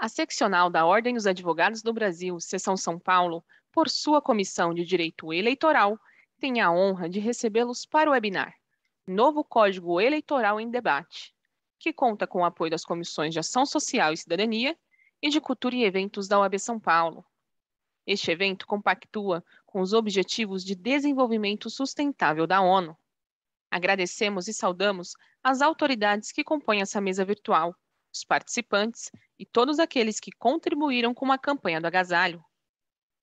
A seccional da Ordem dos Advogados do Brasil, Seção São Paulo, por sua Comissão de Direito Eleitoral, tem a honra de recebê-los para o webinar Novo Código Eleitoral em Debate, que conta com o apoio das Comissões de Ação Social e Cidadania e de Cultura e Eventos da OAB São Paulo. Este evento compactua com os Objetivos de Desenvolvimento Sustentável da ONU. Agradecemos e saudamos as autoridades que compõem essa mesa virtual, os participantes e todos aqueles que contribuíram com a campanha do agasalho.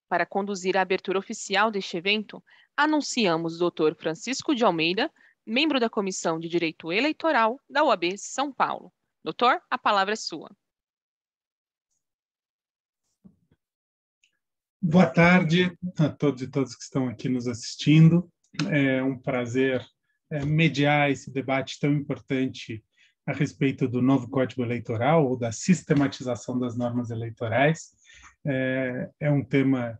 Para conduzir a abertura oficial deste evento, anunciamos o Dr. Francisco de Almeida, membro da Comissão de Direito Eleitoral da UAB São Paulo. Doutor, a palavra é sua. Boa tarde a todos e todas que estão aqui nos assistindo. É um prazer é, mediar esse debate tão importante a respeito do novo Código Eleitoral ou da sistematização das normas eleitorais. É, é um tema,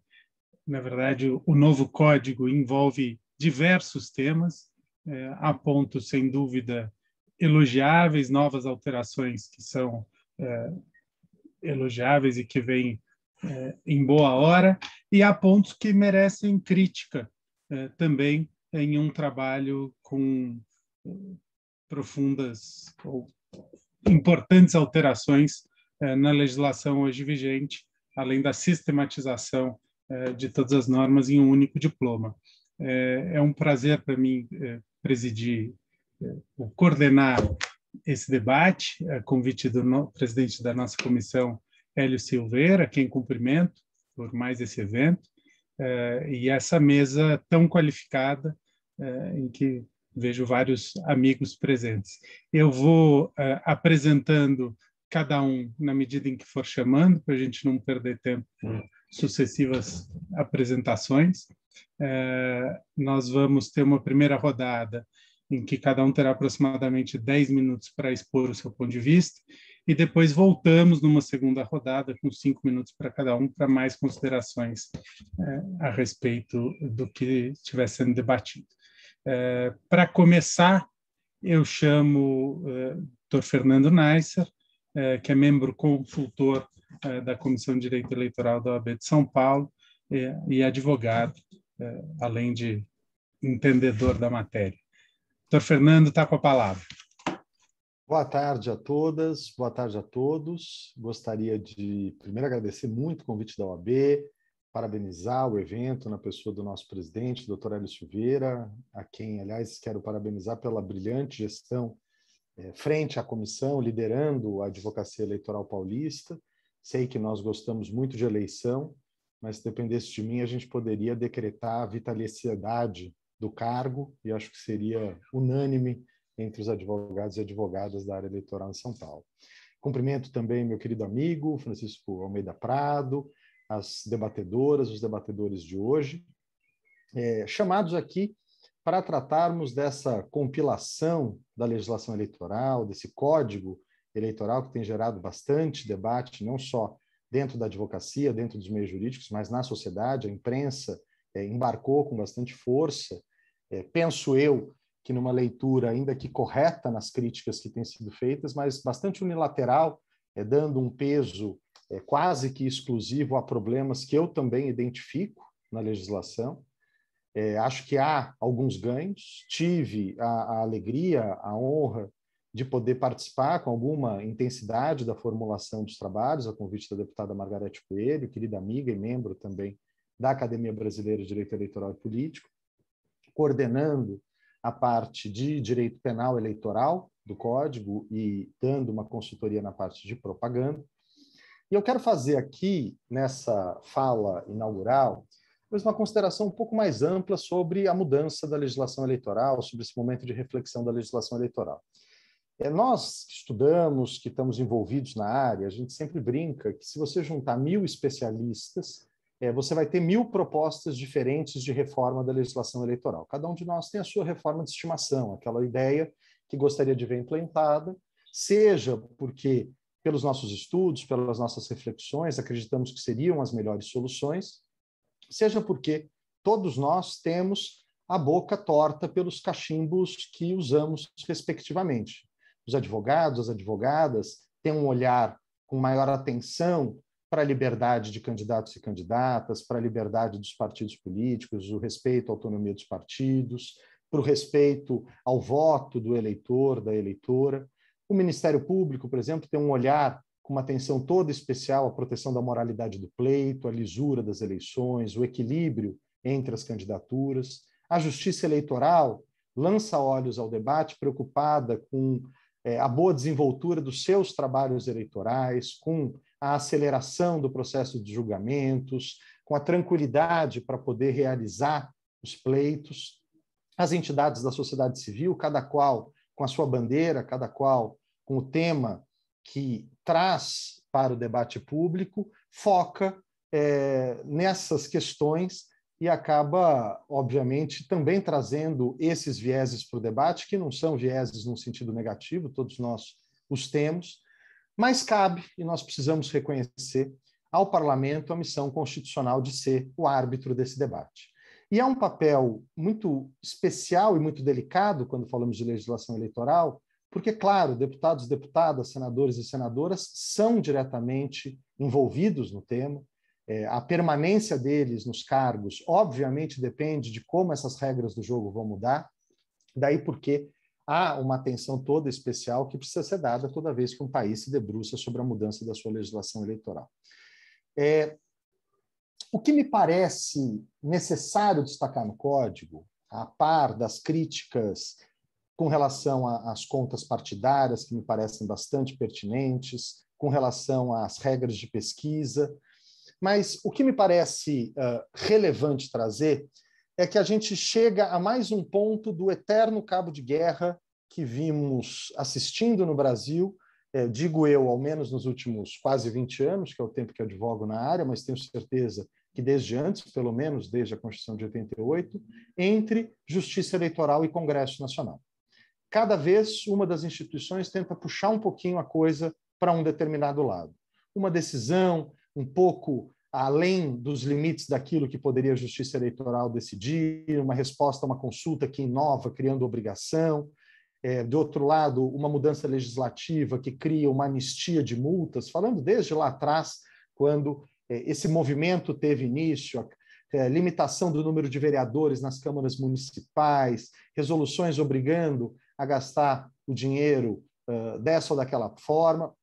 na verdade, o novo código envolve diversos temas, é, há pontos, sem dúvida, elogiáveis, novas alterações que são é, elogiáveis e que vêm é, em boa hora, e há pontos que merecem crítica é, também em um trabalho com profundas ou importantes alterações é, na legislação hoje vigente, além da sistematização é, de todas as normas em um único diploma. É, um prazer para mim presidir, coordenar esse debate, a convite do presidente da nossa comissão, Hélio Silveira, quem cumprimento por mais esse evento, e essa mesa tão qualificada, em que vejo vários amigos presentes. Eu vou uh, apresentando cada um na medida em que for chamando, para a gente não perder tempo por sucessivas apresentações. Uh, nós vamos ter uma primeira rodada em que cada um terá aproximadamente 10 minutos para expor o seu ponto de vista, e depois voltamos numa segunda rodada com cinco minutos para cada um para mais considerações uh, a respeito do que estiver sendo debatido. É, Para começar, eu chamo é, Dr. Fernando Neisser, é, que é membro consultor da Comissão de Direito Eleitoral da OAB de São Paulo e advogado, além de entendedor da matéria. Dr. Fernando está com a palavra. Boa tarde a todas, boa tarde a todos. Gostaria de primeiro agradecer muito o convite da OAB, parabenizar o evento na pessoa do nosso presidente, doutor Hélio Silveira, a quem, aliás, quero parabenizar pela brilhante gestão é, frente à comissão, liderando a advocacia eleitoral paulista. Sei que nós gostamos muito de eleição, mas se dependesse de mim, a gente poderia decretar a vitaliciedade do cargo, e acho que seria unânime entre os advogados e advogadas da área eleitoral em São Paulo. Cumprimento também meu querido amigo Francisco Almeida Prado, as debatedoras, os debatedores de hoje, é, chamados aqui para tratarmos dessa compilação da legislação eleitoral, desse código eleitoral que tem gerado bastante debate, não só dentro da advocacia, dentro dos meios jurídicos, mas na sociedade. A imprensa é, embarcou com bastante força. É, penso eu que numa leitura, ainda que correta nas críticas que têm sido feitas, mas bastante unilateral, é, dando um peso é, quase que exclusivo a problemas que eu também identifico na legislação. É, acho que há alguns ganhos. Tive a, a, alegria, a honra de poder participar com alguma intensidade da formulação dos trabalhos, a convite da deputada Margarete Coelho, querida amiga e membro também da Academia Brasileira de Direito Eleitoral e Político, coordenando a parte de direito penal eleitoral do Código e dando uma consultoria na parte de propaganda. E eu quero fazer aqui, nessa fala inaugural, uma consideração um pouco mais ampla sobre a mudança da legislação eleitoral, sobre esse momento de reflexão da legislação eleitoral. É, nós que estudamos, que estamos envolvidos na área, a gente sempre brinca que se você juntar mil especialistas, é, você vai ter mil propostas diferentes de reforma da legislação eleitoral. Cada um de nós tem a sua reforma de estimação, aquela ideia que gostaria de ver implementada, seja porque pelos nossos estudos, pelas nossas reflexões, acreditamos que seriam as melhores soluções, seja porque todos nós temos a boca torta pelos cachimbos que usamos respectivamente. Os advogados, as advogadas têm um olhar com maior atenção para a liberdade de candidatos e candidatas, para a liberdade dos partidos políticos, o respeito à autonomia dos partidos, para o respeito ao voto do eleitor, da eleitora. O Ministério Público, por exemplo, tem um olhar com uma atenção toda especial à proteção da moralidade do pleito, à lisura das eleições, o equilíbrio entre as candidaturas. A Justiça Eleitoral lança olhos ao debate, preocupada com é, a boa desenvoltura dos seus trabalhos eleitorais, com a aceleração do processo de julgamentos, com a tranquilidade para poder realizar os pleitos. As entidades da sociedade civil, cada qual com a sua bandeira, cada qual com o tema que traz para o debate público, foca é, nessas questões e acaba, obviamente, também trazendo esses vieses para o debate, que não são vieses no sentido negativo, todos nós os temos, mas cabe, e nós precisamos reconhecer, ao parlamento a missão constitucional de ser o árbitro desse debate. E é um papel muito especial e muito delicado quando falamos de legislação eleitoral, porque, claro, deputados, deputadas, senadores e senadoras são diretamente envolvidos no tema. É, a permanência deles nos cargos, obviamente, depende de como essas regras do jogo vão mudar. Daí porque há uma atenção toda especial que precisa ser dada toda vez que um país se debruça sobre a mudança da sua legislação eleitoral. É, o que me parece necessário destacar no código, a par das críticas com relação às contas partidárias, que me parecem bastante pertinentes, com relação às regras de pesquisa, mas o que me parece uh, relevante trazer é que a gente chega a mais um ponto do eterno cabo de guerra que vimos assistindo no Brasil, é, digo eu, ao menos nos últimos quase 20 anos, que é o tempo que advogo na área, mas tenho certeza que desde antes, pelo menos desde a Constituição de 88, entre Justiça Eleitoral e Congresso Nacional. Cada vez uma das instituições tenta puxar um pouquinho a coisa para um determinado lado. Uma decisão um pouco além dos limites daquilo que poderia a Justiça Eleitoral decidir, uma resposta a uma consulta que inova, criando obrigação. É, do outro lado, uma mudança legislativa que cria uma anistia de multas, falando desde lá atrás, quando esse movimento teve início, a é, limitação do número de vereadores nas câmaras municipais, resoluções obrigando a gastar o dinheiro dessa ou daquela forma.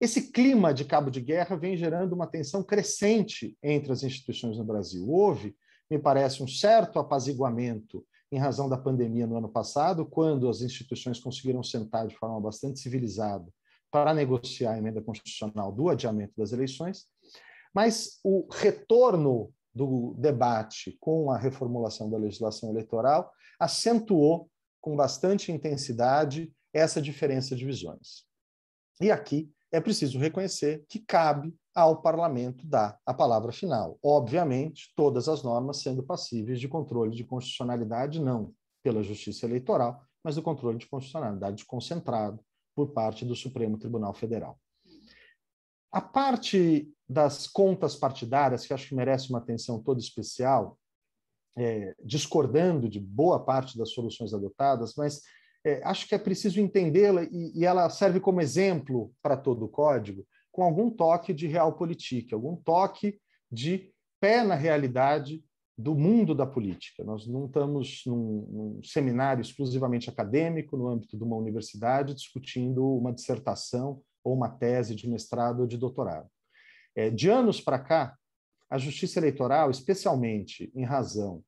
Esse clima de cabo de guerra vem gerando uma tensão crescente entre as instituições no Brasil. Houve, me parece, um certo apaziguamento em razão da pandemia no ano passado, quando as instituições conseguiram sentar de forma bastante civilizada para negociar a emenda constitucional do adiamento das eleições, mas o retorno do debate com a reformulação da legislação eleitoral acentuou com bastante intensidade essa diferença de visões. E aqui é preciso reconhecer que cabe ao parlamento dar a palavra final. Obviamente, todas as normas sendo passíveis de controle de constitucionalidade, não pela Justiça Eleitoral, mas do controle de constitucionalidade concentrado por parte do Supremo Tribunal Federal. A parte das contas partidárias, que acho que merece uma atenção toda especial, é, discordando de boa parte das soluções adotadas, mas é, acho que é preciso entendê-la e, e, ela serve como exemplo para todo o código, com algum toque de realpolitik, algum toque de pé na realidade do mundo da política. Nós não estamos num, num seminário exclusivamente acadêmico, no âmbito de uma universidade, discutindo uma dissertação ou uma tese de mestrado ou de doutorado. É, de anos para cá, a justiça eleitoral, especialmente em razão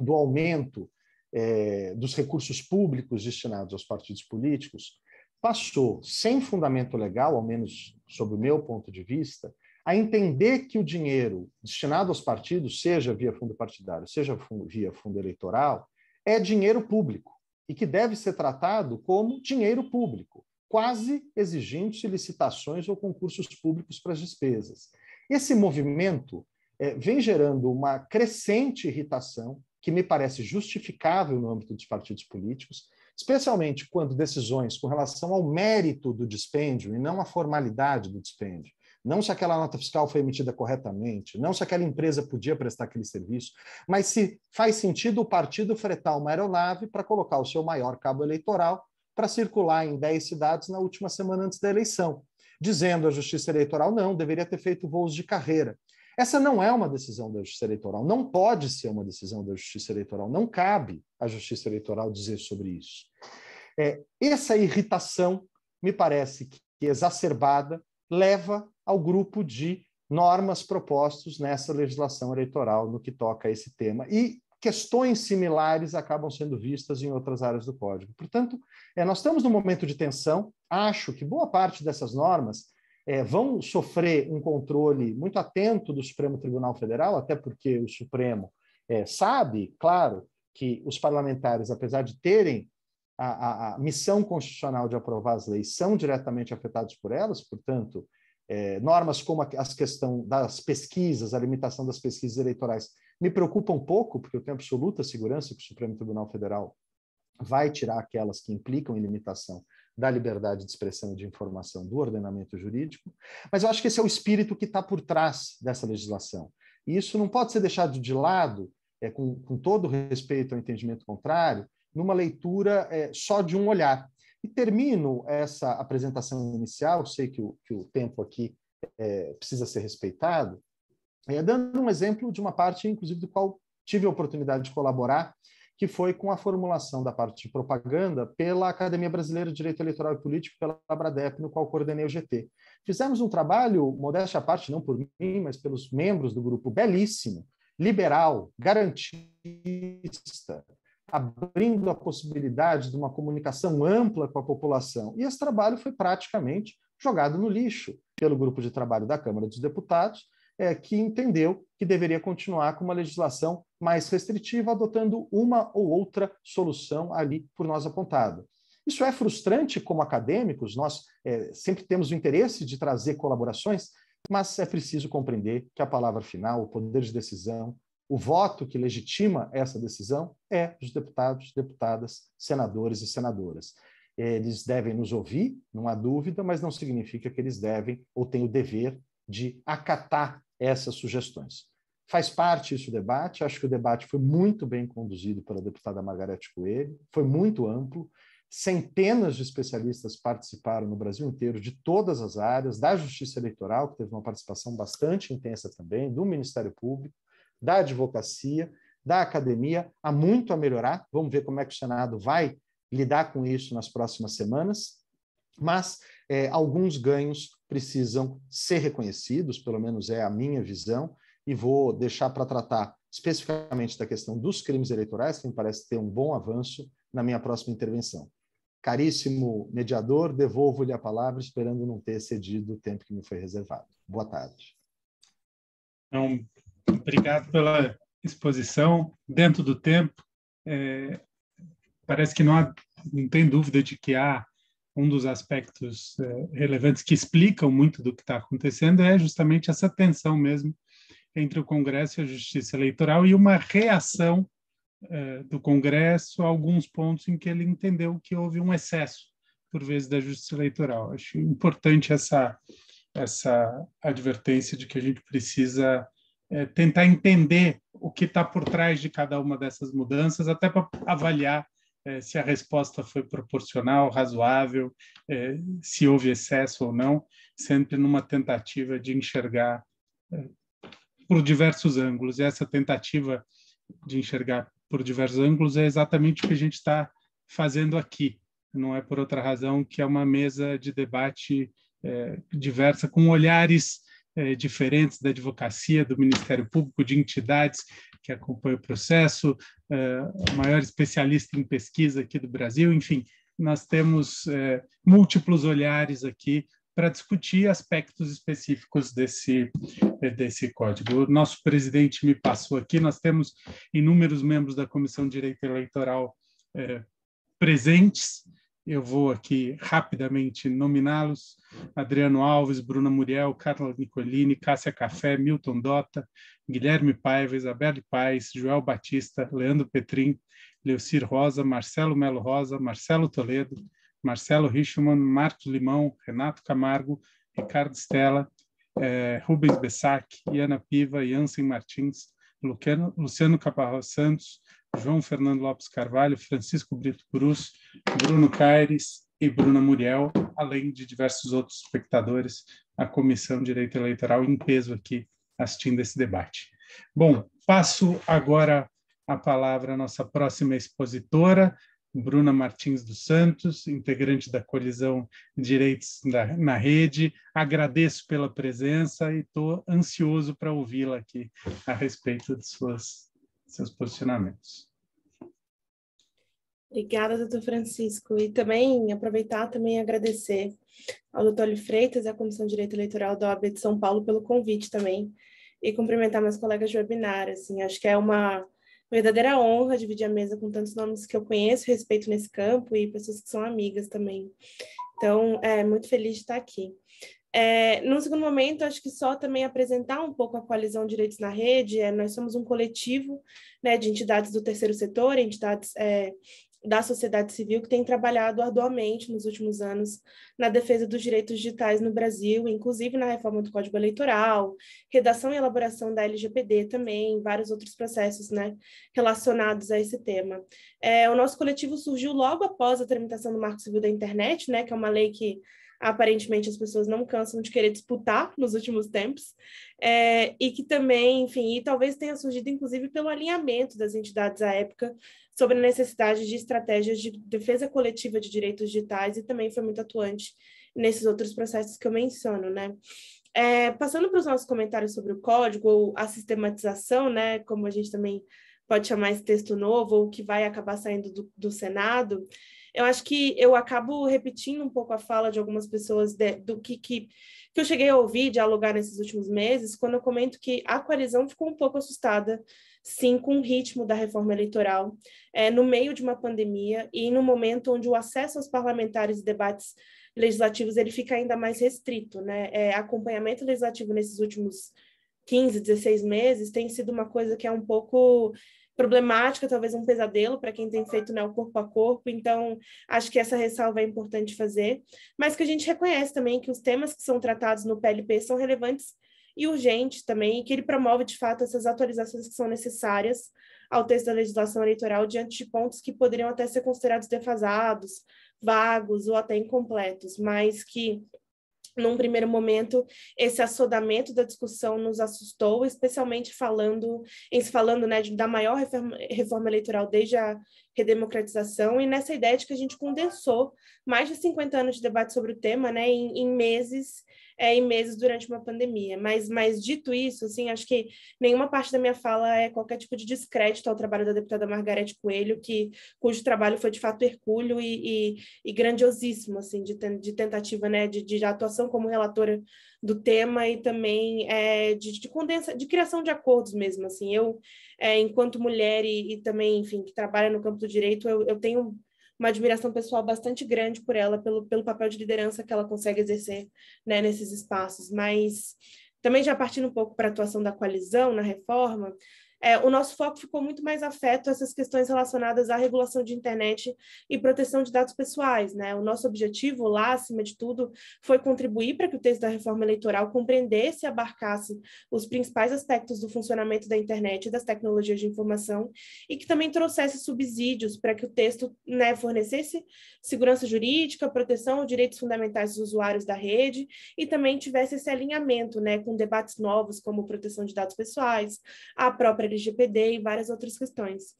do aumento é, dos recursos públicos destinados aos partidos políticos, passou, sem fundamento legal, ao menos sob o meu ponto de vista, a entender que o dinheiro destinado aos partidos, seja via fundo partidário, seja via fundo eleitoral, é dinheiro público e que deve ser tratado como dinheiro público, quase exigindo-se licitações ou concursos públicos para as despesas. Esse movimento é, vem gerando uma crescente irritação que me parece justificável no âmbito dos partidos políticos, especialmente quando decisões com relação ao mérito do dispêndio e não à formalidade do dispêndio, não se aquela nota fiscal foi emitida corretamente, não se aquela empresa podia prestar aquele serviço, mas se faz sentido o partido fretar uma aeronave para colocar o seu maior cabo eleitoral para circular em 10 cidades na última semana antes da eleição. dizendo à Justiça Eleitoral não, deveria ter feito voos de carreira. Essa não é uma decisão da Justiça Eleitoral, não pode ser uma decisão da Justiça Eleitoral, não cabe à Justiça Eleitoral dizer sobre isso. É, essa irritação, me parece que exacerbada, leva ao grupo de normas propostos nessa legislação eleitoral no que toca a esse tema. E questões similares acabam sendo vistas em outras áreas do código. Portanto, é, nós estamos num momento de tensão. Acho que boa parte dessas normas é, vão sofrer um controle muito atento do Supremo Tribunal Federal, até porque o Supremo é, sabe, claro, que os parlamentares, apesar de terem a, a, a, missão constitucional de aprovar as leis, são diretamente afetados por elas, portanto, é, normas como a, as questão das pesquisas, a limitação das pesquisas eleitorais, me preocupa um pouco, porque eu tenho absoluta segurança que o Supremo Tribunal Federal vai tirar aquelas que implicam em limitação da liberdade de expressão e de informação do ordenamento jurídico, mas eu acho que esse é o espírito que está por trás dessa legislação. E isso não pode ser deixado de lado, é, com, com todo respeito ao entendimento contrário, numa leitura é, só de um olhar. E termino essa apresentação inicial, sei que o, que o tempo aqui é, precisa ser respeitado, é, dando um exemplo de uma parte, inclusive, do qual tive a oportunidade de colaborar, que foi com a formulação da parte de propaganda pela Academia Brasileira de Direito Eleitoral e Político, pela Abradep, no qual coordenei o GT. Fizemos um trabalho, modéstia à parte, não por mim, mas pelos membros do grupo, belíssimo, liberal, garantista, abrindo a possibilidade de uma comunicação ampla com a população. E esse trabalho foi praticamente jogado no lixo pelo grupo de trabalho da Câmara dos Deputados, é, que entendeu que deveria continuar com uma legislação mais restritiva, adotando uma ou outra solução ali por nós apontada. Isso é frustrante como acadêmicos, nós é, sempre temos o interesse de trazer colaborações, mas é preciso compreender que a palavra final, o poder de decisão, o voto que legitima essa decisão é dos deputados, deputadas, senadores e senadoras. Eles devem nos ouvir, não há dúvida, mas não significa que eles devem ou têm o dever de acatar essas sugestões. Faz parte isso do debate, acho que o debate foi muito bem conduzido pela deputada Margarete Coelho, foi muito amplo, centenas de especialistas participaram no Brasil inteiro, de todas as áreas, da Justiça Eleitoral, que teve uma participação bastante intensa também, do Ministério Público, da advocacia, da academia, há muito a melhorar, vamos ver como é que o Senado vai lidar com isso nas próximas semanas, mas é, alguns ganhos precisam ser reconhecidos, pelo menos é a minha visão, e vou deixar para tratar especificamente da questão dos crimes eleitorais, que me parece ter um bom avanço na minha próxima intervenção. Caríssimo mediador, devolvo-lhe a palavra, esperando não ter excedido o tempo que me foi reservado. Boa tarde. Então, obrigado pela exposição. Dentro do tempo, é, parece que não, há, não tem dúvida de que há um dos aspectos uh, relevantes que explicam muito do que está acontecendo é justamente essa tensão mesmo entre o Congresso e a Justiça Eleitoral e uma reação uh, do Congresso a alguns pontos em que ele entendeu que houve um excesso, por vezes, da Justiça Eleitoral. Acho importante essa, essa advertência de que a gente precisa uh, tentar entender o que está por trás de cada uma dessas mudanças, até para avaliar se a resposta foi proporcional, razoável, é, se houve excesso ou não, sempre numa tentativa de enxergar é, por diversos ângulos. E essa tentativa de enxergar por diversos ângulos é exatamente o que a gente está fazendo aqui. Não é por outra razão que é uma mesa de debate é, diversa, com olhares é, diferentes da advocacia, do Ministério Público, de entidades que acompanham o processo, é, o maior especialista em pesquisa aqui do Brasil, enfim, nós temos é, múltiplos olhares aqui para discutir aspectos específicos desse, desse código. O nosso presidente me passou aqui, nós temos inúmeros membros da Comissão de Direito Eleitoral presentes, eu vou aqui rapidamente nominá-los: Adriano Alves, Bruna Muriel, Carla Nicolini, Cássia Café, Milton Dota, Guilherme Paiva, Isabelle Paes, Joel Batista, Leandro Petrin, Leucir Rosa, Marcelo Melo Rosa, Marcelo Toledo, Marcelo Richman, Marcos Limão, Renato Camargo, Ricardo Stella, eh, Rubens Bessac, Iana Piva, Jansen Martins, Luciano, Luciano Caparro Santos, João Fernando Lopes Carvalho, Francisco Brito Cruz, Bruno Caires, e Bruna Muriel, além de diversos outros espectadores, a Comissão de Direito Eleitoral em peso aqui assistindo esse debate. Bom, passo agora a palavra à nossa próxima expositora, Bruna Martins dos Santos, integrante da Colisão Direitos na, na Rede. Agradeço pela presença e estou ansioso para ouvi-la aqui a respeito de suas, seus posicionamentos. Obrigada, doutor Francisco. E também aproveitar também agradecer ao doutor Freitas e à Comissão de Direito Eleitoral da OAB de São Paulo pelo convite também e cumprimentar meus colegas de webinar. Assim, acho que é uma verdadeira honra dividir a mesa com tantos nomes que eu conheço, respeito nesse campo e pessoas que são amigas também. Então, é muito feliz de estar aqui. É, no segundo momento, acho que só também apresentar um pouco a coalizão Direitos na Rede. É, nós somos um coletivo né, de entidades do terceiro setor, entidades é, da sociedade civil que tem trabalhado arduamente nos últimos anos na defesa dos direitos digitais no Brasil, inclusive na reforma do Código Eleitoral, redação e elaboração da LGPD também, vários outros processos né, relacionados a esse tema. É, o nosso coletivo surgiu logo após a tramitação do Marco Civil da Internet, né, que é uma lei que aparentemente as pessoas não cansam de querer disputar nos últimos tempos, é, e que também, enfim, e talvez tenha surgido inclusive pelo alinhamento das entidades à época sobre a necessidade de estratégias de defesa coletiva de direitos digitais e também foi muito atuante nesses outros processos que eu menciono, né? É, passando para os nossos comentários sobre o código, ou a sistematização, né, como a gente também pode chamar esse texto novo, ou que vai acabar saindo do, do Senado, eu acho que eu acabo repetindo um pouco a fala de algumas pessoas de, do que, que, que eu cheguei a ouvir, dialogar nesses últimos meses, quando eu comento que a coalizão ficou um pouco assustada, sim, com o ritmo da reforma eleitoral, é, no meio de uma pandemia e no momento onde o acesso aos parlamentares e debates legislativos ele fica ainda mais restrito, né? É, acompanhamento legislativo nesses últimos 15, 16 meses tem sido uma coisa que é um pouco problemática, talvez um pesadelo para quem tem feito né, o corpo a corpo. Então, acho que essa ressalva é importante fazer, mas que a gente reconhece também que os temas que são tratados no PLP são relevantes e urgentes também, e que ele promove, de fato, essas atualizações que são necessárias ao texto da legislação eleitoral diante de pontos que poderiam até ser considerados defasados, vagos ou até incompletos, mas que num primeiro momento, esse assodamento da discussão nos assustou, especialmente falando, em se falando né, da maior reforma, reforma, eleitoral desde a redemocratização, e nessa ideia de que a gente condensou mais de 50 anos de debate sobre o tema né, em, em meses é, em meses durante uma pandemia. Mas, mas dito isso, assim, acho que nenhuma parte da minha fala é qualquer tipo de descrédito ao trabalho da deputada Margarete Coelho, que, cujo trabalho foi de fato hercúleo e, e, e grandiosíssimo, assim, de, de tentativa, né, de, de atuação como relatora do tema e também é, de, de condensa, de criação de acordos mesmo, assim, eu, é, enquanto mulher e, e, também, enfim, que trabalha no campo do direito, eu, eu tenho uma admiração pessoal bastante grande por ela, pelo, pelo papel de liderança que ela consegue exercer né, nesses espaços. Mas também já partindo um pouco para a atuação da coalizão na reforma, é, o nosso foco ficou muito mais afeto a essas questões relacionadas à regulação de internet e proteção de dados pessoais. Né? O nosso objetivo lá, acima de tudo, foi contribuir para que o texto da reforma eleitoral compreendesse e abarcasse os principais aspectos do funcionamento da internet e das tecnologias de informação e que também trouxesse subsídios para que o texto né, fornecesse segurança jurídica, proteção aos direitos fundamentais dos usuários da rede e também tivesse esse alinhamento né, com debates novos como proteção de dados pessoais, a própria LGPD e várias outras questões.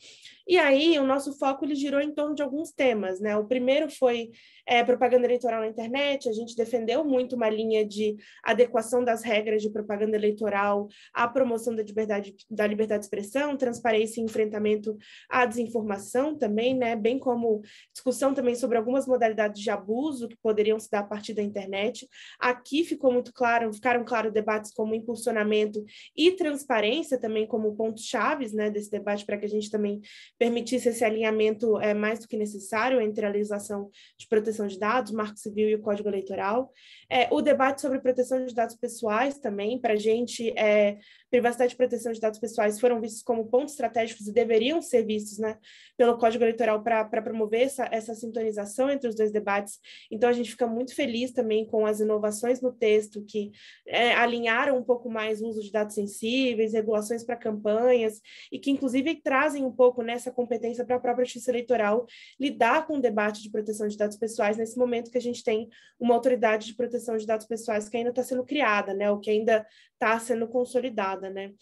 E aí, o nosso foco ele girou em torno de alguns temas, né? O primeiro foi é, propaganda eleitoral na internet, a gente defendeu muito uma linha de adequação das regras de propaganda eleitoral à promoção da liberdade, da liberdade de expressão, transparência e enfrentamento à desinformação também, né? Bem como discussão também sobre algumas modalidades de abuso que poderiam se dar a partir da internet. Aqui ficou muito claro, ficaram claros debates como impulsionamento e transparência também como pontos chaves, né, desse debate para que a gente também permitisse esse alinhamento é, mais do que necessário entre a legislação de proteção de dados, Marco Civil e o Código Eleitoral. É, o debate sobre proteção de dados pessoais também, para a gente, é, privacidade e proteção de dados pessoais foram vistos como pontos estratégicos e deveriam ser vistos né, pelo Código Eleitoral para promover essa, essa sintonização entre os dois debates. Então, a gente fica muito feliz também com as inovações no texto que é, alinharam um pouco mais o uso de dados sensíveis, regulações para campanhas, e que, inclusive, trazem um pouco nessa essa competência para a própria Justiça Eleitoral lidar com o debate de proteção de dados pessoais nesse momento que a gente tem uma autoridade de proteção de dados pessoais que ainda está sendo criada, né, ou que ainda está sendo consolidada, né.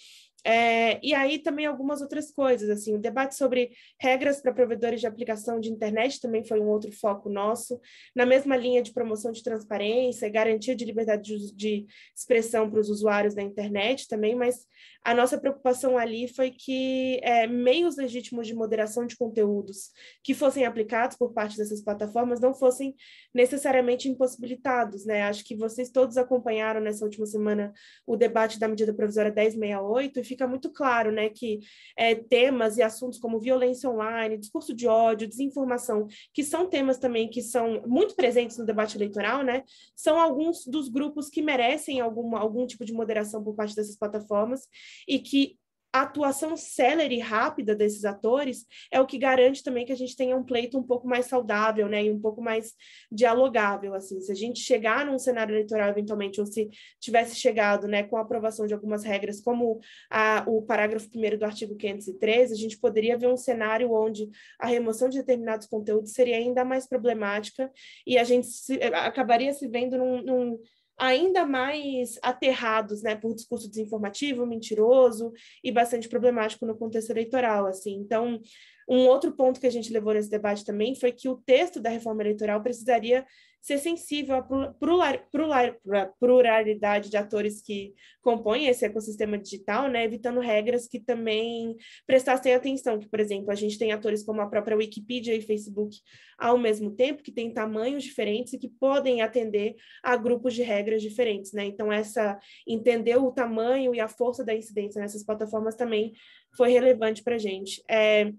É, e aí também algumas outras coisas, assim, o debate sobre regras para provedores de aplicação de internet também foi um outro foco nosso, na mesma linha de promoção de transparência, garantia de liberdade de, de expressão para os usuários da internet também, mas a nossa preocupação ali foi que é, meios legítimos de moderação de conteúdos que fossem aplicados por parte dessas plataformas não fossem necessariamente impossibilitados, né? Acho que vocês todos acompanharam nessa última semana o debate da medida provisória 1068 e fica muito claro, né, que é, temas e assuntos como violência online, discurso de ódio, desinformação, que são temas também que são muito presentes no debate eleitoral, né? São alguns dos grupos que merecem algum, algum tipo de moderação por parte dessas plataformas e que a atuação célere e rápida desses atores é o que garante também que a gente tenha um pleito um pouco mais saudável, né, e um pouco mais dialogável, assim, se a gente chegar num cenário eleitoral eventualmente, ou se tivesse chegado, né, com a aprovação de algumas regras, como a, o parágrafo 1 do artigo 513, a gente poderia ver um cenário onde a remoção de determinados conteúdos seria ainda mais problemática e a gente se, acabaria se vendo num, num ainda mais aterrados, né, por discurso desinformativo, mentiroso e bastante problemático no contexto eleitoral, assim. Então, um outro ponto que a gente levou nesse debate também foi que o texto da reforma eleitoral precisaria ser sensível à pluralidade de atores que compõem esse ecossistema digital, né, evitando regras que também prestassem atenção, que, por exemplo, a gente tem atores como a própria Wikipedia e Facebook ao mesmo tempo, que têm tamanhos diferentes e que podem atender a grupos de regras diferentes, né, então essa, entender o tamanho e a força da incidência nessas plataformas também foi relevante para a gente. É,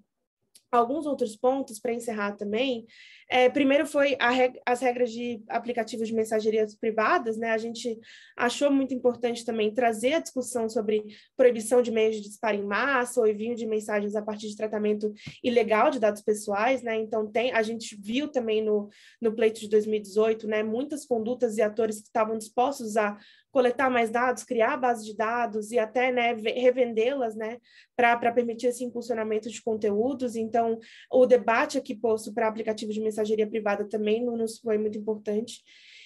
alguns outros pontos para encerrar também. É, primeiro foi reg as regras de aplicativos de mensagerias privadas, né? A gente achou muito importante também trazer a discussão sobre proibição de meios de disparo em massa ou envio de mensagens a partir de tratamento ilegal de dados pessoais, né? Então tem, a gente viu também no, no pleito de 2018, né, muitas condutas e atores que estavam dispostos a coletar mais dados, criar base de dados e até né, revendê-las né, para permitir esse impulsionamento de conteúdos. Então, o debate aqui posto para aplicativo de mensageria privada também nos foi muito importante.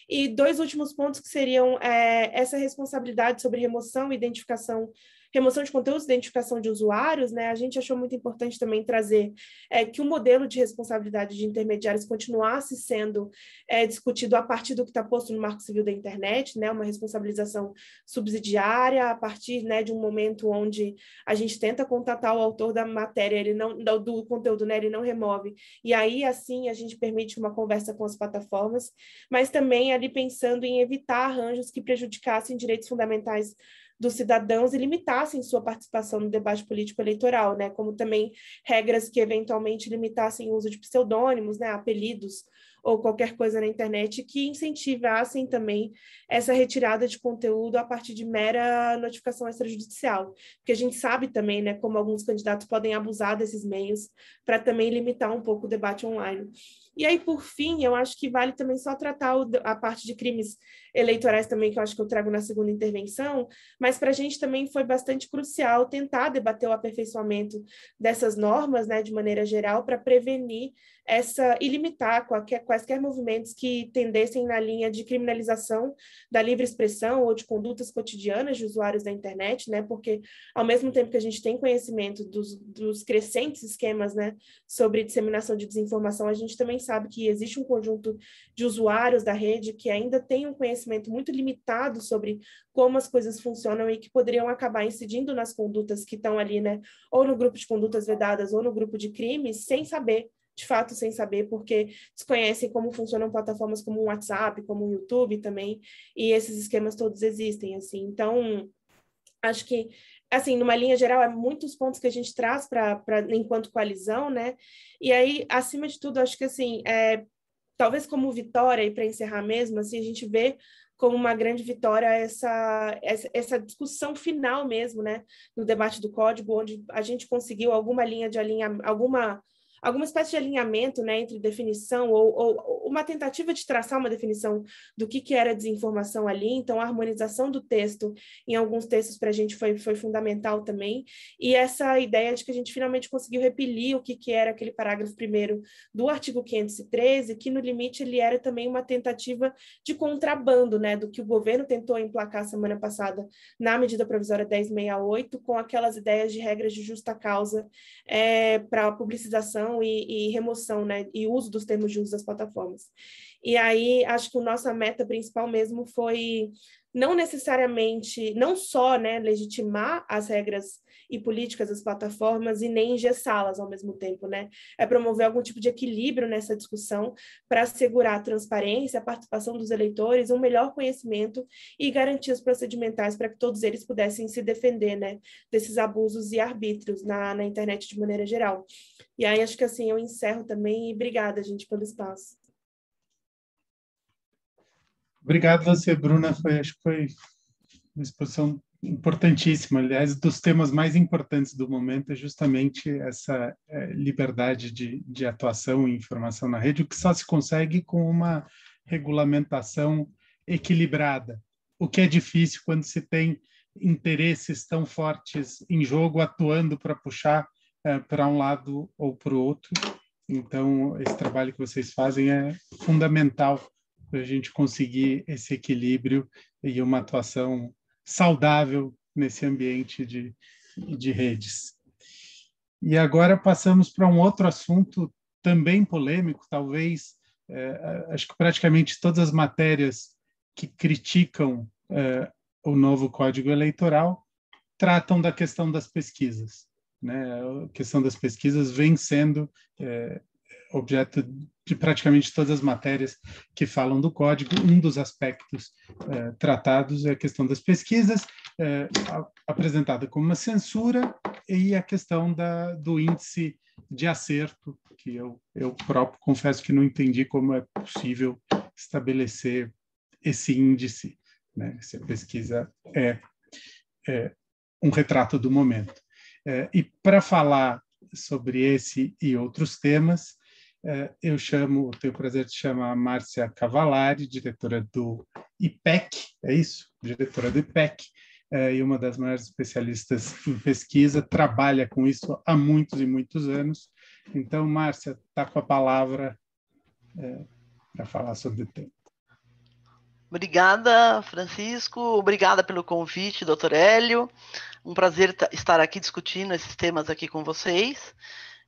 E dois últimos pontos que seriam é, essa responsabilidade sobre remoção e identificação remoção de conteúdos, identificação de usuários, né, a gente achou muito importante também trazer é, que o modelo de responsabilidade de intermediários continuasse sendo é, discutido a partir do que está posto no Marco Civil da Internet, né, uma responsabilização subsidiária a partir né, de um momento onde a gente tenta contatar o autor da matéria, ele não do conteúdo, né, ele não remove, e aí assim a gente permite uma conversa com as plataformas, mas também ali pensando em evitar arranjos que prejudicassem direitos fundamentais dos cidadãos e limitassem sua participação no debate político eleitoral, né? Como também regras que eventualmente limitassem o uso de pseudônimos, né? Apelidos ou qualquer coisa na internet que incentivassem também essa retirada de conteúdo a partir de mera notificação extrajudicial. Porque a gente sabe também, né, como alguns candidatos podem abusar desses meios para também limitar um pouco o debate online. E aí, por fim, eu acho que vale também só tratar a parte de crimes eleitorais também, que eu acho que eu trago na segunda intervenção, mas para a gente também foi bastante crucial tentar debater o aperfeiçoamento dessas normas, né, de maneira geral, para prevenir essa e limitar qualquer, quaisquer movimentos que tendessem na linha de criminalização da livre expressão ou de condutas cotidianas de usuários da internet, né? Porque ao mesmo tempo que a gente tem conhecimento dos, dos crescentes esquemas, né, sobre disseminação de desinformação, a gente também sabe que existe um conjunto de usuários da rede que ainda tem um conhecimento muito limitado sobre como as coisas funcionam e que poderiam acabar incidindo nas condutas que estão ali, né, ou no grupo de condutas vedadas ou no grupo de crimes, sem saber de fato sem saber, porque desconhecem como funcionam plataformas como o WhatsApp, como o YouTube também, e esses esquemas todos existem, assim. Então, acho que, assim, numa linha geral, é muitos pontos que a gente traz para enquanto coalizão, né? E aí, acima de tudo, acho que, assim, é, talvez como vitória, e para encerrar mesmo, assim, a gente vê como uma grande vitória essa, essa, discussão final mesmo, né, no debate do código, onde a gente conseguiu alguma linha de alinha, alguma alguma espécie de alinhamento né, entre definição ou, ou, uma tentativa de traçar uma definição do que, que era desinformação ali. Então, a harmonização do texto em alguns textos para a gente foi, foi fundamental também. E essa ideia de que a gente finalmente conseguiu repelir o que, que era aquele parágrafo primeiro do artigo 513, que no limite ele era também uma tentativa de contrabando né, do que o governo tentou emplacar semana passada na medida provisória 1068, com aquelas ideias de regras de justa causa é, para publicização e, e, remoção, né, e uso dos termos de uso das plataformas. E aí, acho que a nossa meta principal mesmo foi não necessariamente, não só né, legitimar as regras e políticas das plataformas e nem engessá-las ao mesmo tempo, né? É promover algum tipo de equilíbrio nessa discussão para assegurar a transparência, a participação dos eleitores, um melhor conhecimento e garantias procedimentais para que todos eles pudessem se defender, né, desses abusos e arbítrios na, na internet de maneira geral. E aí acho que assim eu encerro também e obrigada, gente, pelo espaço. Obrigado você, Bruna. Foi, acho que foi uma exposição importantíssima. Aliás, dos temas mais importantes do momento é justamente essa é, liberdade de, de atuação e informação na rede, o que só se consegue com uma regulamentação equilibrada, o que é difícil quando se tem interesses tão fortes em jogo atuando para puxar é, para um lado ou para o outro. Então, esse trabalho que vocês fazem é fundamental para a gente conseguir esse equilíbrio e uma atuação saudável nesse ambiente de, de redes. E agora passamos para um outro assunto também polêmico, talvez, é, acho que praticamente todas as matérias que criticam é, o novo Código Eleitoral tratam da questão das pesquisas. Né? A questão das pesquisas vem sendo é, objeto de praticamente todas as matérias que falam do código. Um dos aspectos eh, tratados é a questão das pesquisas, eh, apresentada como uma censura, e a questão da, do índice de acerto, que eu, eu próprio confesso que não entendi como é possível estabelecer esse índice, né? se a pesquisa é, é um retrato do momento. É, e para falar sobre esse e outros temas, eu chamo, tenho o prazer de chamar a Márcia Cavalari, diretora do IPEC, é isso? Diretora do IPEC, é, e uma das maiores especialistas em pesquisa, trabalha com isso há muitos e muitos anos. Então, Márcia, está com a palavra é, para falar sobre o tema. Obrigada, Francisco. Obrigada pelo convite, doutor Hélio. Um prazer estar aqui discutindo esses temas aqui com vocês.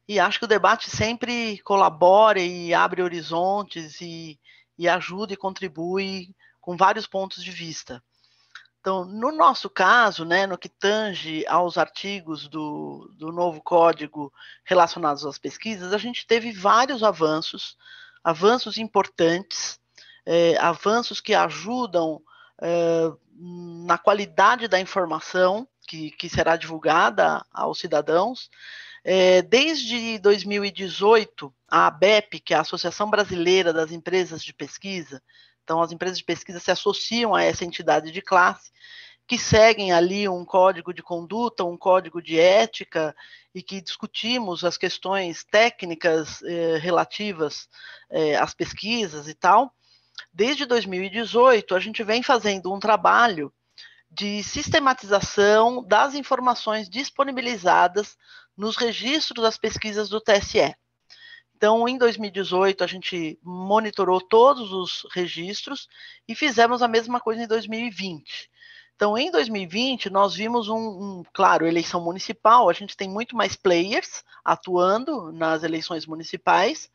E acho que o debate sempre colabora e abre horizontes e, e ajuda e contribui com vários pontos de vista. Então, no nosso caso, né, no que tange aos artigos do, do novo código relacionados às pesquisas, a gente teve vários avanços, avanços importantes, é, avanços que ajudam é, na qualidade da informação que, que será divulgada aos cidadãos, é, desde 2018, a ABEP, que é a Associação Brasileira das Empresas de Pesquisa, então as empresas de pesquisa se associam a essa entidade de classe, que seguem ali um código de conduta, um código de ética, e que discutimos as questões técnicas eh, relativas eh, às pesquisas e tal. Desde 2018, a gente vem fazendo um trabalho de sistematização das informações disponibilizadas nos registros das pesquisas do TSE. Então, em 2018, a gente monitorou todos os registros e fizemos a mesma coisa em 2020. Então, em 2020, nós vimos um, um, claro, eleição municipal, a gente tem muito mais players atuando nas eleições municipais,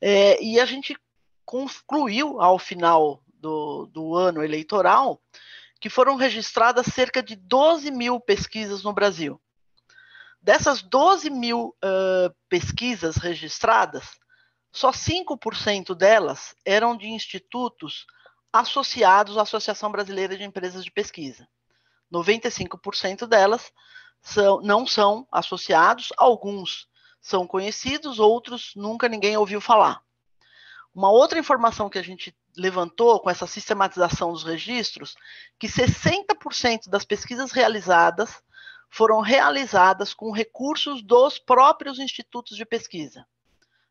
é, e a gente concluiu, ao final do, do ano eleitoral, que foram registradas cerca de 12 mil pesquisas no Brasil. Dessas 12 mil uh, pesquisas registradas, só 5% delas eram de institutos associados à Associação Brasileira de Empresas de Pesquisa. 95% delas são, não são associados, alguns são conhecidos, outros nunca ninguém ouviu falar. Uma outra informação que a gente levantou com essa sistematização dos registros, que 60% das pesquisas realizadas foram realizadas com recursos dos próprios institutos de pesquisa.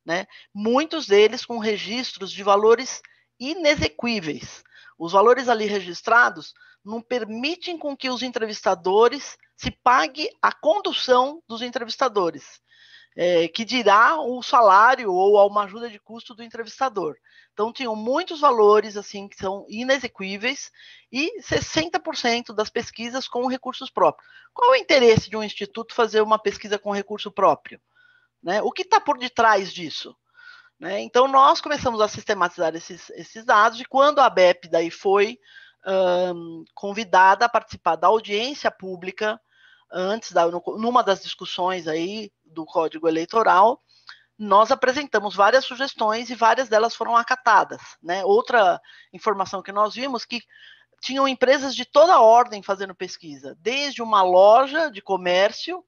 né? Muitos deles com registros de valores inexequíveis. Os valores ali registrados não permitem com que os entrevistadores se pague a condução dos entrevistadores, é, que dirá o salário ou uma ajuda de custo do entrevistador. Então, tinham muitos valores assim que são inexequíveis e 60% das pesquisas com recursos próprios. Qual o interesse de um instituto fazer uma pesquisa com recurso próprio? Né? O que está por detrás disso? Né? Então, nós começamos a sistematizar esses, esses dados, e quando a BEP daí foi convidada a participar da audiência pública, antes da, numa das discussões aí do Código Eleitoral, nós apresentamos várias sugestões e várias delas foram acatadas. Né? Outra informação que nós vimos que tinham empresas de toda ordem fazendo pesquisa, desde uma loja de comércio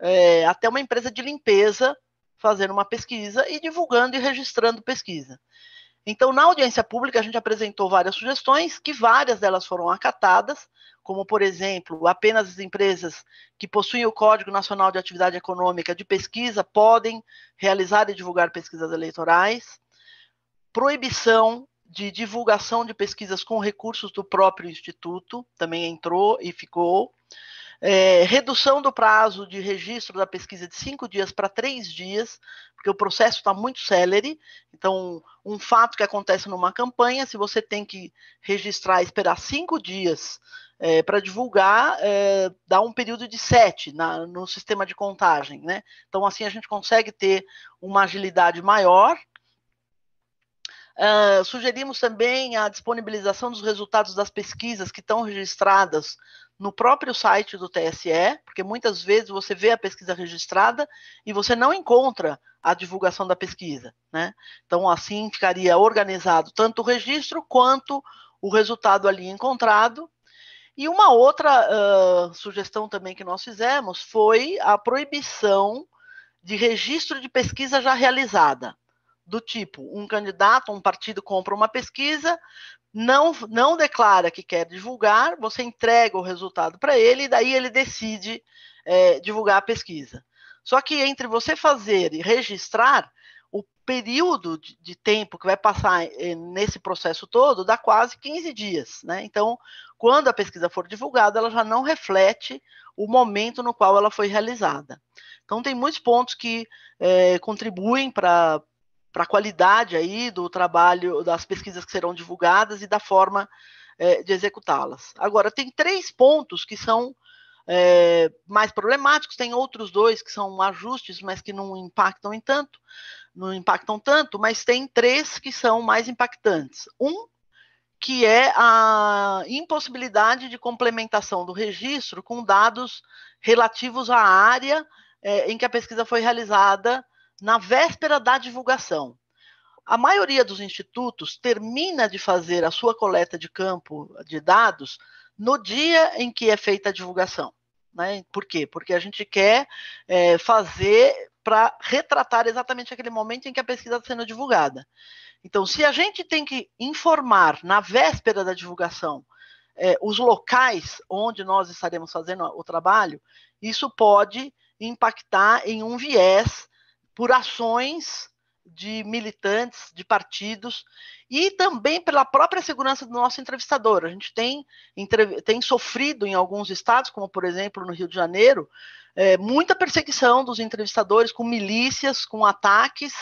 é, até uma empresa de limpeza fazendo uma pesquisa e divulgando e registrando pesquisa. Então, na audiência pública, a gente apresentou várias sugestões, que várias delas foram acatadas, como, por exemplo, apenas as empresas que possuem o Código Nacional de Atividade Econômica de Pesquisa podem realizar e divulgar pesquisas eleitorais, proibição de divulgação de pesquisas com recursos do próprio Instituto, também entrou e ficou, é, redução do prazo de registro da pesquisa de cinco dias para três dias, porque o processo está muito célere. Então, um fato que acontece numa campanha, se você tem que registrar esperar cinco dias é, para divulgar, é, dá um período de sete na, no sistema de contagem. Né? Então, assim, a gente consegue ter uma agilidade maior. Uh, sugerimos também a disponibilização dos resultados das pesquisas que estão registradas no próprio site do TSE, porque muitas vezes você vê a pesquisa registrada e você não encontra a divulgação da pesquisa, né? Então, assim ficaria organizado tanto o registro quanto o resultado ali encontrado. E uma outra uh, sugestão também que nós fizemos foi a proibição de registro de pesquisa já realizada do tipo, um candidato, um partido compra uma pesquisa, não, não declara que quer divulgar, você entrega o resultado para ele e daí ele decide é, divulgar a pesquisa. Só que entre você fazer e registrar, o período de, de tempo que vai passar é, nesse processo todo dá quase 15 dias. Né? Então, quando a pesquisa for divulgada, ela já não reflete o momento no qual ela foi realizada. Então, tem muitos pontos que é, contribuem para a qualidade aí do trabalho, das pesquisas que serão divulgadas e da forma é, de executá-las. Agora, tem três pontos que são é, mais problemáticos, tem outros dois que são ajustes, mas que não impactam em tanto, não impactam tanto, mas tem três que são mais impactantes. Um, que é a impossibilidade de complementação do registro com dados relativos à área é, em que a pesquisa foi realizada na véspera da divulgação. A maioria dos institutos termina de fazer a sua coleta de campo de dados no dia em que é feita a divulgação. Né? Por quê? Porque a gente quer é, fazer para retratar exatamente aquele momento em que a pesquisa está sendo divulgada. Então, se a gente tem que informar na véspera da divulgação é, os locais onde nós estaremos fazendo o trabalho, isso pode impactar em um viés por ações de militantes, de partidos, e também pela própria segurança do nosso entrevistador. A gente tem, tem sofrido em alguns estados, como por exemplo no Rio de Janeiro, é, muita perseguição dos entrevistadores com milícias, com ataques,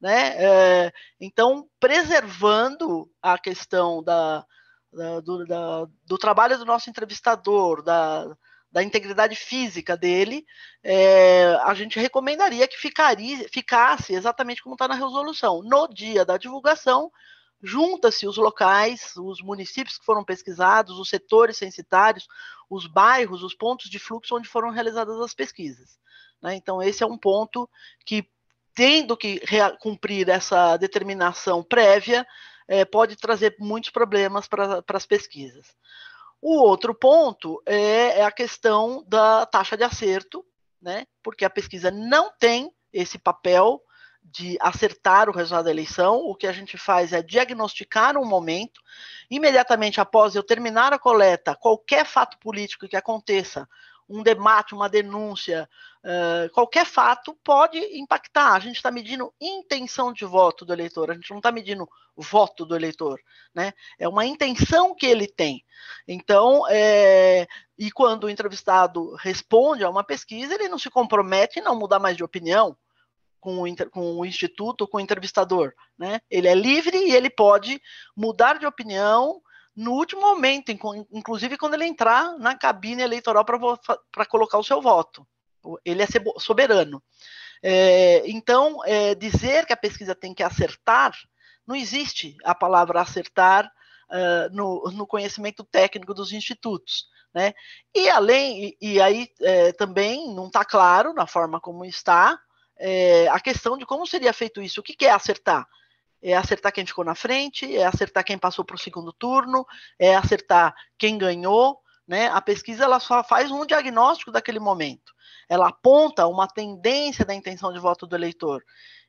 né? É, então, preservando a questão da, da, do, da, do trabalho do nosso entrevistador, da, da integridade física dele, é, a gente recomendaria que ficaria, ficasse exatamente como está na resolução. No dia da divulgação, junta-se os locais, os municípios que foram pesquisados, os setores censitários, os bairros, os pontos de fluxo onde foram realizadas as pesquisas. Né? Então, esse é um ponto que, tendo que cumprir essa determinação prévia, é, pode trazer muitos problemas para as pesquisas. O outro ponto é, é a questão da taxa de acerto, né? Porque a pesquisa não tem esse papel de acertar o resultado da eleição. O que a gente faz é diagnosticar um momento. Imediatamente após eu terminar a coleta, qualquer fato político que aconteça, um debate, uma denúncia, uh, qualquer fato pode impactar. A gente está medindo intenção de voto do eleitor, a gente não está medindo voto do eleitor, né? É uma intenção que ele tem. Então, é, e quando o entrevistado responde a uma pesquisa, ele não se compromete em não mudar mais de opinião com o, com o instituto, com o entrevistador, né? Ele é livre e ele pode mudar de opinião no último momento, inclusive quando ele entrar na cabine eleitoral para colocar o seu voto. Ele é soberano. É, então, é, dizer que a pesquisa tem que acertar, não existe a palavra acertar uh, no, no, conhecimento técnico dos institutos. Né? E além, e, e aí é, também não está claro na forma como está a questão de como seria feito isso. O que, que é acertar? é acertar quem ficou na frente, é acertar quem passou para o segundo turno, é acertar quem ganhou. Né? A pesquisa ela só faz um diagnóstico daquele momento. Ela aponta uma tendência da intenção de voto do eleitor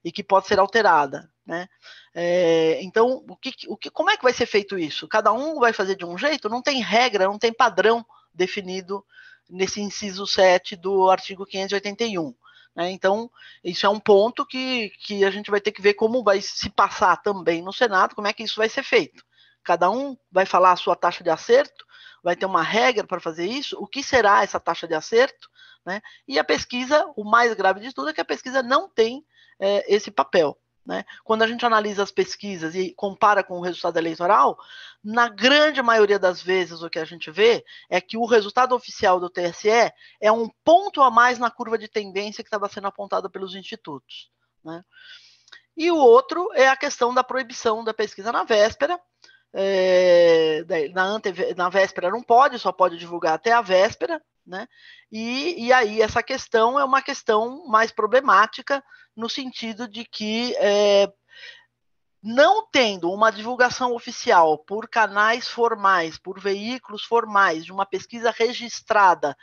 e que pode ser alterada. Né? É, então, o que, o que, como é que vai ser feito isso? Cada um vai fazer de um jeito? Não tem regra, não tem padrão definido nesse inciso 7 do artigo 581. Né? Então, isso é um ponto que, que a gente vai ter que ver como vai se passar também no Senado, como é que isso vai ser feito. Cada um vai falar a sua taxa de acerto, vai ter uma regra para fazer isso, o que será essa taxa de acerto, né? E a pesquisa, o mais grave de tudo é que a pesquisa não tem é, esse papel. Né? Quando a gente analisa as pesquisas e compara com o resultado eleitoral, na grande maioria das vezes o que a gente vê é que o resultado oficial do TSE é um ponto a mais na curva de tendência que estava sendo apontada pelos institutos. Né? E o outro é a questão da proibição da pesquisa na véspera. É, na, ante, na véspera não pode, só pode divulgar até a véspera, né? E, e aí essa questão é uma questão mais problemática no sentido de que é, não tendo uma divulgação oficial por canais formais, por veículos formais, de uma pesquisa registrada,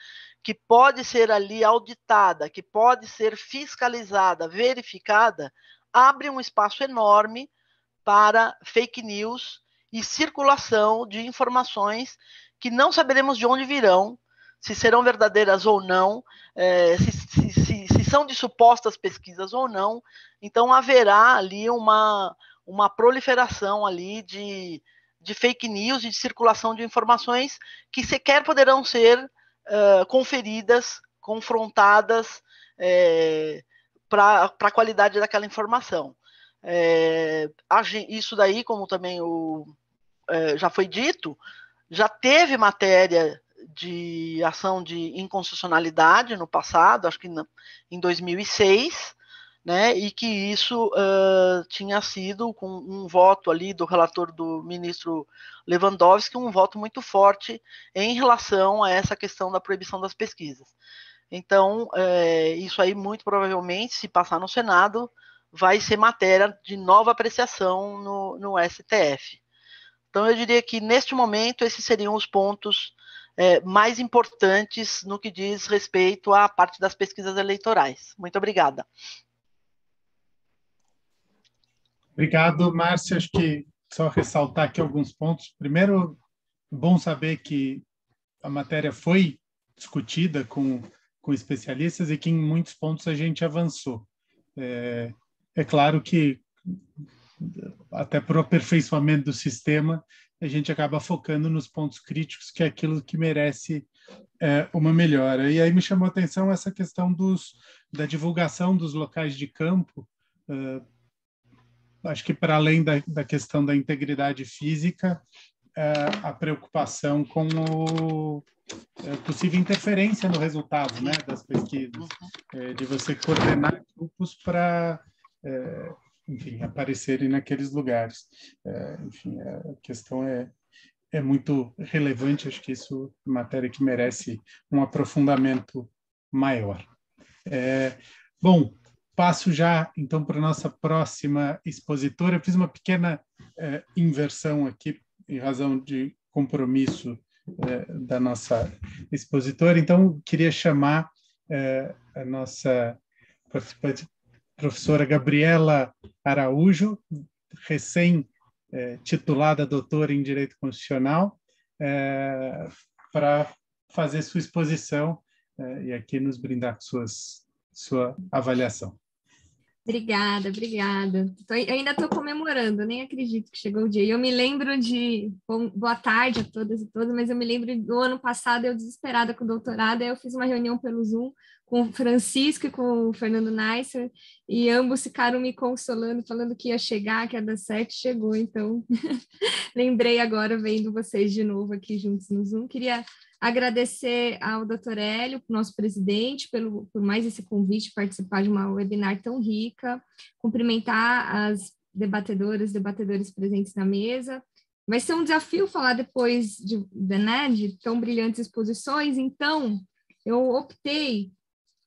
que pode ser ali auditada, que pode ser fiscalizada, verificada, abre um espaço enorme para fake news e circulação de informações que não saberemos de onde virão, se serão verdadeiras ou não, é, se, se, se, se, são de supostas pesquisas ou não. Então haverá ali uma, uma proliferação ali de, de fake news e de circulação de informações que sequer poderão ser uh, conferidas, confrontadas é, para a qualidade daquela informação. É, isso daí, como também o, é, já foi dito, já teve matéria de ação de inconstitucionalidade no passado, acho que em 2006, né, e que isso uh, tinha sido com um voto ali do relator do ministro Lewandowski, um voto muito forte em relação a essa questão da proibição das pesquisas. Então, é, isso aí muito provavelmente, se passar no Senado, vai ser matéria de nova apreciação no, no STF. Então, eu diria que neste momento esses seriam os pontos é, mais importantes no que diz respeito à parte das pesquisas eleitorais. Muito obrigada. Obrigado, Márcia. Acho que só ressaltar aqui alguns pontos. Primeiro, bom saber que a matéria foi discutida com, com especialistas e que em muitos pontos a gente avançou. É, é claro que, até para o aperfeiçoamento do sistema, a gente acaba focando nos pontos críticos, que é aquilo que merece é, uma melhora. E aí me chamou a atenção essa questão dos, da divulgação dos locais de campo. Uh, acho que para além da, da, questão da integridade física, uh, a preocupação com o uh, possível interferência no resultado né, das pesquisas, é, de você coordenar grupos para enfim, aparecerem naqueles lugares. É, enfim, a questão é, é muito relevante, acho que isso é matéria que merece um aprofundamento maior. É, bom, passo já então para a nossa próxima expositora. Eu fiz uma pequena é, inversão aqui, em razão de compromisso é, da nossa expositora, então queria chamar é, a nossa participante professora Gabriela Araújo, recém-titulada doutora em Direito Constitucional, é, para fazer sua exposição é, e aqui nos brindar suas, sua avaliação. Obrigada, obrigada. Tô, ainda estou comemorando, nem acredito que chegou o dia. Eu me lembro de. Bom, boa tarde a todas e todos, mas eu me lembro do ano passado, eu desesperada com o doutorado, eu fiz uma reunião pelo Zoom com o Francisco e com o Fernando Neisser, e ambos ficaram me consolando, falando que ia chegar, que ia dar certo, chegou. Então, lembrei agora vendo vocês de novo aqui juntos no Zoom. Queria Agradecer ao Dr. Hélio, nosso presidente, pelo, por mais esse convite participar de uma webinar tão rica, cumprimentar as debatedoras, debatedores presentes na mesa. Vai ser um desafio falar depois de, de, né, de tão brilhantes exposições, então eu optei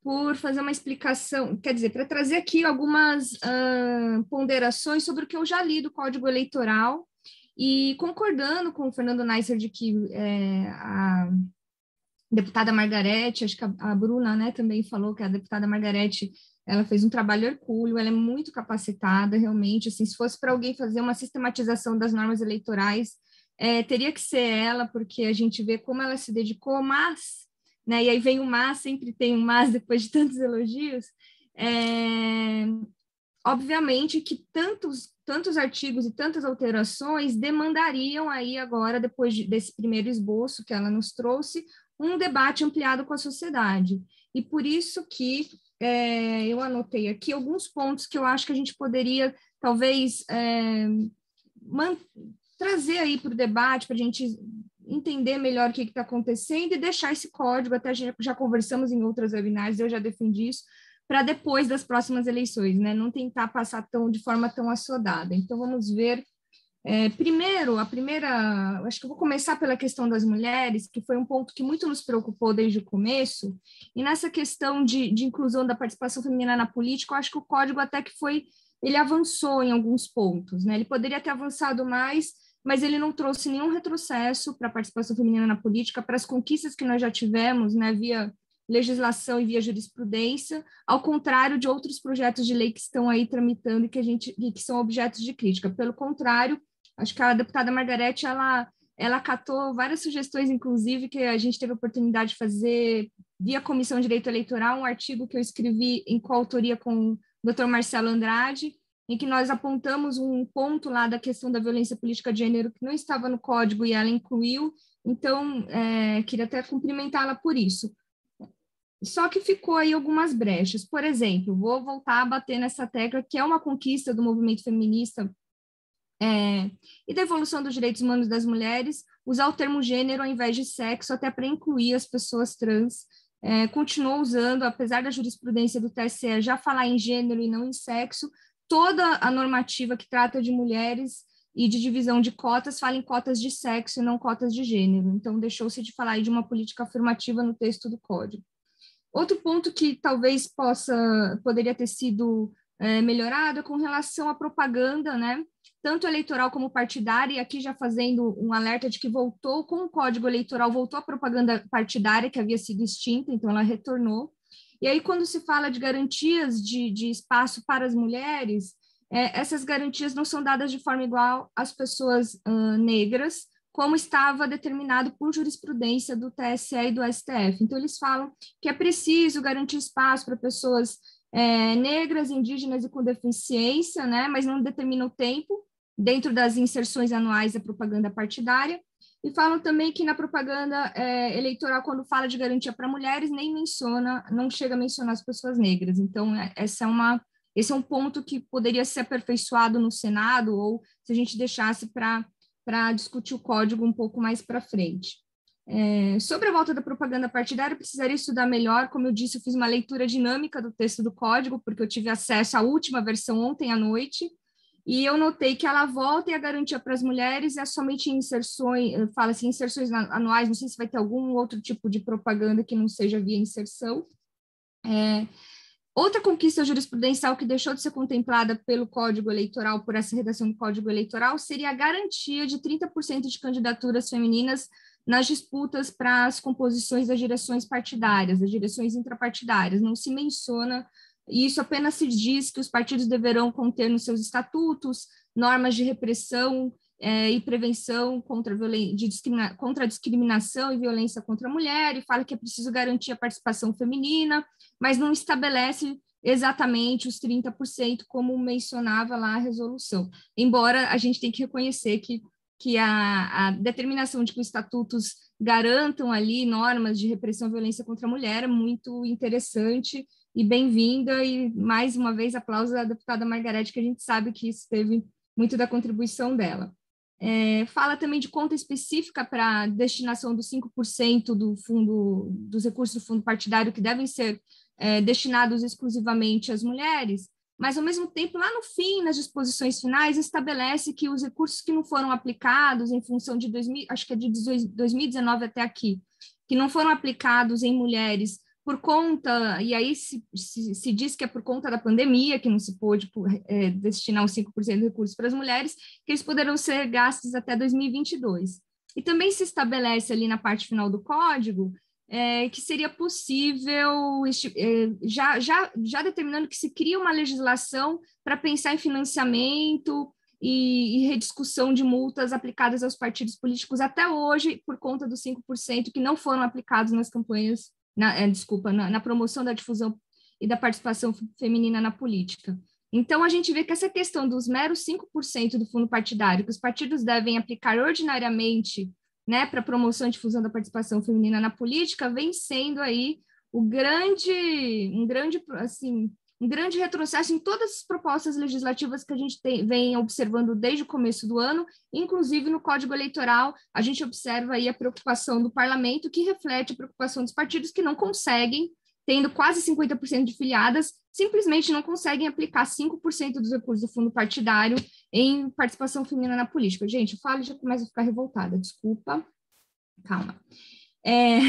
por fazer uma explicação, quer dizer, para trazer aqui algumas uh, ponderações sobre o que eu já li do Código Eleitoral e concordando com o Fernando Neisser de que é, a deputada Margarete, acho que a, Bruna né, também falou que a deputada Margarete ela fez um trabalho hercúleo, ela é muito capacitada, realmente, assim, se fosse para alguém fazer uma sistematização das normas eleitorais, é, teria que ser ela, porque a gente vê como ela se dedicou, mas, né, e aí vem o mas, sempre tem um mas depois de tantos elogios, é, obviamente que tantos, tantos artigos e tantas alterações demandariam aí agora, depois de, desse primeiro esboço que ela nos trouxe, um debate ampliado com a sociedade. E por isso que é, eu anotei aqui alguns pontos que eu acho que a gente poderia, talvez, é, trazer aí para o debate, para a gente entender melhor o que está acontecendo e deixar esse código, até já, já conversamos em outras webinars, eu já defendi isso, para depois das próximas eleições, né? Não tentar passar tão de forma tão assodada. Então vamos ver. É, primeiro, a primeira, acho que eu vou começar pela questão das mulheres, que foi um ponto que muito nos preocupou desde o começo. E nessa questão de, de inclusão da participação feminina na política, eu acho que o código até que foi, ele avançou em alguns pontos, né? Ele poderia ter avançado mais, mas ele não trouxe nenhum retrocesso para a participação feminina na política, para as conquistas que nós já tivemos, né? Via legislação e via jurisprudência, ao contrário de outros projetos de lei que estão aí tramitando e que a gente que são objetos de crítica. Pelo contrário, acho que a deputada Margarete ela ela acatou várias sugestões, inclusive, que a gente teve a oportunidade de fazer via Comissão de Direito Eleitoral, um artigo que eu escrevi em coautoria com o Dr. Marcelo Andrade, em que nós apontamos um ponto lá da questão da violência política de gênero que não estava no código e ela incluiu, então, é, queria até cumprimentá-la por isso. Só que ficou aí algumas brechas. Por exemplo, vou voltar a bater nessa tecla que é uma conquista do movimento feminista é, e da evolução dos direitos humanos das mulheres, usar o termo gênero ao invés de sexo, até para incluir as pessoas trans. É, continuou usando, apesar da jurisprudência do TSE já falar em gênero e não em sexo, toda a normativa que trata de mulheres e de divisão de cotas fala em cotas de sexo e não cotas de gênero. Então, deixou-se de falar de uma política afirmativa no texto do Código. Outro ponto que talvez possa poderia ter sido é, melhorado é com relação à propaganda, né? Tanto eleitoral como partidária, e aqui já fazendo um alerta de que voltou com o código eleitoral, voltou a propaganda partidária que havia sido extinta, então ela retornou. E aí, quando se fala de garantias de, de espaço para as mulheres, é, essas garantias não são dadas de forma igual às pessoas uh, negras, como estava determinado por jurisprudência do TSE e do STF. Então, eles falam que é preciso garantir espaço para pessoas é, negras, indígenas e com deficiência, né, mas não determina o tempo dentro das inserções anuais da propaganda partidária. E falam também que na propaganda é, eleitoral, quando fala de garantia para mulheres, nem menciona, não chega a mencionar as pessoas negras. Então, é, essa é uma, esse é um ponto que poderia ser aperfeiçoado no Senado, ou se a gente deixasse para discutir o código um pouco mais para frente. É, sobre a volta da propaganda partidária, precisaria estudar melhor. Como eu disse, eu fiz uma leitura dinâmica do texto do código, porque eu tive acesso à última versão ontem à noite, e eu notei que ela volta e a garantia para as mulheres é somente inserções, fala-se inserções anuais, não sei se vai ter algum outro tipo de propaganda que não seja via inserção. É, Outra conquista jurisprudencial que deixou de ser contemplada pelo Código Eleitoral, por essa redação do Código Eleitoral, seria a garantia de 30% de candidaturas femininas nas disputas para as composições das direções partidárias, das direções intrapartidárias. Não se menciona isso, apenas se diz que os partidos deverão conter nos seus estatutos normas de repressão é, e prevenção contra, de discrimina contra a discriminação e violência contra a mulher, e fala que é preciso garantir a participação feminina, mas não estabelece exatamente os 30%, como mencionava lá a resolução. Embora a gente tenha que reconhecer que, que a, a determinação de que os estatutos garantam ali normas de repressão à violência contra a mulher é muito interessante e bem-vinda, e mais uma vez aplauso à deputada Margarete, que a gente sabe que isso teve muito da contribuição dela. É, fala também de conta específica para destinação dos 5% do fundo, dos recursos do fundo partidário que devem ser é, destinados exclusivamente às mulheres, mas ao mesmo tempo, lá no fim, nas disposições finais, estabelece que os recursos que não foram aplicados em função de 2000, acho que é de 2019 até aqui, que não foram aplicados em mulheres por conta, e aí se, se, se, diz que é por conta da pandemia, que não se pôde é, destinar os 5% de recursos para as mulheres, que eles poderão ser gastos até 2022. E também se estabelece ali na parte final do código é, que seria possível, é, já, já, já determinando que se cria uma legislação para pensar em financiamento e, e, rediscussão de multas aplicadas aos partidos políticos até hoje, por conta dos 5% que não foram aplicados nas campanhas na, é, desculpa, na, na promoção da difusão e da participação feminina na política. Então, a gente vê que essa questão dos meros 5% do fundo partidário que os partidos devem aplicar ordinariamente né, para promoção e difusão da participação feminina na política vem sendo aí o grande, um grande, assim, um grande retrocesso em todas as propostas legislativas que a gente tem, vem observando desde o começo do ano, inclusive no Código Eleitoral, a gente observa aí a preocupação do parlamento, que reflete a preocupação dos partidos que não conseguem, tendo quase 50% de filiadas, simplesmente não conseguem aplicar 5% dos recursos do fundo partidário em participação feminina na política. Gente, eu falo e já começo a ficar revoltada, desculpa. Calma. É,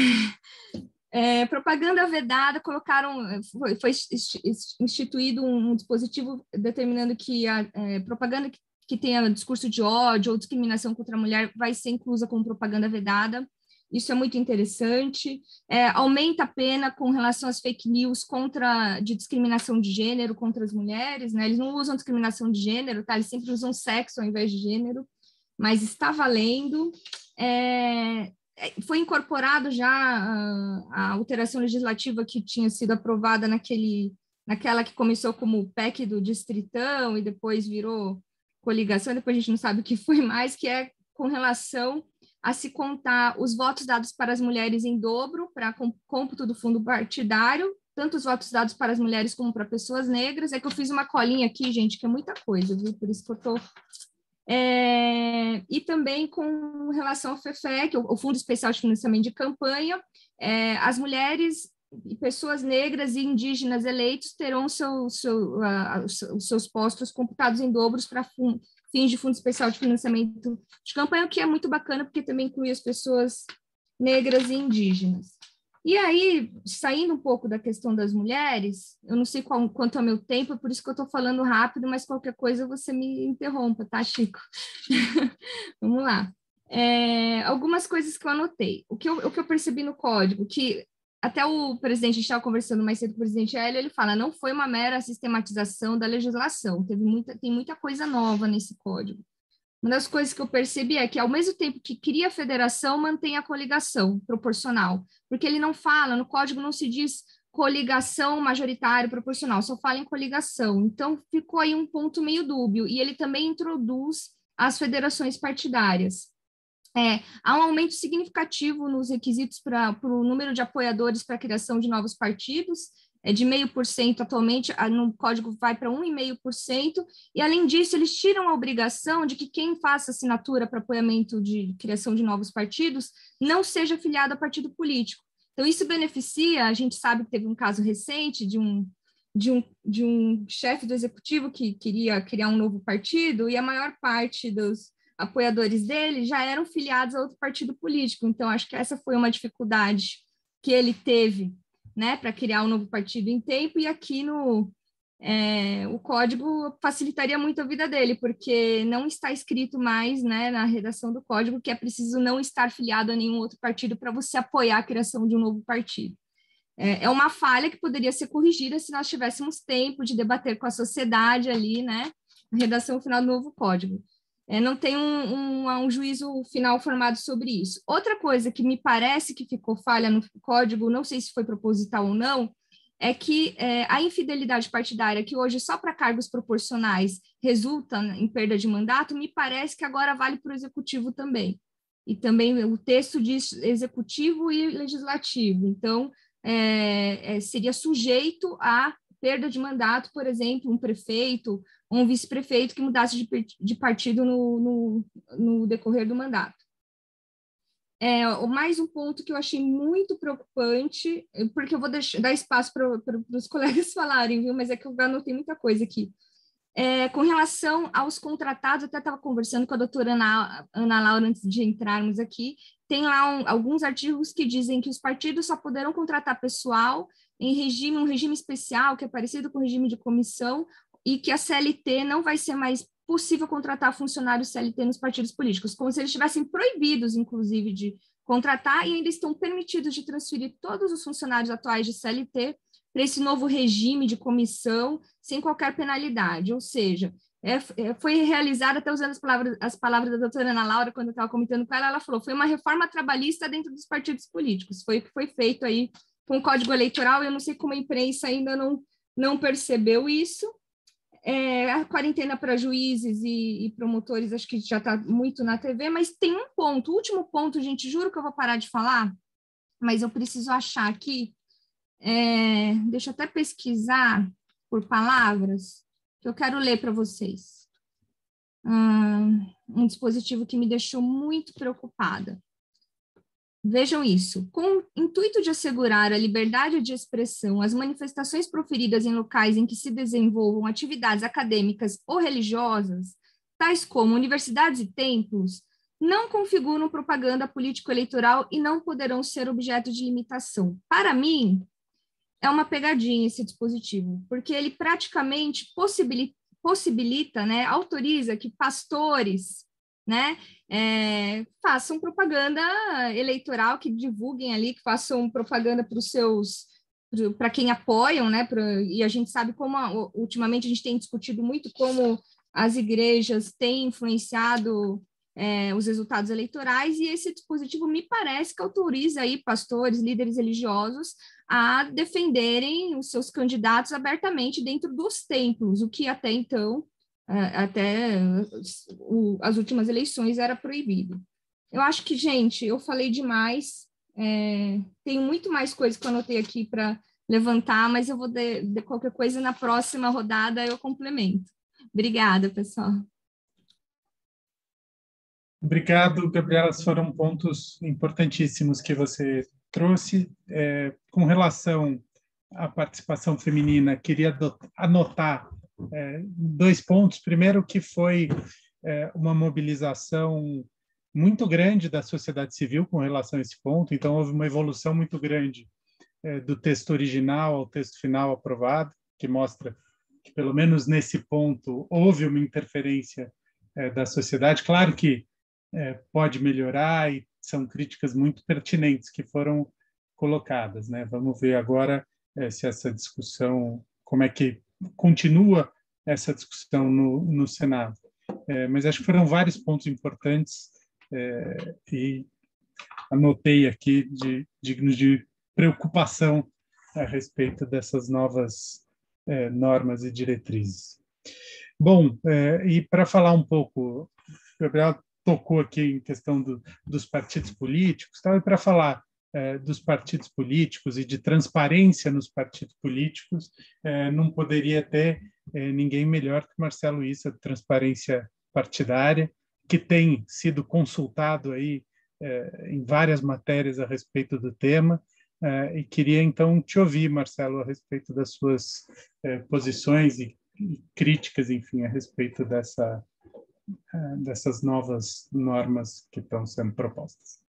é, propaganda vedada, colocaram, foi, foi instituído um, dispositivo determinando que a é, propaganda que, que tenha discurso de ódio ou discriminação contra a mulher vai ser inclusa como propaganda vedada. Isso é muito interessante. É, aumenta a pena com relação às fake news contra de discriminação de gênero contra as mulheres, né? Eles não usam discriminação de gênero, tá? Eles sempre usam sexo ao invés de gênero, mas está valendo. É, foi incorporado já a, a, alteração legislativa que tinha sido aprovada naquele, naquela que começou como PEC do Distritão e depois virou coligação, depois a gente não sabe o que foi mais, que é com relação a se contar os votos dados para as mulheres em dobro, para cômputo do fundo partidário, tanto os votos dados para as mulheres como para pessoas negras. É que eu fiz uma colinha aqui, gente, que é muita coisa, viu? Por isso que eu estou é, e também com relação ao FEFEC, o, Fundo Especial de Financiamento de Campanha, é, as mulheres e pessoas negras e indígenas eleitos terão seu, seu, seus postos computados em dobros para fins de Fundo Especial de Financiamento de Campanha, o que é muito bacana, porque também inclui as pessoas negras e indígenas. E aí, saindo um pouco da questão das mulheres, eu não sei qual, quanto é o meu tempo, é por isso que eu estou falando rápido, mas qualquer coisa você me interrompa, tá, Chico? Vamos lá. É, algumas coisas que eu anotei. O que eu, o que eu percebi no código, que até o presidente, a gente estava conversando mais cedo com o presidente Hélio, ele fala, não foi uma mera sistematização da legislação, teve muita, tem muita coisa nova nesse código. Uma das coisas que eu percebi é que, ao mesmo tempo que cria a federação, mantém a coligação proporcional, porque ele não fala, no código não se diz coligação majoritária proporcional, só fala em coligação. Então, ficou aí um ponto meio dúbio, e ele também introduz as federações partidárias. É, há um aumento significativo nos requisitos para o número de apoiadores para a criação de novos partidos, é de meio por cento atualmente, no código vai para 1,5%, e além disso, eles tiram a obrigação de que quem faça assinatura para apoiamento de criação de novos partidos não seja afiliado a partido político. Então, isso beneficia, a gente sabe que teve um caso recente de um, de um, de um chefe do executivo que queria criar um novo partido, e a maior parte dos apoiadores dele já eram filiados a outro partido político. Então, acho que essa foi uma dificuldade que ele teve né, para criar um novo partido em tempo, e aqui no é, o código facilitaria muito a vida dele, porque não está escrito mais né, na redação do código que é preciso não estar filiado a nenhum outro partido para você apoiar a criação de um novo partido. É, é uma falha que poderia ser corrigida se nós tivéssemos tempo de debater com a sociedade ali, né, redação final do novo código. É, não tem um, um, um, juízo final formado sobre isso. Outra coisa que me parece que ficou falha no código, não sei se foi proposital ou não, é que é, a infidelidade partidária, que hoje só para cargos proporcionais resulta em perda de mandato, me parece que agora vale para o executivo também. E também o texto diz executivo e legislativo. Então, é, é, seria sujeito a perda de mandato, por exemplo, um prefeito um vice-prefeito que mudasse de, de partido no, no, no, decorrer do mandato. É, mais um ponto que eu achei muito preocupante, porque eu vou deixar, dar espaço para os colegas falarem, viu? Mas é que eu anotei muita coisa aqui. É, com relação aos contratados, até estava conversando com a doutora Ana, Ana Laura antes de entrarmos aqui, tem lá um, alguns artigos que dizem que os partidos só poderão contratar pessoal em regime, um regime especial, que é parecido com o regime de comissão, e que a CLT não vai ser mais possível contratar funcionários CLT nos partidos políticos, como se eles estivessem proibidos, inclusive, de contratar e ainda estão permitidos de transferir todos os funcionários atuais de CLT para esse novo regime de comissão sem qualquer penalidade, ou seja, é, é, foi realizada, até usando as palavras, as palavras da doutora Ana Laura, quando eu estava comentando com ela, ela falou, foi uma reforma trabalhista dentro dos partidos políticos, foi o que foi feito aí com o Código Eleitoral, eu não sei como a imprensa ainda não, não percebeu isso. É, a quarentena para juízes e, e, promotores, acho que já está muito na TV, mas tem um ponto, o último ponto, gente, juro que eu vou parar de falar, mas eu preciso achar aqui, é, deixa eu até pesquisar por palavras, que eu quero ler para vocês. um dispositivo que me deixou muito preocupada. Vejam isso. Com o intuito de assegurar a liberdade de expressão, as manifestações proferidas em locais em que se desenvolvam atividades acadêmicas ou religiosas, tais como universidades e templos, não configuram propaganda político-eleitoral e não poderão ser objeto de limitação. Para mim, é uma pegadinha esse dispositivo, porque ele praticamente possibilita, possibilita né, autoriza que pastores, né, é, façam propaganda eleitoral, que divulguem ali, que façam propaganda para os seus, para quem apoiam, né? E a gente sabe como, ultimamente, a gente tem discutido muito como as igrejas têm influenciado é, os resultados eleitorais, e esse dispositivo me parece que autoriza aí pastores, líderes religiosos a defenderem os seus candidatos abertamente dentro dos templos, o que até então até as últimas eleições era proibido. Eu acho que, gente, eu falei demais. É, tenho muito mais coisas que eu anotei aqui para levantar, mas eu vou de, de, qualquer coisa na próxima rodada eu complemento. Obrigada, pessoal. Obrigado, Gabriela. Foram pontos importantíssimos que você trouxe. É, com relação à participação feminina, queria anotar é, dois pontos. Primeiro, que foi é, uma mobilização muito grande da sociedade civil com relação a esse ponto, então houve uma evolução muito grande é, do texto original ao texto final aprovado, que mostra que, pelo menos nesse ponto, houve uma interferência é, da sociedade. Claro que é, pode melhorar e são críticas muito pertinentes que foram colocadas. Né? Vamos ver agora é, se essa discussão, como é que continua essa discussão no, no Senado. É, mas acho que foram vários pontos importantes é, e anotei aqui de, dignos de preocupação a respeito dessas novas é, normas e diretrizes. Bom, é, e para falar um pouco, Gabriel tocou aqui em questão do, dos partidos políticos, tá? e para falar dos partidos políticos e de transparência nos partidos políticos, é, não poderia ter é, ninguém melhor que Marcelo Issa, de Transparência Partidária, que tem sido consultado aí em várias matérias a respeito do tema, e queria então te ouvir, Marcelo, a respeito das suas posições e críticas, enfim, a respeito dessa, dessas novas normas que estão sendo propostas.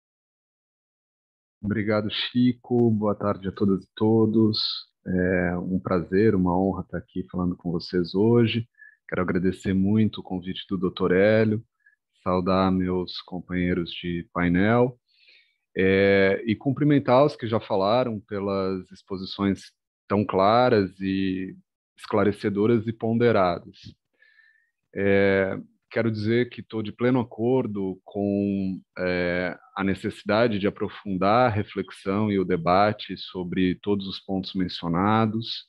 Obrigado, Chico. Boa tarde a todas e todos. É um prazer, uma honra estar aqui falando com vocês hoje. Quero agradecer muito o convite do Dr. Hélio, saudar meus companheiros de painel é, e cumprimentar os que já falaram pelas exposições tão claras e esclarecedoras e ponderadas. É, quero dizer que estou de pleno acordo com é, a necessidade de aprofundar a reflexão e o debate sobre todos os pontos mencionados,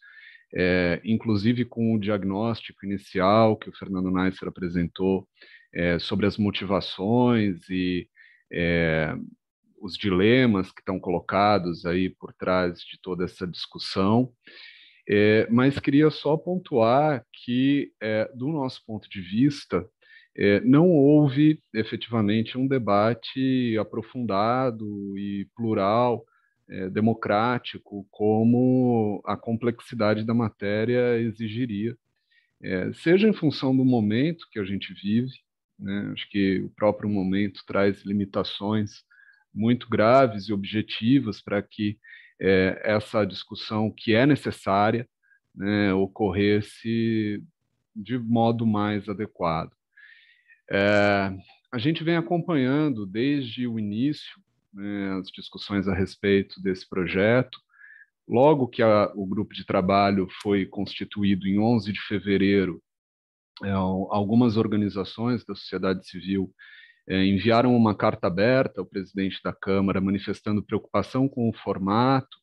é, inclusive com o diagnóstico inicial que o Fernando Neisser apresentou é, sobre as motivações e os dilemas que estão colocados aí por trás de toda essa discussão. É, mas queria só pontuar que, é, do nosso ponto de vista, é, não houve efetivamente um debate aprofundado e plural, é, democrático, como a complexidade da matéria exigiria, é, seja em função do momento que a gente vive, né, acho que o próprio momento traz limitações muito graves e objetivas para que é, essa discussão que é necessária né, ocorresse de modo mais adequado. É, a gente vem acompanhando desde o início né, as discussões a respeito desse projeto. Logo que a, o grupo de trabalho foi constituído em 11 de fevereiro, é, algumas organizações da sociedade civil é, enviaram uma carta aberta ao presidente da Câmara manifestando preocupação com o formato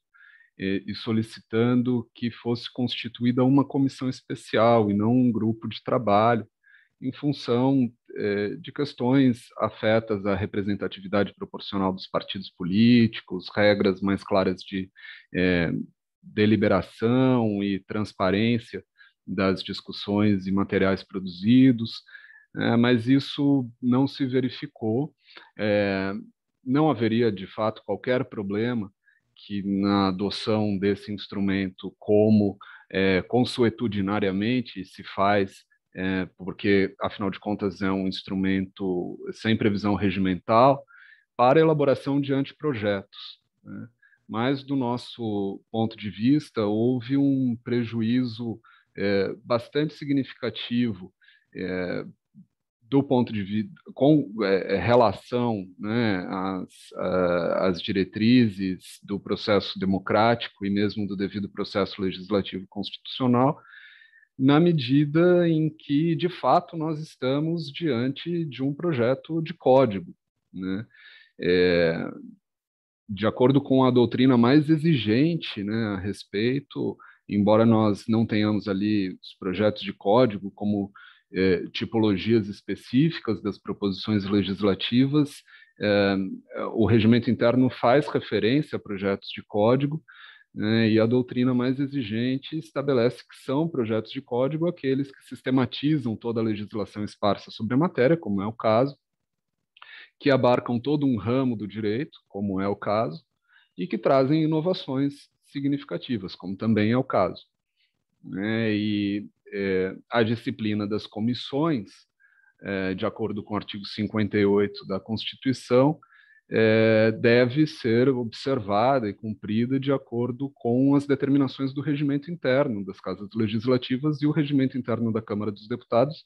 é, e solicitando que fosse constituída uma comissão especial e não um grupo de trabalho em função de questões afetas à representatividade proporcional dos partidos políticos, regras mais claras de é, deliberação e transparência das discussões e materiais produzidos, é, mas isso não se verificou. É, não haveria, de fato, qualquer problema que na adoção desse instrumento, como consuetudinariamente se faz é, porque, afinal de contas, é um instrumento sem previsão regimental para elaboração de anteprojetos. Né? Mas, do nosso ponto de vista, houve um prejuízo é, bastante significativo é, do ponto de vista com é, relação né, às, às diretrizes do processo democrático e mesmo do devido processo legislativo constitucional, na medida em que, de fato, nós estamos diante de um projeto de código. Né? É, de acordo com a doutrina mais exigente né, a respeito, embora nós não tenhamos ali os projetos de código como é, tipologias específicas das proposições legislativas, é, o regimento interno faz referência a projetos de código, né, e a doutrina mais exigente estabelece que são projetos de código aqueles que sistematizam toda a legislação esparsa sobre a matéria, como é o caso, que abarcam todo um ramo do direito, como é o caso, e que trazem inovações significativas, como também é o caso. Né, e é, a disciplina das comissões, é, de acordo com o artigo 58 da Constituição, é, deve ser observada e cumprida de acordo com as determinações do regimento interno das casas legislativas e o regimento interno da Câmara dos Deputados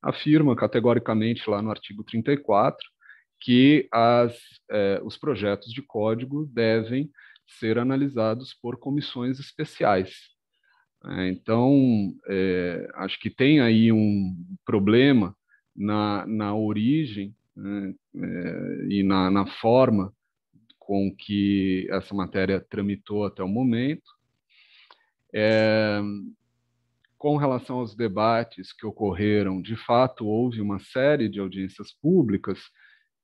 afirma categoricamente lá no artigo 34 que as, é, os projetos de código devem ser analisados por comissões especiais. É, então, é, acho que tem aí um problema na, na origem né, é, e na, na forma com que essa matéria tramitou até o momento. É, com relação aos debates que ocorreram, de fato, houve uma série de audiências públicas,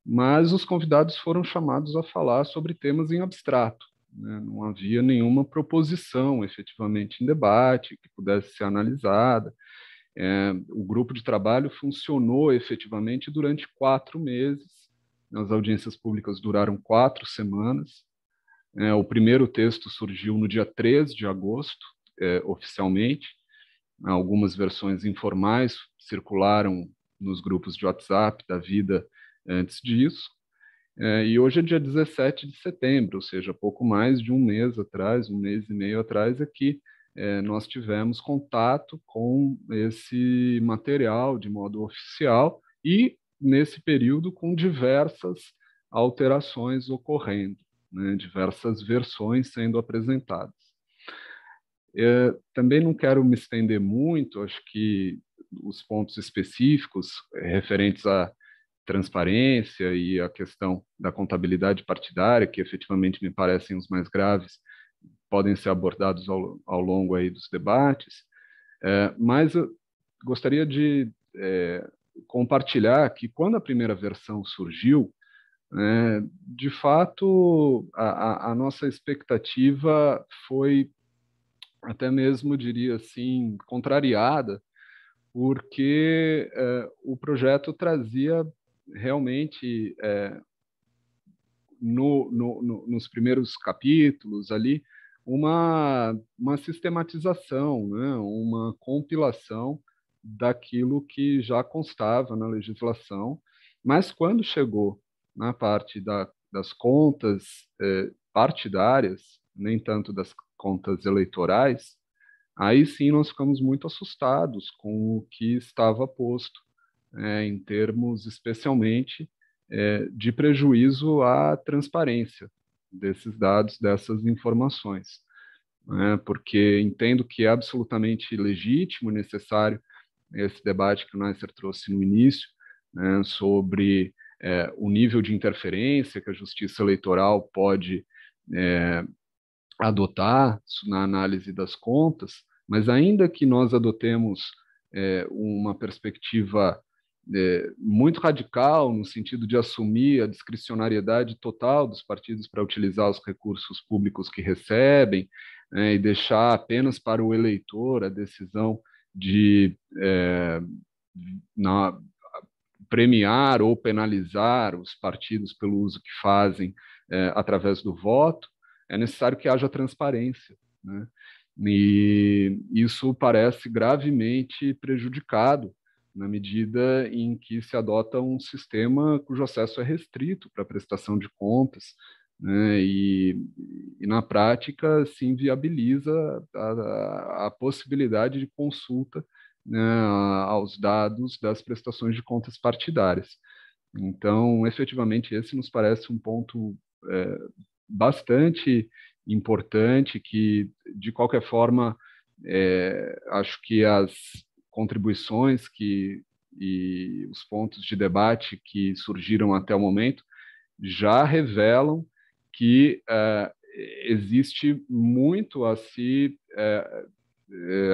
mas os convidados foram chamados a falar sobre temas em abstrato. Né? Não havia nenhuma proposição efetivamente em debate que pudesse ser analisada. É, o grupo de trabalho funcionou efetivamente durante quatro meses. As audiências públicas duraram quatro semanas. É, o primeiro texto surgiu no dia 3 de agosto, é, oficialmente. Algumas versões informais circularam nos grupos de WhatsApp da vida antes disso. É, e hoje é dia 17 de setembro, ou seja, pouco mais de um mês atrás, um mês e meio atrás, aqui é, nós tivemos contato com esse material de modo oficial e, nesse período, com diversas alterações ocorrendo, né, diversas versões sendo apresentadas. É, também não quero me estender muito, acho que os pontos específicos referentes à transparência e a questão da contabilidade partidária, que efetivamente me parecem os mais graves, podem ser abordados ao, ao longo aí dos debates. É, mas gostaria de é, compartilhar que quando a primeira versão surgiu, é, de fato, a, a, nossa expectativa foi até mesmo, diria assim, contrariada, porque é, o projeto trazia realmente, é, no, no, no, nos primeiros capítulos ali, uma, uma sistematização, né, uma compilação daquilo que já constava na legislação, mas quando chegou na parte da, das contas eh, partidárias, nem tanto das contas eleitorais, aí sim nós ficamos muito assustados com o que estava posto, eh, em termos especialmente eh, de prejuízo à transparência desses dados, dessas informações. Né? Porque entendo que é absolutamente legítimo e necessário esse debate que o Nasser trouxe no início, né, sobre é, o nível de interferência que a justiça eleitoral pode é, adotar na análise das contas, mas ainda que nós adotemos é, uma perspectiva é, muito radical no sentido de assumir a discricionariedade total dos partidos para utilizar os recursos públicos que recebem né, e deixar apenas para o eleitor a decisão de é, na, premiar ou penalizar os partidos pelo uso que fazem é, através do voto, é necessário que haja transparência. Né? E isso parece gravemente prejudicado na medida em que se adota um sistema cujo acesso é restrito para prestação de contas, né? e, e, na prática se inviabiliza a, a possibilidade de consulta né, aos dados das prestações de contas partidárias. Então, efetivamente, esse nos parece um ponto é, bastante importante que, de qualquer forma, é, acho que as contribuições que e os pontos de debate que surgiram até o momento já revelam que é, existe muito a se é,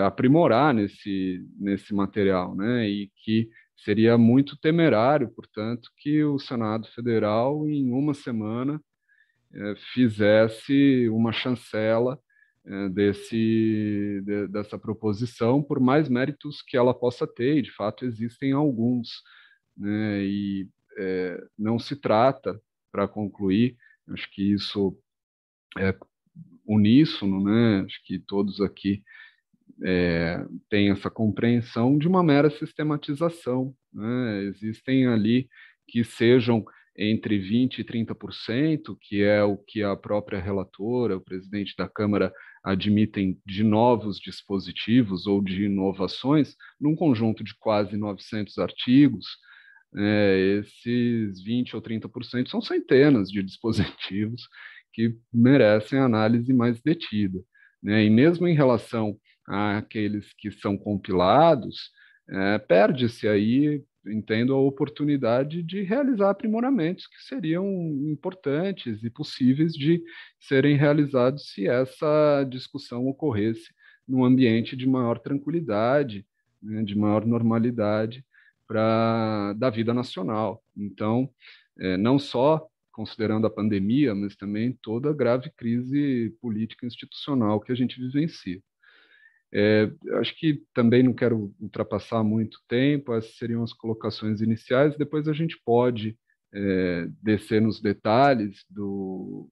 aprimorar nesse, nesse material, né? E que seria muito temerário, portanto, que o Senado Federal, em uma semana, fizesse uma chancela desse, de, dessa proposição, por mais méritos que ela possa ter, e de fato existem alguns, né? E é, não se trata, para concluir, Acho que isso é uníssono, né? Acho que todos aqui é, têm essa compreensão de uma mera sistematização. Né? Existem ali que sejam entre 20% e 30%, que é o que a própria relatora, o presidente da Câmara, admitem de novos dispositivos ou de inovações, num conjunto de quase 900 artigos, é, esses 20% ou 30% são centenas de dispositivos que merecem análise mais detida. Né? E mesmo em relação àqueles que são compilados, é, perde-se aí, entendo, a oportunidade de realizar aprimoramentos que seriam importantes e possíveis de serem realizados se essa discussão ocorresse num ambiente de maior tranquilidade, né, de maior normalidade, para da vida nacional. Então, é, não só considerando a pandemia, mas também toda a grave crise política institucional que a gente vivencia. É, acho que também não quero ultrapassar muito tempo, essas seriam as colocações iniciais, depois a gente pode é, descer nos detalhes do,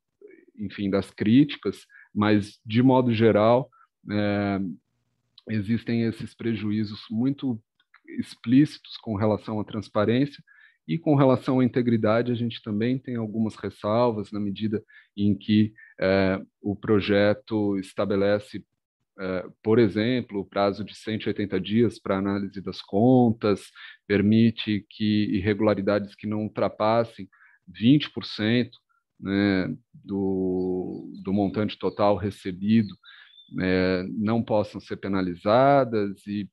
enfim, das críticas, mas de modo geral é, existem esses prejuízos muito explícitos com relação à transparência e com relação à integridade, a gente também tem algumas ressalvas na medida em que é, o projeto estabelece, por exemplo, o prazo de 180 dias para análise das contas, permite que irregularidades que não ultrapassem 20% né, do, do montante total recebido é, não possam ser penalizadas e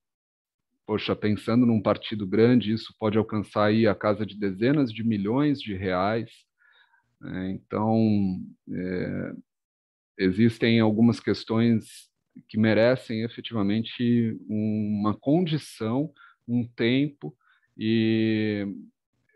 poxa, pensando num partido grande, isso pode alcançar aí a casa de dezenas de milhões de reais. Né? Então, é, existem algumas questões que merecem efetivamente uma condição, um tempo e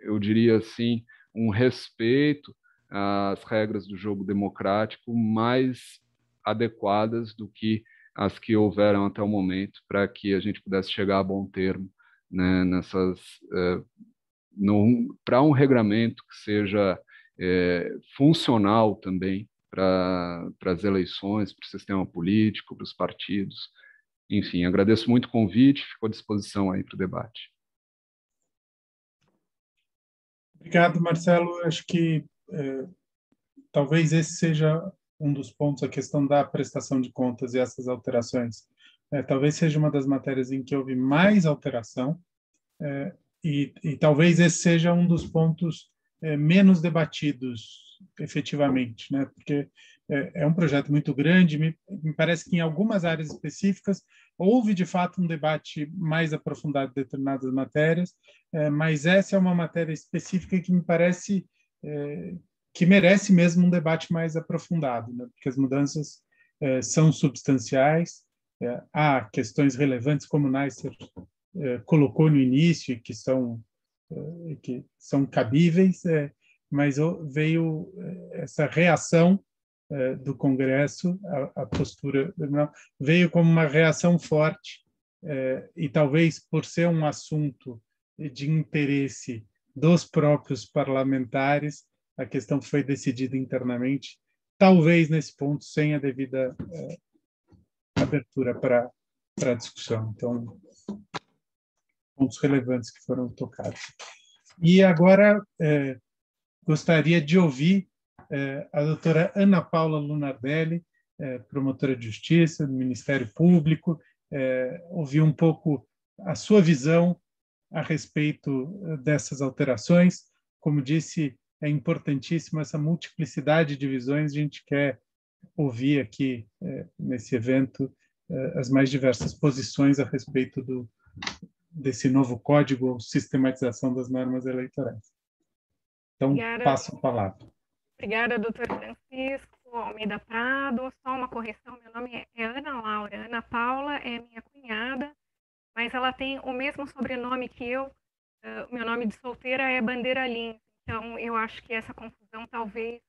eu diria assim um respeito às regras do jogo democrático mais adequadas do que as que houveram até o momento para que a gente pudesse chegar a bom termo né, nessas é, para um regramento que seja é, funcional também para as eleições, para o sistema político, para os partidos. Enfim, agradeço muito o convite, fico à disposição aí para o debate. Obrigado, Marcelo. Acho que é, talvez esse seja um dos pontos, a questão da prestação de contas e essas alterações. É, talvez seja uma das matérias em que houve mais alteração, é, e, e, talvez esse seja um dos pontos é, menos debatidos efetivamente, né? Porque é, é um projeto muito grande. Me, me, parece que em algumas áreas específicas houve de fato um debate mais aprofundado de determinadas matérias, é, mas essa é uma matéria específica que me parece é, que merece mesmo um debate mais aprofundado, né? Porque as mudanças é, são substanciais. É, há questões relevantes, como Neisser colocou no início, que são que são cabíveis, mas veio eh, essa reação eh, do Congresso, a, a postura veio como uma reação forte eh, e talvez por ser um assunto de interesse dos próprios parlamentares, a questão foi decidida internamente, talvez nesse ponto sem a devida abertura para para discussão. Então, pontos relevantes que foram tocados. E agora, é, gostaria de ouvir eh, a doutora Ana Paula Lunardelli, eh, promotora de justiça do Ministério Público, ouvir um pouco a sua visão a respeito dessas alterações. Como disse, é importantíssima essa multiplicidade de visões, a gente quer ouvir aqui nesse evento as mais diversas posições a respeito do, desse novo código ou sistematização das normas eleitorais. Então, Obrigada. passo a palavra. Obrigada, doutor Francisco Almeida Prado. Só uma correção, meu nome é Ana Laura. Ana Paula é minha cunhada, mas ela tem o mesmo sobrenome que eu. Uh, meu nome de solteira é Bandeira Lins. Então, eu acho que essa confusão talvez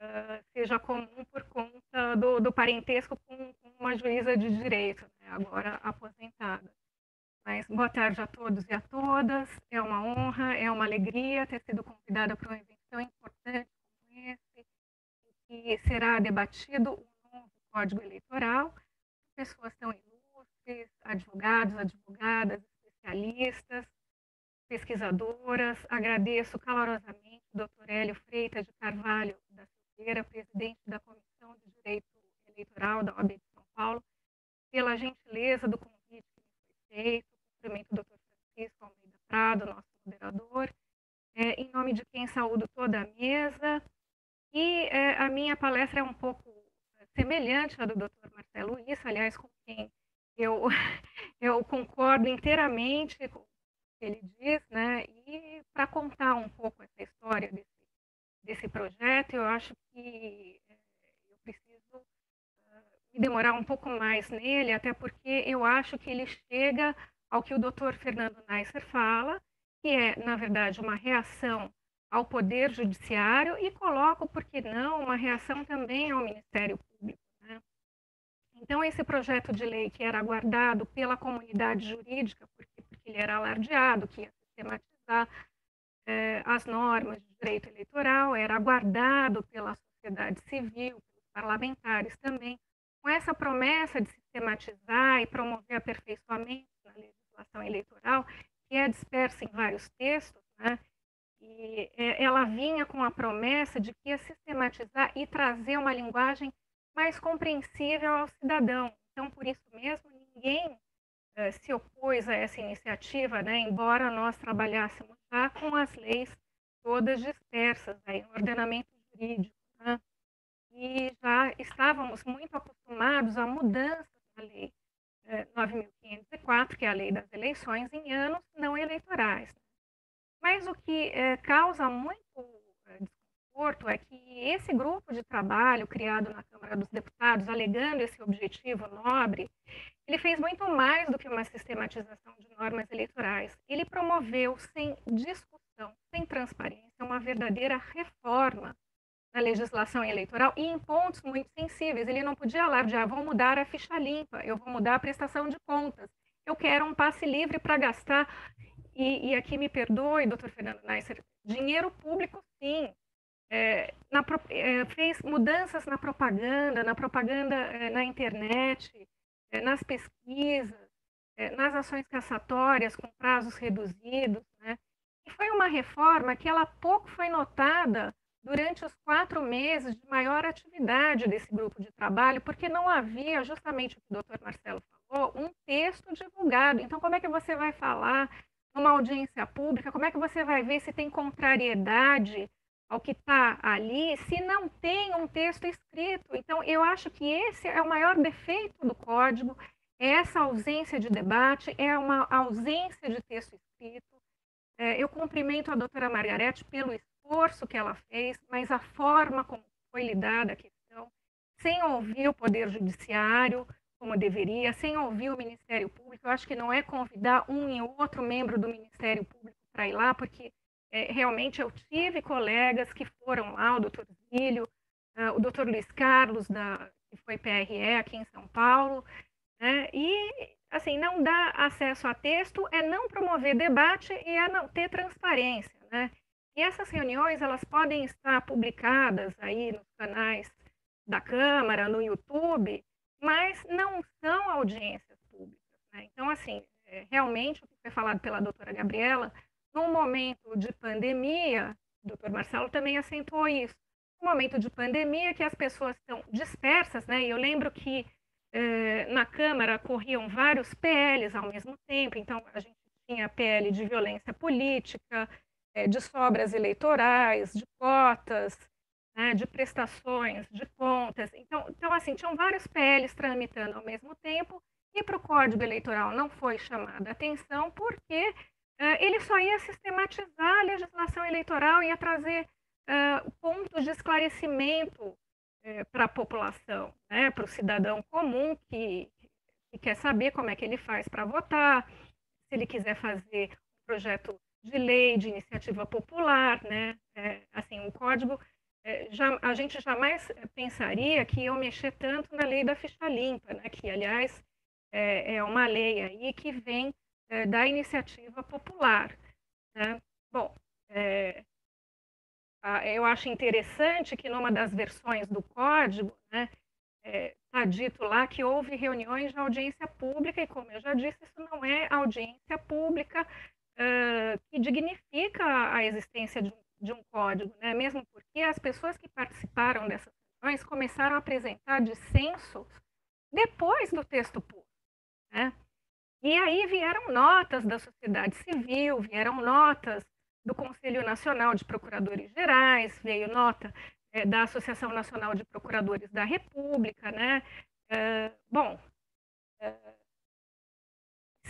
uh, seja comum por conta do, do parentesco com, com, uma juíza de direito, né, agora aposentada. Mas boa tarde a todos e a todas. É uma honra, é uma alegria ter sido convidada para um evento tão importante como esse, que será debatido o novo Código Eleitoral. Pessoas tão ilustres, advogados, advogadas, especialistas, pesquisadoras. Agradeço calorosamente o Dr. Hélio Freitas de Carvalho da Silveira, presidente da Comissão de Direito Eleitoral da OAB de São Paulo, pela gentileza do convite feito, cumprimento o doutor Francisco Almeida Prado, nosso moderador, é, em nome de quem saúdo toda a mesa. E é, a minha palestra é um pouco semelhante à do doutor Marcelo Issa, aliás, com quem eu, eu concordo inteiramente com o que ele diz, né? E para contar um pouco essa história desse, desse projeto, eu acho que é, eu preciso uh, me demorar um pouco mais nele, até porque eu acho que ele chega ao que o doutor Fernando Neisser fala, que é, na verdade, uma reação ao Poder Judiciário e coloco, por que não, uma reação também ao Ministério Público. Né? Então, esse projeto de lei que era aguardado pela comunidade jurídica, porque, porque ele era alardeado, que ia sistematizar eh, as normas de direito eleitoral, era aguardado pela sociedade civil, pelos parlamentares também, com essa promessa de sistematizar e promover aperfeiçoamento na legislação eleitoral, que é dispersa em vários textos, né? e é, ela vinha com a promessa de que ia sistematizar e trazer uma linguagem mais compreensível ao cidadão. Então, por isso mesmo, ninguém uh, se opôs a essa iniciativa, né? embora nós trabalhássemos já com as leis todas dispersas aí, no ordenamento jurídico. Né? E já estávamos muito acostumados a mudanças na lei 9.504, que é a lei das eleições, em anos não eleitorais. Mas o que é, causa muito é, desconforto é que esse grupo de trabalho criado na Câmara dos Deputados, alegando esse objetivo nobre, ele fez muito mais do que uma sistematização de normas eleitorais. Ele promoveu, sem discussão, sem transparência, uma verdadeira reforma na legislação eleitoral e em pontos muito sensíveis. Ele não podia alardear, vou mudar a ficha limpa, eu vou mudar a prestação de contas, eu quero um passe livre para gastar. E, e, aqui me perdoe, doutor Fernando Neisser, dinheiro público sim. É, na, é, fez mudanças na propaganda, na propaganda é, na internet, é, nas pesquisas, é, nas ações caçatórias com prazos reduzidos. Né? E foi uma reforma que ela pouco foi notada durante os quatro meses de maior atividade desse grupo de trabalho, porque não havia, justamente o que o doutor Marcelo falou, um texto divulgado. Então, como é que você vai falar numa audiência pública? Como é que você vai ver se tem contrariedade ao que está ali, se não tem um texto escrito? Então, eu acho que esse é o maior defeito do código, é essa ausência de debate, é uma ausência de texto escrito. É, eu cumprimento a doutora Margarete pelo esforço que ela fez, mas a forma como foi lidada a questão, sem ouvir o Poder Judiciário, como deveria, sem ouvir o Ministério Público. Eu acho que não é convidar um e outro membro do Ministério Público para ir lá, porque é, realmente eu tive colegas que foram lá, o doutor Zílio, uh, o doutor Luiz Carlos, da, que foi PRE aqui em São Paulo, né? e assim, não dar acesso a texto é não promover debate e é não ter transparência. Né? E essas reuniões, elas podem estar publicadas aí nos canais da Câmara, no YouTube, mas não são audiências públicas. Né? Então, assim, é, realmente, o que foi falado pela doutora Gabriela, num momento de pandemia, o doutor Marcelo também acentuou isso, um momento de pandemia que as pessoas estão dispersas, né? E eu lembro que eh, na Câmara corriam vários PLs ao mesmo tempo, então a gente tinha PL de violência política, de sobras eleitorais, de cotas, né, de prestações, de contas. Então, então, assim, tinham vários PLs tramitando ao mesmo tempo e para o Código Eleitoral não foi chamada atenção porque uh, ele só ia sistematizar a legislação eleitoral, ia trazer uh, pontos de esclarecimento uh, para a população, né, para o cidadão comum que, que quer saber como é que ele faz para votar, se ele quiser fazer um projeto de lei, de iniciativa popular, né? É, assim, o código, é, já, a gente jamais pensaria que ia mexer tanto na lei da ficha limpa, né? Que, aliás, é, é uma lei aí que vem é, da iniciativa popular, né? Bom, é, eu acho interessante que numa das versões do código, né? Está é, dito lá que houve reuniões de audiência pública, e como eu já disse, isso não é audiência pública que dignifica a existência de um, de um código, né? mesmo porque as pessoas que participaram dessas reuniões começaram a apresentar dissensos depois do texto público. Né? E aí vieram notas da sociedade civil, vieram notas do Conselho Nacional de Procuradores Gerais, veio nota é, da Associação Nacional de Procuradores da República, né? Bom,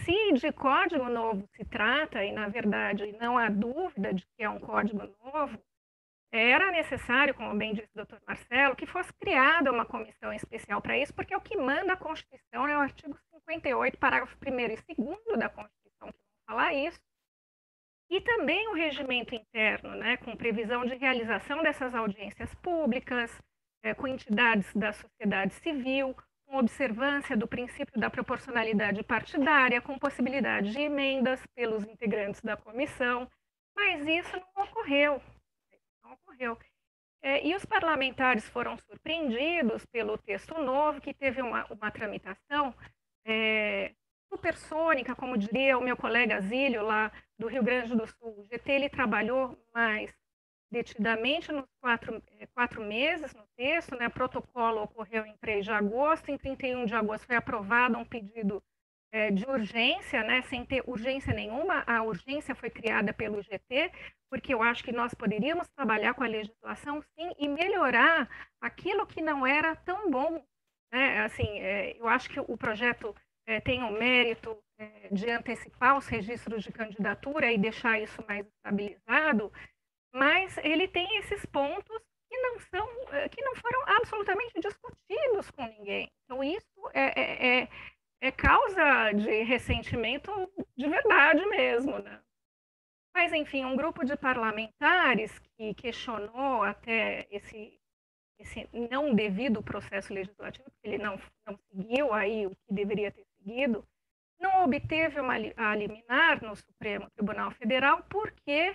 se de código novo se trata, e na verdade não há dúvida de que é um código novo, era necessário, como bem disse o doutor Marcelo, que fosse criada uma comissão especial para isso, porque é o que manda a Constituição, é o artigo 58, parágrafo 1 e 2 da Constituição, que vão falar isso, e também o regimento interno, né, com previsão de realização dessas audiências públicas, é, com entidades da sociedade civil, com observância do princípio da proporcionalidade partidária, com possibilidade de emendas pelos integrantes da comissão, mas isso não ocorreu. Não ocorreu. É, e os parlamentares foram surpreendidos pelo texto novo, que teve uma, uma tramitação é, supersônica, como diria o meu colega Zílio, lá do Rio Grande do Sul. O GT ele trabalhou mais detidamente nos quatro, eh, quatro meses no texto, né? Protocolo ocorreu em 3 de agosto, em 31 de agosto foi aprovado um pedido é, de urgência, né? Sem ter urgência nenhuma, a urgência foi criada pelo GT, porque eu acho que nós poderíamos trabalhar com a legislação, sim, e melhorar aquilo que não era tão bom, né? Assim, é, eu acho que o projeto é, tem o mérito de antecipar os registros de candidatura e deixar isso mais estabilizado, mas ele tem esses pontos que não são, é, que não foram absolutamente discutidos com ninguém. Então isso é, é, é, é causa de ressentimento de verdade mesmo, né? Mas, enfim, um grupo de parlamentares que questionou até esse, esse não devido processo legislativo, porque ele não, não seguiu aí o que deveria ter seguido, não obteve uma, a liminar no Supremo Tribunal Federal porque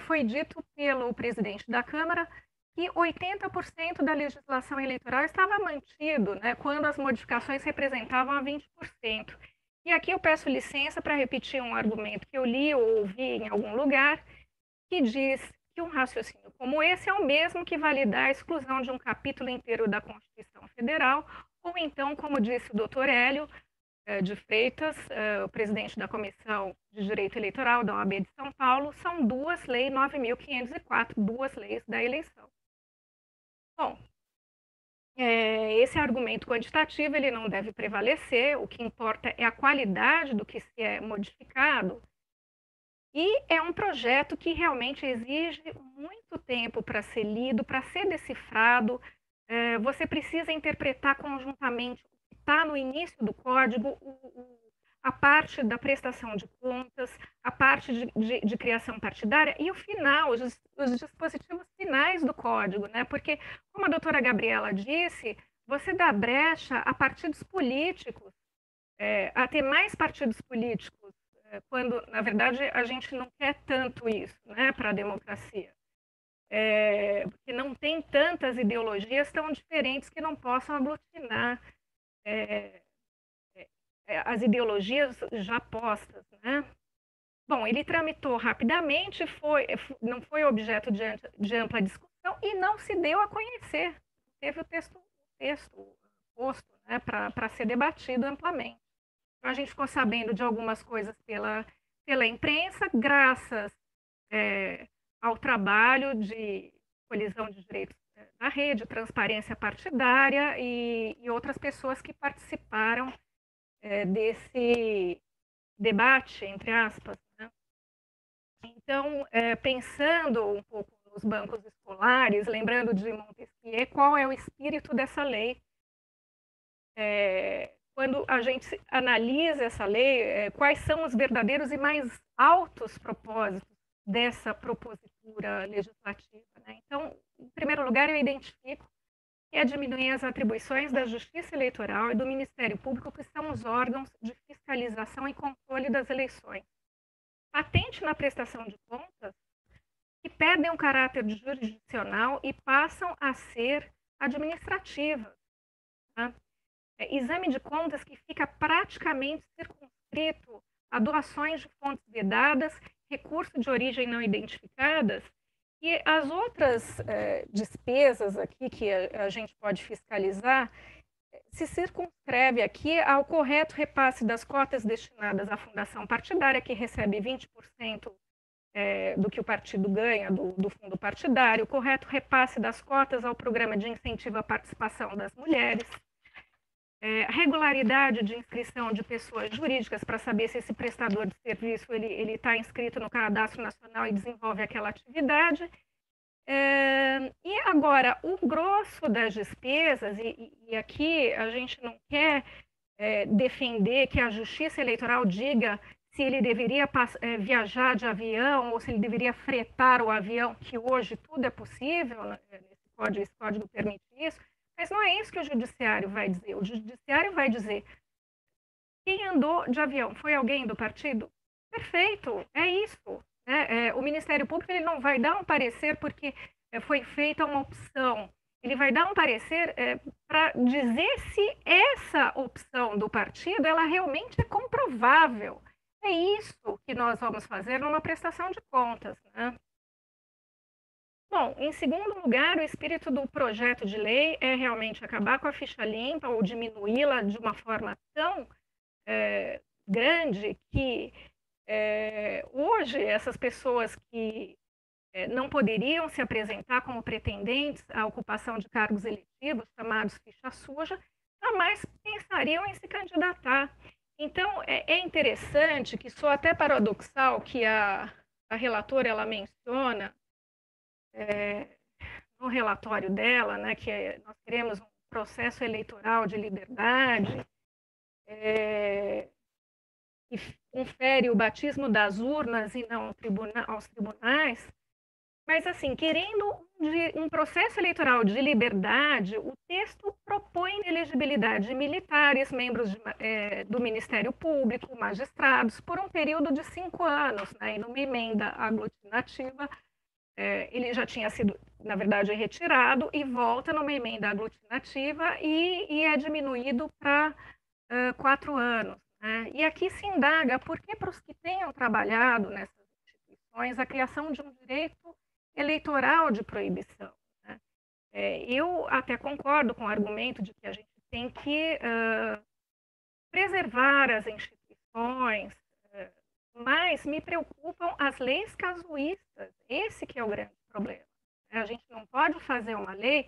foi dito pelo presidente da Câmara que 80% da legislação eleitoral estava mantido, né, quando as modificações representavam a 20%. E aqui eu peço licença para repetir um argumento que eu li ou ouvi em algum lugar, que diz que um raciocínio como esse é o mesmo que validar a exclusão de um capítulo inteiro da Constituição Federal, ou então, como disse o doutor Hélio de Freitas, eh, o presidente da Comissão de Direito Eleitoral da OAB de São Paulo, são duas leis 9.504, duas leis da eleição. Bom, é, esse argumento quantitativo ele não deve prevalecer, o que importa é a qualidade do que se é modificado. E é um projeto que realmente exige muito tempo para ser lido, para ser decifrado. Você precisa interpretar conjuntamente está no início do código, o, o, a parte da prestação de contas, a parte de, de, de criação partidária e o final, os, os, dispositivos finais do código, né? Porque, como a doutora Gabriela disse, você dá brecha a partidos políticos, é, a ter mais partidos políticos, é, quando, na verdade, a gente não quer tanto isso né, para a democracia. É, porque não tem tantas ideologias tão diferentes que não possam aglutinar é, é, as ideologias já postas, né? Bom, ele tramitou rapidamente, foi, é, não foi objeto de, de ampla discussão e não se deu a conhecer. Teve o texto, o texto posto né, para ser debatido amplamente. Então, a gente ficou sabendo de algumas coisas pela, pela imprensa, graças é, ao trabalho de colisão de direitos da rede, transparência partidária e, e outras pessoas que participaram é, desse debate, entre aspas. Né? Então, é, pensando um pouco nos bancos escolares, lembrando de Montesquieu, qual é o espírito dessa lei? É, quando a gente analisa essa lei, é, quais são os verdadeiros e mais altos propósitos dessa legislativa? Né? Então, em primeiro lugar, eu identifico é diminuir as atribuições da Justiça Eleitoral e do Ministério Público, que são os órgãos de fiscalização e controle das eleições. Patente na prestação de contas, que perdem o caráter jurisdicional e passam a ser administrativas. Tá? É, exame de contas que fica praticamente circunscrito a doações de fontes vedadas, recurso de origem não identificadas e as outras é, despesas aqui que a, a, gente pode fiscalizar se circunscreve aqui ao correto repasse das cotas destinadas à fundação partidária, que recebe 20% é, do que o partido ganha do, do fundo partidário, o correto repasse das cotas ao programa de incentivo à participação das mulheres, é, regularidade de inscrição de pessoas jurídicas para saber se esse prestador de serviço ele está inscrito no cadastro nacional e desenvolve aquela atividade. É, e agora, o grosso das despesas, e, e aqui a gente não quer é, defender que a justiça eleitoral diga se ele deveria é, viajar de avião ou se ele deveria fretar o avião, que hoje tudo é possível, né? esse, código, esse código permite isso, mas não é isso que o judiciário vai dizer. O judiciário vai dizer: quem andou de avião foi alguém do partido? Perfeito, é isso. Né? É, o Ministério Público ele não vai dar um parecer porque é, foi feita uma opção. Ele vai dar um parecer é, para dizer se essa opção do partido ela realmente é comprovável. É isso que nós vamos fazer numa prestação de contas. Né? Bom, em segundo lugar, o espírito do projeto de lei é realmente acabar com a ficha limpa ou diminuí-la de uma forma tão é, grande que é, hoje essas pessoas que é, não poderiam se apresentar como pretendentes à ocupação de cargos eletivos, chamados ficha suja, jamais pensariam em se candidatar. Então, é, é interessante que sou até paradoxal que a, a relatora ela menciona é, no relatório dela, né, que é, nós queremos um processo eleitoral de liberdade, é, que confere o batismo das urnas e não tribuna, aos tribunais, mas, assim, querendo um, um processo eleitoral de liberdade, o texto propõe elegibilidade de militares, membros de, é, do Ministério Público, magistrados, por um período de cinco anos, né, numa emenda aglutinativa, é, ele já tinha sido, na verdade, retirado e volta numa emenda aglutinativa e, e é diminuído para uh, quatro anos. Né? E aqui se indaga por que para os que tenham trabalhado nessas instituições a criação de um direito eleitoral de proibição. Né? É, eu até concordo com o argumento de que a gente tem que uh, preservar as instituições, mas me preocupam as leis casuístas. Esse que é o grande problema. A gente não pode fazer uma lei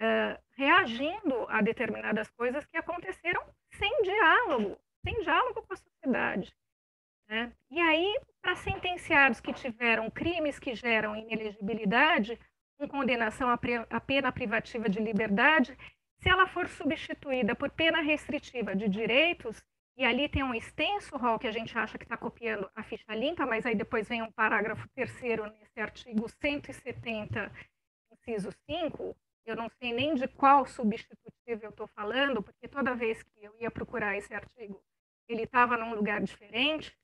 uh, reagindo a determinadas coisas que aconteceram sem diálogo, sem diálogo com a sociedade. Né? E aí, para sentenciados que tiveram crimes que geram inelegibilidade, com condenação à pena privativa de liberdade, se ela for substituída por pena restritiva de direitos, e ali tem um extenso rol que a gente acha que está copiando a ficha limpa, mas aí depois vem um parágrafo terceiro nesse artigo 170, inciso 5, eu não sei nem de qual substitutivo eu estou falando, porque toda vez que eu ia procurar esse artigo, ele estava num lugar diferente.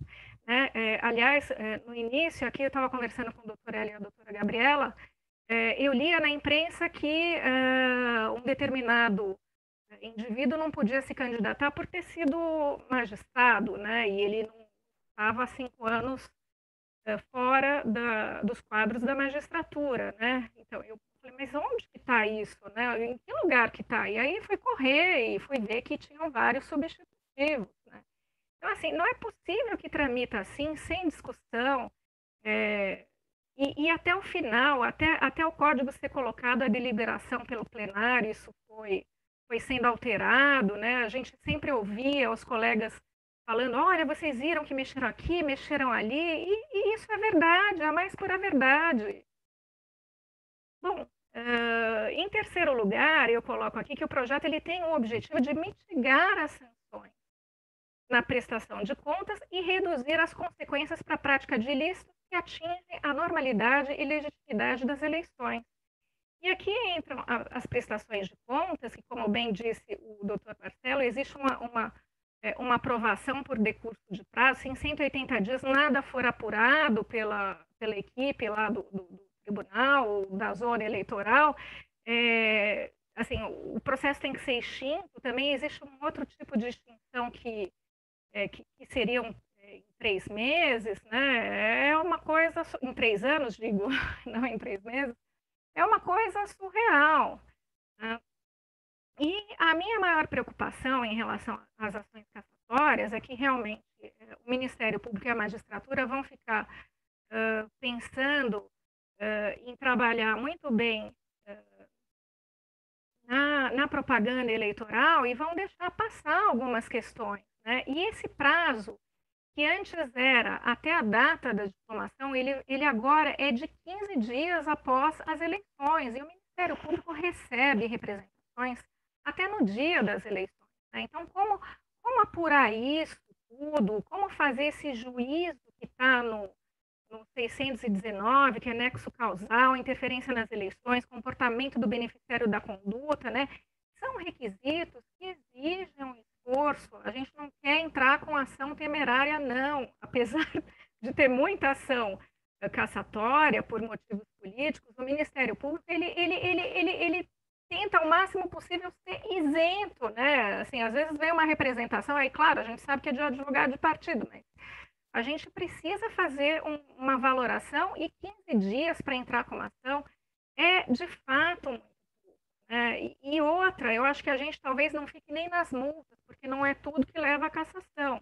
Né? É, aliás, é, no início aqui eu estava conversando com o doutor Elia e a doutora Gabriela, é, eu lia na imprensa que é, um determinado indivíduo não podia se candidatar por ter sido magistrado, né? e ele não estava há cinco anos é, fora da, dos quadros da magistratura. Né? Então, eu falei, mas onde que está isso? Né? Em que lugar que está? E aí fui correr e fui ver que tinham vários substitutivos. Né? Então, assim, não é possível que tramita assim, sem discussão, é, e, e, até o final, até, até o código ser colocado à deliberação pelo plenário, isso foi, foi sendo alterado, né? A gente sempre ouvia os colegas falando, olha, vocês viram que mexeram aqui, mexeram ali, e, e isso é verdade, a mais pura verdade. Bom, uh, em terceiro lugar, eu coloco aqui que o projeto ele tem o objetivo de mitigar as sanções na prestação de contas e reduzir as consequências para a prática de ilícitos que atingem a normalidade e legitimidade das eleições. E aqui entram as prestações de contas, que, como bem disse o doutor Marcelo, existe uma, uma, é, uma aprovação por decurso de prazo, em 180 dias nada for apurado pela, pela equipe lá do, do, do tribunal, da zona eleitoral, é, assim, o processo tem que ser extinto, também existe um outro tipo de extinção que é, que, que, seriam é, em três meses, né? É uma coisa, em três anos, digo, não em três meses, é uma coisa surreal. Né? E a minha maior preocupação em relação às ações cassatórias é que realmente é, o Ministério Público e a magistratura vão ficar pensando em trabalhar muito bem na, na propaganda eleitoral e vão deixar passar algumas questões. Né? E esse prazo, que antes era até a data da diplomação, ele, ele agora é de 15 dias após as eleições. E o Ministério Público recebe representações até no dia das eleições. Né? Então, como, como apurar isso tudo? Como fazer esse juízo que está no, no 619, que é nexo causal, interferência nas eleições, comportamento do beneficiário da conduta, né? São requisitos que exigem esforço. A gente não quer entrar com ação temerária, não. Apesar de ter muita ação caçatória por motivos políticos, o Ministério Público ele, ele, ele, ele, ele tenta ao máximo possível ser isento, né? Assim, às vezes vem uma representação, aí claro, a gente sabe que é de advogado de partido, mas a gente precisa fazer um, uma valoração e 15 dias para entrar com ação é de fato é, e outra, eu acho que a gente talvez não fique nem nas multas, porque não é tudo que leva à cassação. Né?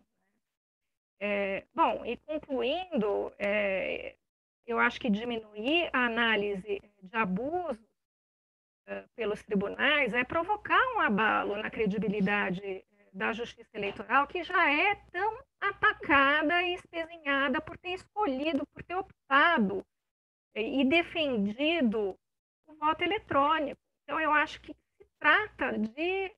É, bom, e concluindo, é, eu acho que diminuir a análise de abuso uh, pelos tribunais é provocar um abalo na credibilidade da justiça eleitoral, que já é tão atacada e espezinhada por ter escolhido, por ter optado e defendido o voto eletrônico. Então, eu acho que se trata de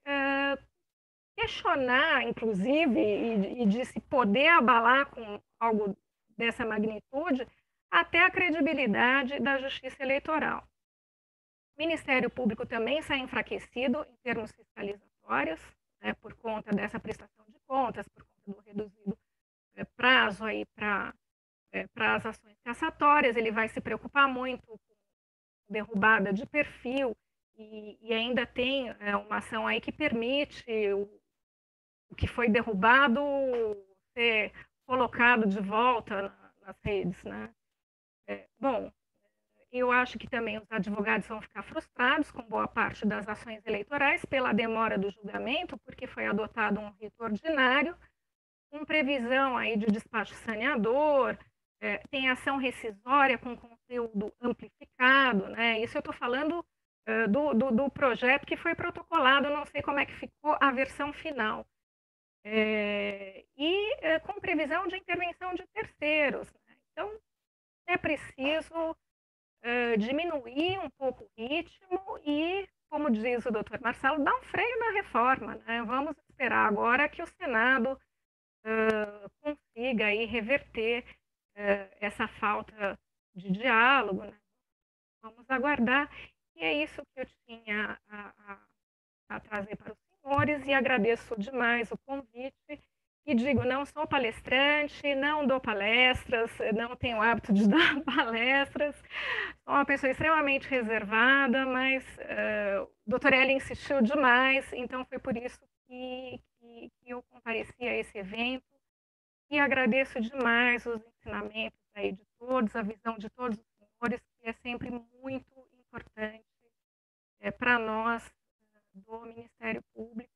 questionar, inclusive, e, e de se poder abalar com algo dessa magnitude, até a credibilidade da justiça eleitoral. O Ministério Público também sai enfraquecido em termos fiscalizatórios, né, por conta dessa prestação de contas, por conta do reduzido é, prazo aí para é, para as ações cassatórias, ele vai se preocupar muito com derrubada de perfil e, e ainda tem é, uma ação aí que permite o, o, que foi derrubado ser colocado de volta na, nas redes, né? É, bom, eu acho que também os advogados vão ficar frustrados com boa parte das ações eleitorais pela demora do julgamento, porque foi adotado um rito ordinário, com previsão aí de despacho saneador, é, tem ação rescisória com conteúdo amplificado, né? Isso eu estou falando é, do, do, do, projeto que foi protocolado, não sei como é que ficou a versão final. É, e é, com previsão de intervenção de terceiros. Né? Então, é preciso é, diminuir um pouco o ritmo e, como diz o doutor Marcelo, dar um freio na reforma. Né? Vamos esperar agora que o Senado uh, consiga aí reverter uh, essa falta de diálogo. Né? Vamos aguardar. E é isso que eu tinha a, a, a trazer para os senhores e agradeço demais o convite. E digo, não sou palestrante, não dou palestras, não tenho hábito de dar palestras, sou uma pessoa extremamente reservada, mas uh, doutor Eli insistiu demais, então foi por isso que, que, que eu compareci a esse evento e agradeço demais os ensinamentos aí de todos, a visão de todos os senhores, que é sempre muito importante é, para nós do Ministério Público.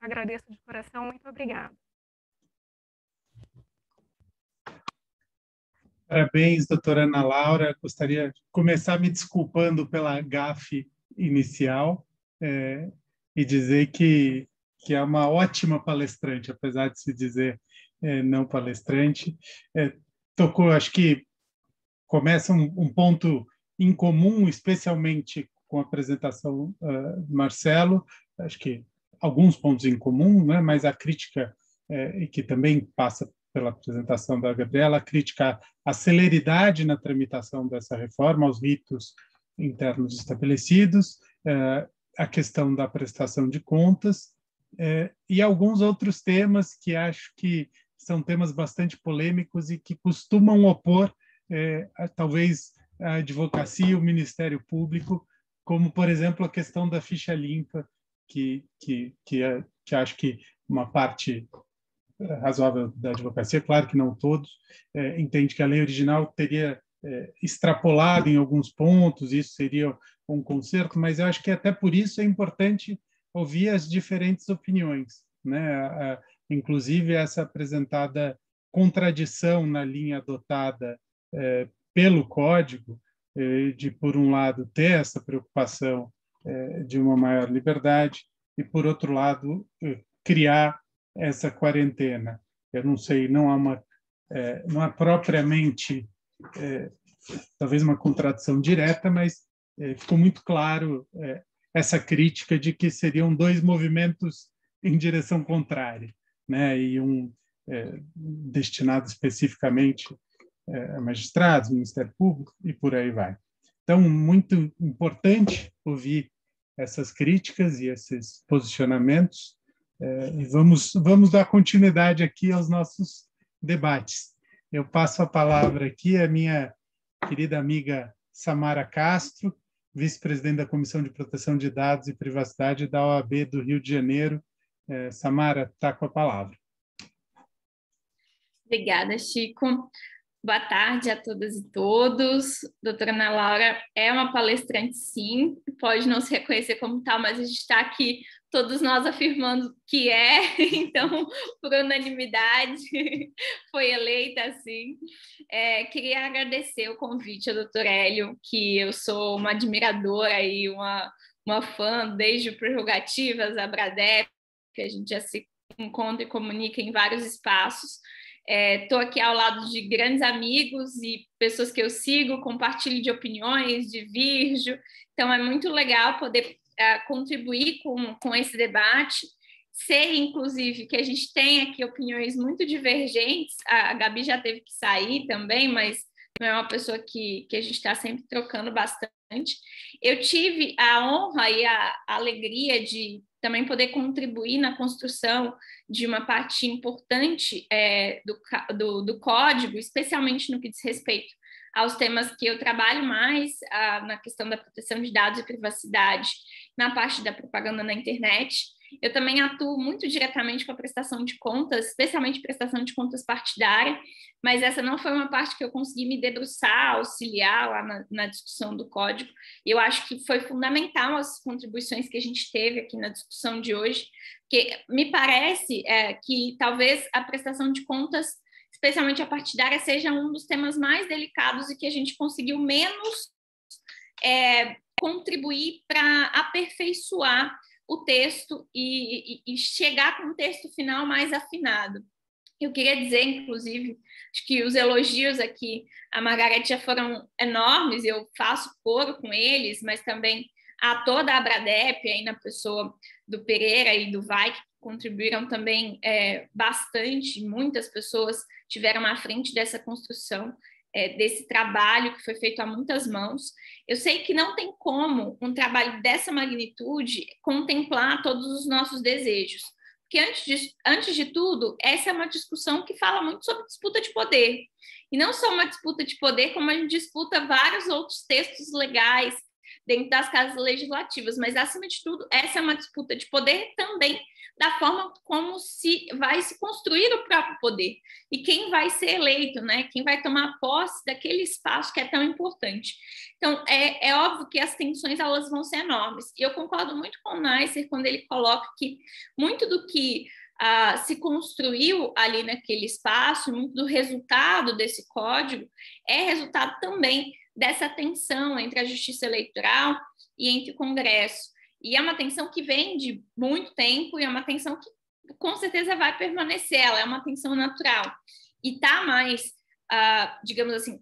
Agradeço de coração, muito obrigada. Parabéns, doutora Ana Laura. Gostaria de começar me desculpando pela gafe inicial é, e dizer que, que é uma ótima palestrante, apesar de se dizer é, não palestrante. É, tocou, acho que começa um, um, ponto em comum, especialmente com a apresentação uh, Marcelo, acho que alguns pontos em comum, né, mas a crítica, é, que também passa pela apresentação da Gabriela, a crítica à celeridade na tramitação dessa reforma, aos ritos internos estabelecidos, é, a questão da prestação de contas é, e alguns outros temas que acho que são temas bastante polêmicos e que costumam opor, talvez, a advocacia e o Ministério Público, como, por exemplo, a questão da ficha limpa, que, que, que, é, que acho que uma parte razoável da advocacia, claro que não todos, é, entende que a lei original teria é, extrapolado em alguns pontos, isso seria um conserto, mas eu acho que até por isso é importante ouvir as diferentes opiniões, né? A, a, inclusive essa apresentada contradição na linha adotada é, pelo código de por um lado ter essa preocupação é, de uma maior liberdade e por outro lado é, criar essa quarentena. Eu não sei, não há uma, não há propriamente talvez uma contradição direta, mas ficou muito claro essa crítica de que seriam dois movimentos em direção contrária, né? E um destinado especificamente magistrados, Ministério Público e por aí vai. Então, muito importante ouvir essas críticas e esses posicionamentos é, e vamos, vamos dar continuidade aqui aos nossos debates. Eu passo a palavra aqui à minha querida amiga Samara Castro, vice-presidente da Comissão de Proteção de Dados e Privacidade da OAB do Rio de Janeiro. É, Samara, está com a palavra. Obrigada, Chico. Boa tarde a todas e todos. Doutora Ana Laura é uma palestrante, sim, pode não se reconhecer como tal, mas a gente está aqui todos nós afirmando que é, então, por unanimidade, foi eleita assim. É, queria agradecer o convite ao doutor Hélio, que eu sou uma admiradora e uma, uma fã desde o Prerrogativas, a Bradep, que a gente já se encontra e comunica em vários espaços. Estou é, aqui ao lado de grandes amigos e pessoas que eu sigo, compartilho de opiniões, de Virgio. Então, é muito legal poder é, contribuir com, com esse debate. Sei, inclusive, que a gente tem aqui opiniões muito divergentes. A, a Gabi já teve que sair também, mas é uma pessoa que, que a gente está sempre trocando bastante. Eu tive a honra e a, a alegria de também poder contribuir na construção de uma parte importante é, do, do, do, código, especialmente no que diz respeito aos temas que eu trabalho mais, a, na questão da proteção de dados e privacidade, na parte da propaganda na internet. Eu também atuo muito diretamente com a prestação de contas, especialmente prestação de contas partidária, mas essa não foi uma parte que eu consegui me debruçar, auxiliar lá na, na discussão do código. Eu acho que foi fundamental as contribuições que a gente teve aqui na discussão de hoje, que me parece é, que talvez a prestação de contas, especialmente a partidária, seja um dos temas mais delicados e que a gente conseguiu menos é, contribuir para aperfeiçoar o texto e, e, e chegar com um texto final mais afinado. Eu queria dizer, inclusive, que os elogios aqui a Margarete já foram enormes, eu faço coro com eles, mas também a toda a Abradep, aí na pessoa do Pereira e do Vai, que contribuíram também é, bastante, muitas pessoas tiveram à frente dessa construção é, desse trabalho que foi feito a muitas mãos. Eu sei que não tem como um trabalho dessa magnitude contemplar todos os nossos desejos, porque antes de, antes de tudo, essa é uma discussão que fala muito sobre disputa de poder. E não só uma disputa de poder, como a gente disputa vários outros textos legais dentro das casas legislativas, mas acima de tudo, essa é uma disputa de poder também da forma como se vai se construir o próprio poder e quem vai ser eleito, né? Quem vai tomar posse daquele espaço que é tão importante. Então, é, é óbvio que as tensões elas vão ser enormes. E eu concordo muito com o Neisser quando ele coloca que muito do que ah, se construiu ali naquele espaço, muito do resultado desse código é resultado também dessa tensão entre a justiça eleitoral e entre o Congresso. E é uma tensão que vem de muito tempo e é uma tensão que com certeza vai permanecer, ela é uma tensão natural. E está mais, uh, digamos assim,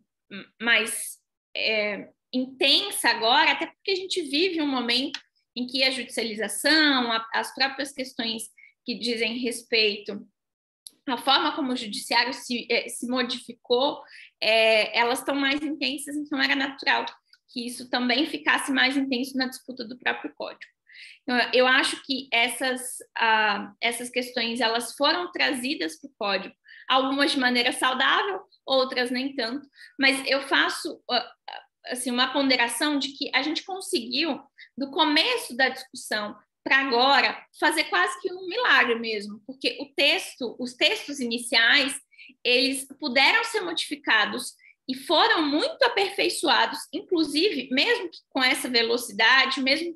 mais é, intensa agora, até porque a gente vive um momento em que a judicialização, a, as próprias questões que dizem respeito à forma como o judiciário se, eh, se modificou, é, elas estão mais intensas, então era natural que isso também ficasse mais intenso na disputa do próprio código. Então, eu acho que essas, uh, essas questões elas foram trazidas para o código, algumas de maneira saudável, outras nem tanto, mas eu faço uh, assim, uma ponderação de que a gente conseguiu, do começo da discussão para agora, fazer quase que um milagre mesmo, porque o texto, os textos iniciais, eles puderam ser modificados e foram muito aperfeiçoados, inclusive, mesmo com essa velocidade, mesmo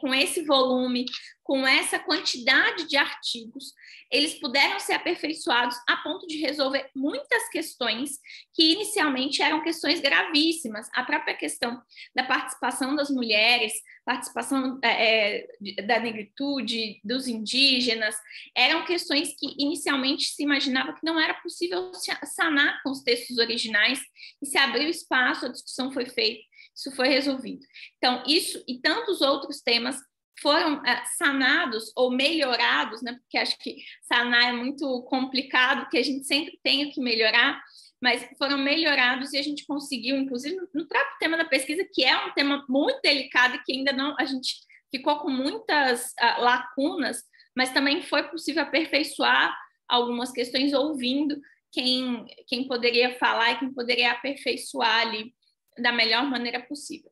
com esse volume, com essa quantidade de artigos, eles puderam ser aperfeiçoados a ponto de resolver muitas questões que inicialmente eram questões gravíssimas. A própria questão da participação das mulheres, participação é, é da negritude, dos indígenas, eram questões que inicialmente se imaginava que não era possível sanar com os textos originais, e se abriu espaço, a discussão foi feita isso foi resolvido. Então, isso e tantos outros temas foram é, sanados ou melhorados, né? Porque acho que sanar é muito complicado, que a gente sempre tem que melhorar, mas foram melhorados e a gente conseguiu, inclusive no próprio tema da pesquisa, que é um tema muito delicado e que ainda não a gente ficou com muitas uh, lacunas, mas também foi possível aperfeiçoar algumas questões ouvindo quem, quem poderia falar e quem poderia aperfeiçoar ali da melhor maneira possível.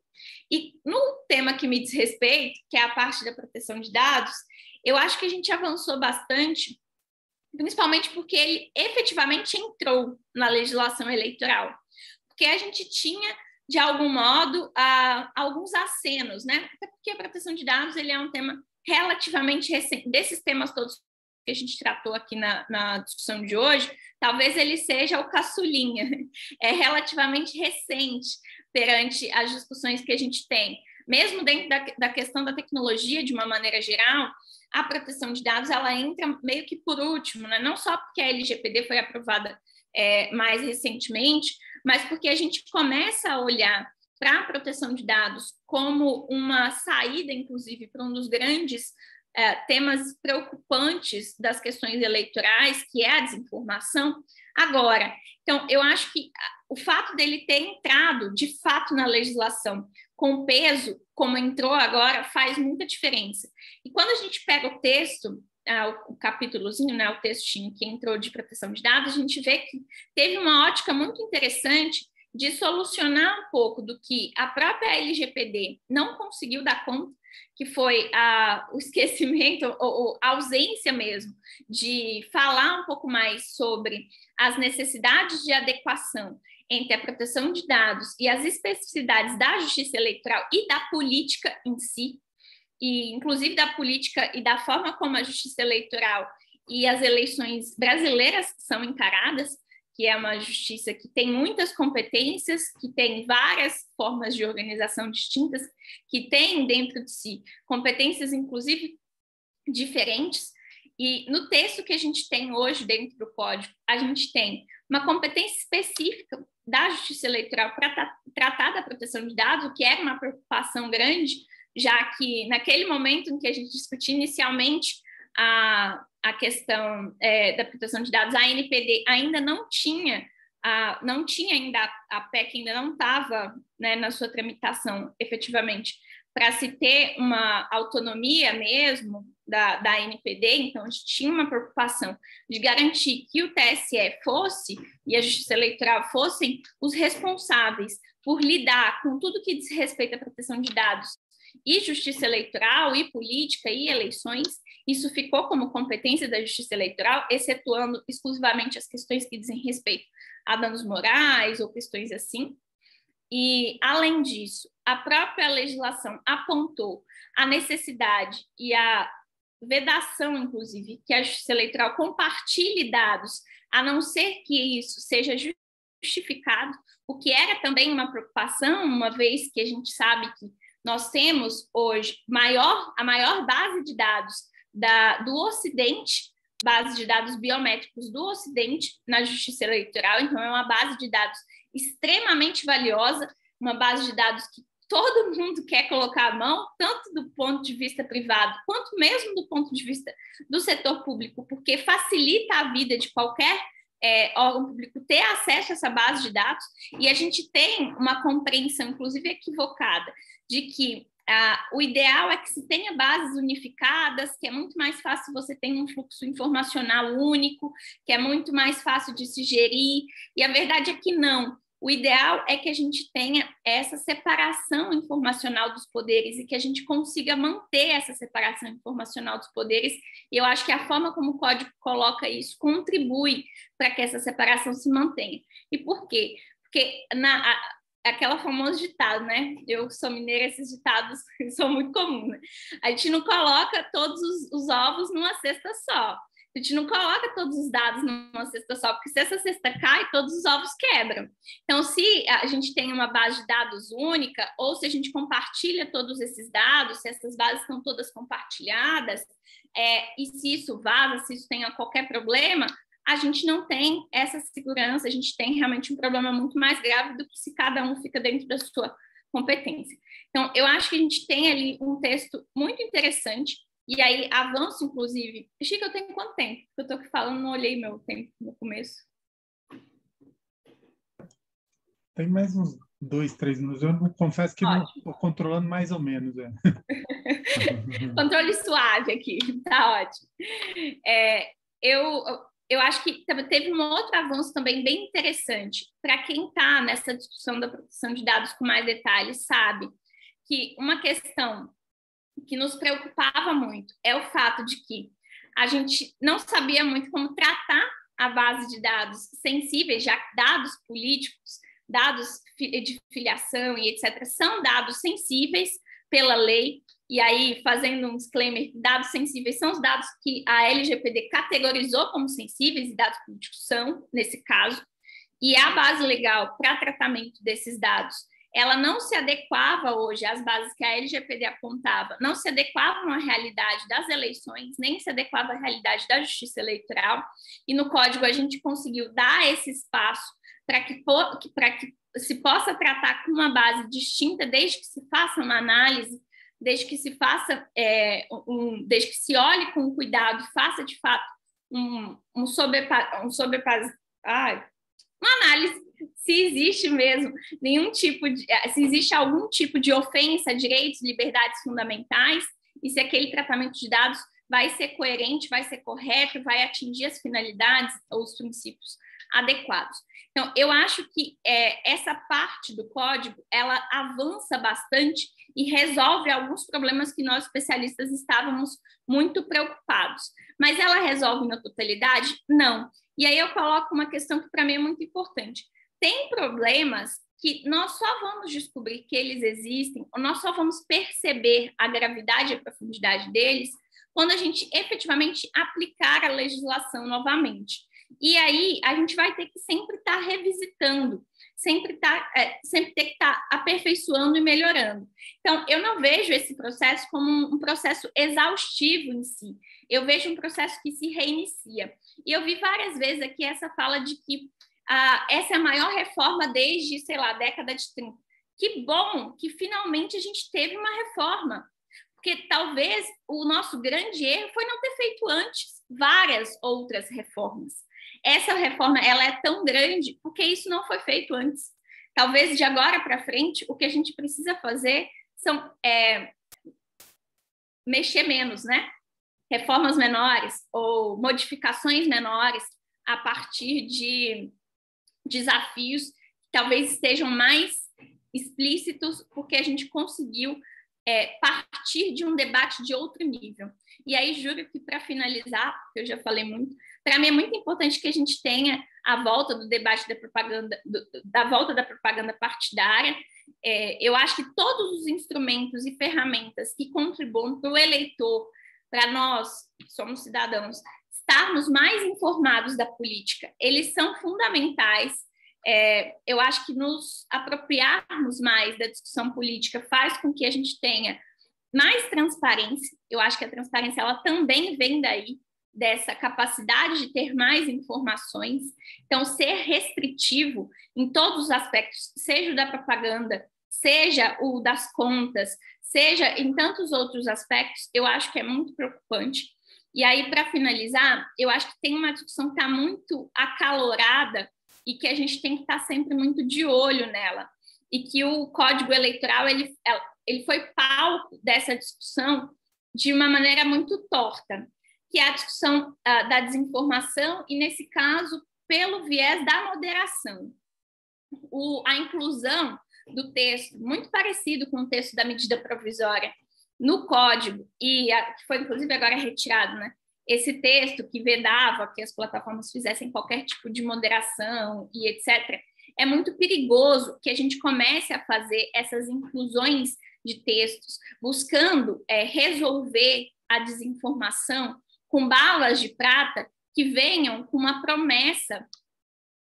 E no tema que me diz respeito, que é a parte da proteção de dados, eu acho que a gente avançou bastante, principalmente porque ele efetivamente entrou na legislação eleitoral. Porque a gente tinha, de algum modo, uh, alguns acenos, né? Até porque a proteção de dados ele é um tema relativamente recente, desses temas todos que a gente tratou aqui na, na discussão de hoje, talvez ele seja o caçulinha, é relativamente recente perante as discussões que a gente tem. Mesmo dentro da, da questão da tecnologia, de uma maneira geral, a proteção de dados ela entra meio que por último, né? não só porque a LGPD foi aprovada é, mais recentemente, mas porque a gente começa a olhar para a proteção de dados como uma saída, inclusive, para um dos grandes é, temas preocupantes das questões eleitorais, que é a desinformação. Agora, então, eu acho que o fato dele ter entrado, de fato, na legislação com peso, como entrou agora, faz muita diferença. E quando a gente pega o texto, o capítulozinho, né, o textinho que entrou de proteção de dados, a gente vê que teve uma ótica muito interessante de solucionar um pouco do que a própria LGPD não conseguiu dar conta, que foi a, o esquecimento ou, a ausência mesmo de falar um pouco mais sobre as necessidades de adequação entre a proteção de dados e as especificidades da justiça eleitoral e da política em si, e inclusive da política e da forma como a justiça eleitoral e as eleições brasileiras são encaradas, que é uma justiça que tem muitas competências, que tem várias formas de organização distintas, que tem dentro de si competências, inclusive, diferentes. E no texto que a gente tem hoje dentro do código, a gente tem uma competência específica da justiça eleitoral para tratar da proteção de dados, o que era uma preocupação grande, já que naquele momento em que a gente discutiu inicialmente a, a questão é, da proteção de dados, a NPD ainda não tinha, a, não tinha ainda, a PEC ainda não estava né, na sua tramitação efetivamente, para se ter uma autonomia mesmo da, da NPD, então a gente tinha uma preocupação de garantir que o TSE fosse e a Justiça Eleitoral fossem os responsáveis por lidar com tudo que diz respeito à proteção de dados e justiça eleitoral, e política, e eleições. Isso ficou como competência da justiça eleitoral, excetuando exclusivamente as questões que dizem respeito a danos morais ou questões assim. E, além disso, a própria legislação apontou a necessidade e a vedação, inclusive, que a justiça eleitoral compartilhe dados, a não ser que isso seja justificado, o que era também uma preocupação, uma vez que a gente sabe que nós temos hoje maior, a maior base de dados da, do Ocidente, base de dados biométricos do Ocidente na justiça eleitoral, então é uma base de dados extremamente valiosa, uma base de dados que todo mundo quer colocar a mão, tanto do ponto de vista privado, quanto mesmo do ponto de vista do setor público, porque facilita a vida de qualquer é, órgão público ter acesso a essa base de dados, e a gente tem uma compreensão, inclusive equivocada, de que ah, o ideal é que se tenha bases unificadas, que é muito mais fácil você ter um fluxo informacional único, que é muito mais fácil de se gerir, e a verdade é que não. O ideal é que a gente tenha essa separação informacional dos poderes e que a gente consiga manter essa separação informacional dos poderes. E eu acho que a forma como o código coloca isso contribui para que essa separação se mantenha. E por quê? Porque na, aquela famosa ditado, né? Eu sou mineira, esses ditados são muito comuns. Né? A gente não coloca todos os, os, ovos numa cesta só. A gente não coloca todos os dados numa cesta só, porque se essa cesta cai, todos os ovos quebram. Então, se a gente tem uma base de dados única, ou se a gente compartilha todos esses dados, se essas bases estão todas compartilhadas, é, e se isso vaza, se isso tem qualquer problema, a gente não tem essa segurança, a gente tem realmente um problema muito mais grave do que se cada um fica dentro da sua competência. Então, eu acho que a gente tem ali um texto muito interessante, e aí avanço, inclusive. Chico, eu tenho quanto tempo? Eu estou aqui falando, não olhei meu tempo no começo. Tem mais uns dois, três minutos. Eu confesso que estou controlando mais ou menos. É. Controle suave aqui, tá ótimo. É, eu eu acho que teve um outro avanço também bem interessante. Para quem está nessa discussão da proteção de dados com mais detalhes, sabe que uma questão que nos preocupava muito é o fato de que a gente não sabia muito como tratar a base de dados sensíveis, já dados políticos, dados de filiação e etc., são dados sensíveis pela lei, e aí fazendo um disclaimer, dados sensíveis são os dados que a LGPD categorizou como sensíveis e dados políticos são, nesse caso, e a base legal para tratamento desses dados, ela não se adequava hoje às bases que a LGPD apontava, não se adequavam à realidade das eleições, nem se adequava à realidade da justiça eleitoral, e no código a gente conseguiu dar esse espaço para que, para que se possa tratar com uma base distinta, desde que se faça uma análise, desde que se faça, é, um, desde que se olhe com cuidado, faça de fato um, um, sobrepa, um sobrepas, ah, uma análise se existe mesmo nenhum tipo de, eh, se existe algum tipo de ofensa a direitos, liberdades fundamentais e se aquele tratamento de dados vai ser coerente, vai ser correto, vai atingir as finalidades ou os princípios adequados. Então, eu acho que é, essa parte do código ela avança bastante e resolve alguns problemas que nós especialistas estávamos muito preocupados. Mas ela resolve na totalidade? Não. E aí eu coloco uma questão que para mim é muito importante. Tem problemas que nós só vamos descobrir que eles existem, ou nós só vamos perceber a gravidade e a profundidade deles quando a gente efetivamente aplicar a legislação novamente. E aí a gente vai ter que sempre estar tá revisitando, sempre, tá, é, sempre ter que estar tá aperfeiçoando e melhorando. Então, eu não vejo esse processo como um, processo exaustivo em si. Eu vejo um processo que se reinicia. E eu vi várias vezes aqui essa fala de que ah, essa é a maior reforma desde, sei lá, década de 30. Que bom que finalmente a gente teve uma reforma, porque talvez o nosso grande erro foi não ter feito antes várias outras reformas. Essa reforma ela é tão grande porque isso não foi feito antes. Talvez de agora para frente o que a gente precisa fazer são é, mexer menos, né? Reformas menores ou modificações menores a partir de desafios que talvez estejam mais explícitos porque a gente conseguiu é, partir de um debate de outro nível. E aí, juro que para finalizar, eu já falei muito, para mim é muito importante que a gente tenha a volta do debate da propaganda, do, da volta da propaganda partidária. É, eu acho que todos os instrumentos e ferramentas que contribuem para o eleitor, para nós, que somos cidadãos, estarmos mais informados da política, eles são fundamentais. É, eu acho que nos apropriarmos mais da discussão política faz com que a gente tenha mais transparência. Eu acho que a transparência ela também vem daí dessa capacidade de ter mais informações. Então, ser restritivo em todos os aspectos, seja o da propaganda, seja o das contas, seja em tantos outros aspectos, eu acho que é muito preocupante. E aí, para finalizar, eu acho que tem uma discussão que está muito acalorada e que a gente tem que estar tá sempre muito de olho nela. E que o Código Eleitoral ele, ele foi palco dessa discussão de uma maneira muito torta que é a discussão uh, da desinformação e, nesse caso, pelo viés da moderação. O, a inclusão do texto, muito parecido com o texto da medida provisória, no código, e a, que foi, inclusive, agora retirado, né? esse texto que vedava que as plataformas fizessem qualquer tipo de moderação e etc., é muito perigoso que a gente comece a fazer essas inclusões de textos, buscando é, resolver a desinformação com balas de prata que venham com uma promessa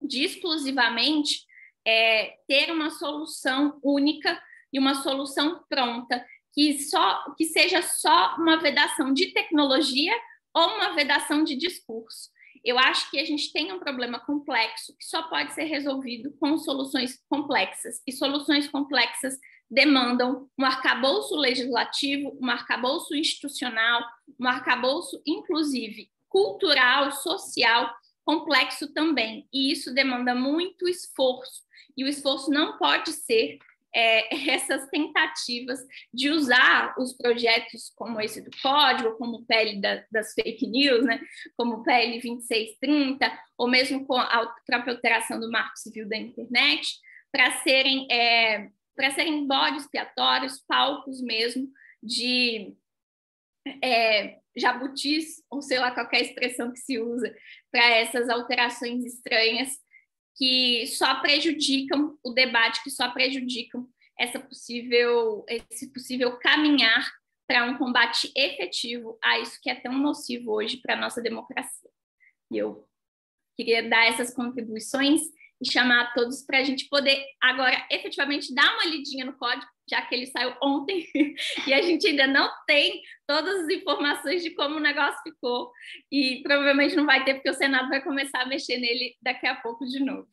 de exclusivamente é, ter uma solução única e uma solução pronta que só que seja só uma vedação de tecnologia ou uma vedação de discurso. Eu acho que a gente tem um problema complexo que só pode ser resolvido com soluções complexas. E soluções complexas demandam um arcabouço legislativo, um arcabouço institucional, um arcabouço, inclusive, cultural, social, complexo também. E isso demanda muito esforço. E o esforço não pode ser é, essas tentativas de usar os projetos como esse do código, como o PL da, das fake news, né, como o PL 2630, ou mesmo com a própria alteração do marco civil da internet, para serem é, serem bodes expiatórios, palcos mesmo de é, jabutis, ou sei lá qualquer expressão que se usa para essas alterações estranhas que só prejudicam o debate, que só prejudicam essa possível, esse possível caminhar para um combate efetivo a isso que é tão nocivo hoje para a nossa democracia. E eu queria dar essas contribuições e chamar todos para a gente poder agora efetivamente dar uma lidinha no código, já que ele saiu ontem e a gente ainda não tem todas as informações de como o negócio ficou e provavelmente não vai ter porque o Senado vai começar a mexer nele daqui a pouco de novo.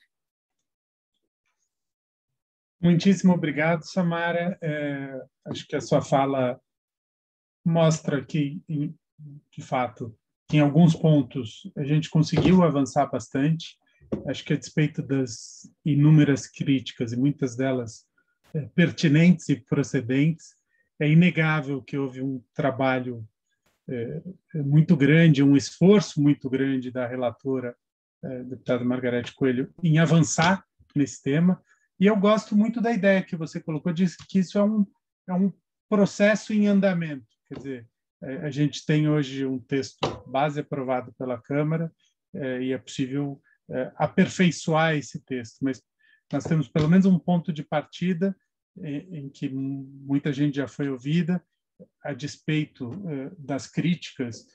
Muitíssimo obrigado, Samara. É, acho que a sua fala mostra que, de fato, em alguns pontos a gente conseguiu avançar bastante. Acho que a despeito das inúmeras críticas e muitas delas pertinentes e procedentes, é inegável que houve um trabalho é, muito grande, um esforço muito grande da relatora, é, deputada Margarete Coelho, em avançar nesse tema. E eu gosto muito da ideia que você colocou de que isso é um, é um processo em andamento. Quer dizer, é, a gente tem hoje um texto base aprovado pela Câmara é, e é possível é, aperfeiçoar esse texto, mas nós temos pelo menos um ponto de partida em que muita gente já foi ouvida, a despeito das críticas,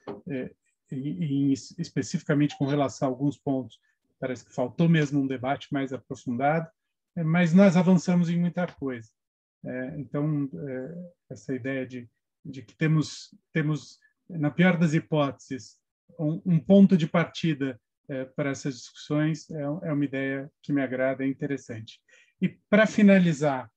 e, especificamente com relação a alguns pontos, parece que faltou mesmo um debate mais aprofundado, mas nós avançamos em muita coisa. Então, essa ideia de de que temos, temos na pior das hipóteses, um, um ponto de partida é, para essas discussões é, é, uma ideia que me agrada, é interessante. E para finalizar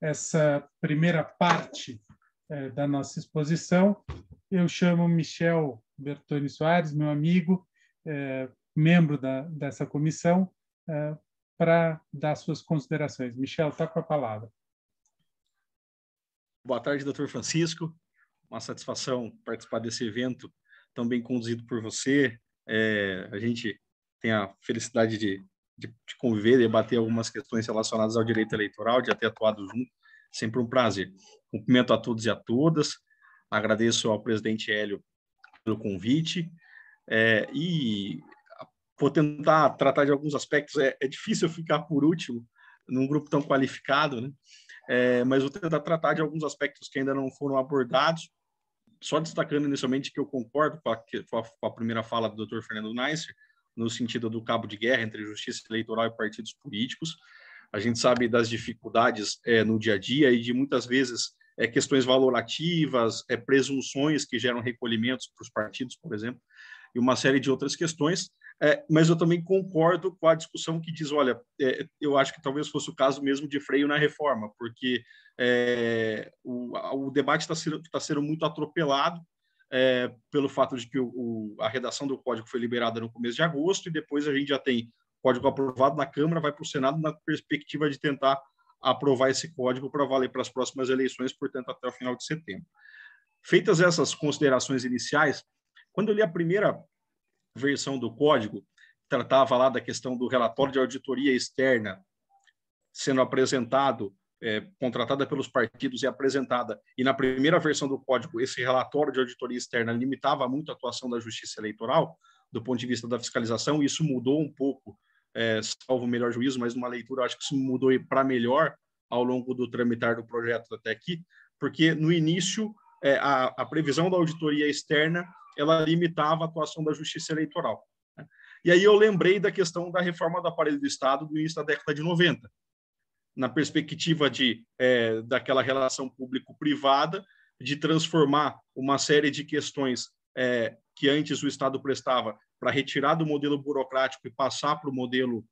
essa primeira parte é, da nossa exposição, eu chamo Michel Bertoni Soares, meu amigo, é, membro da, dessa comissão, é, para dar suas considerações. Michel, está com a palavra. Boa tarde, doutor Francisco uma satisfação participar desse evento tão bem conduzido por você. É, a gente tem a felicidade de, de, de conviver, debater algumas questões relacionadas ao direito eleitoral, de ter atuado junto. Sempre um prazer. Cumprimento a todos e a todas. Agradeço ao presidente Hélio pelo convite. É, e vou tentar tratar de alguns aspectos. É, é, difícil ficar por último num grupo tão qualificado, né? É, mas vou tentar tratar de alguns aspectos que ainda não foram abordados só destacando inicialmente que eu concordo com a, com a primeira fala do Dr. Fernando Neisser, no sentido do cabo de guerra entre justiça eleitoral e partidos políticos. A gente sabe das dificuldades é, no dia a dia e de muitas vezes é, questões valorativas, é, presunções que geram recolhimentos para os partidos, por exemplo, e uma série de outras questões. É, mas eu também concordo com a discussão que diz, olha, é, eu acho que talvez fosse o caso mesmo de freio na reforma, porque é, o, o, debate está sendo, tá sendo muito atropelado é, pelo fato de que o, o, a redação do código foi liberada no começo de agosto e depois a gente já tem código aprovado na Câmara, vai para o Senado na perspectiva de tentar aprovar esse código para valer para as próximas eleições, portanto, até o final de setembro. Feitas essas considerações iniciais, quando eu li a primeira versão do código tratava lá da questão do relatório de auditoria externa sendo apresentado, é, contratada pelos partidos e apresentada. E na primeira versão do código, esse relatório de auditoria externa limitava muito a atuação da justiça eleitoral, do ponto de vista da fiscalização, isso mudou um pouco, é, salvo o melhor juízo, mas numa leitura, acho que isso mudou para melhor ao longo do tramitar do projeto até aqui, porque no início, é, a, a previsão da auditoria externa ela limitava a atuação da justiça eleitoral. Né? E aí eu lembrei da questão da reforma do aparelho do Estado do início da década de 90, na perspectiva de é, daquela relação público-privada, de transformar uma série de questões é, que antes o Estado prestava para retirar do modelo burocrático e passar para o modelo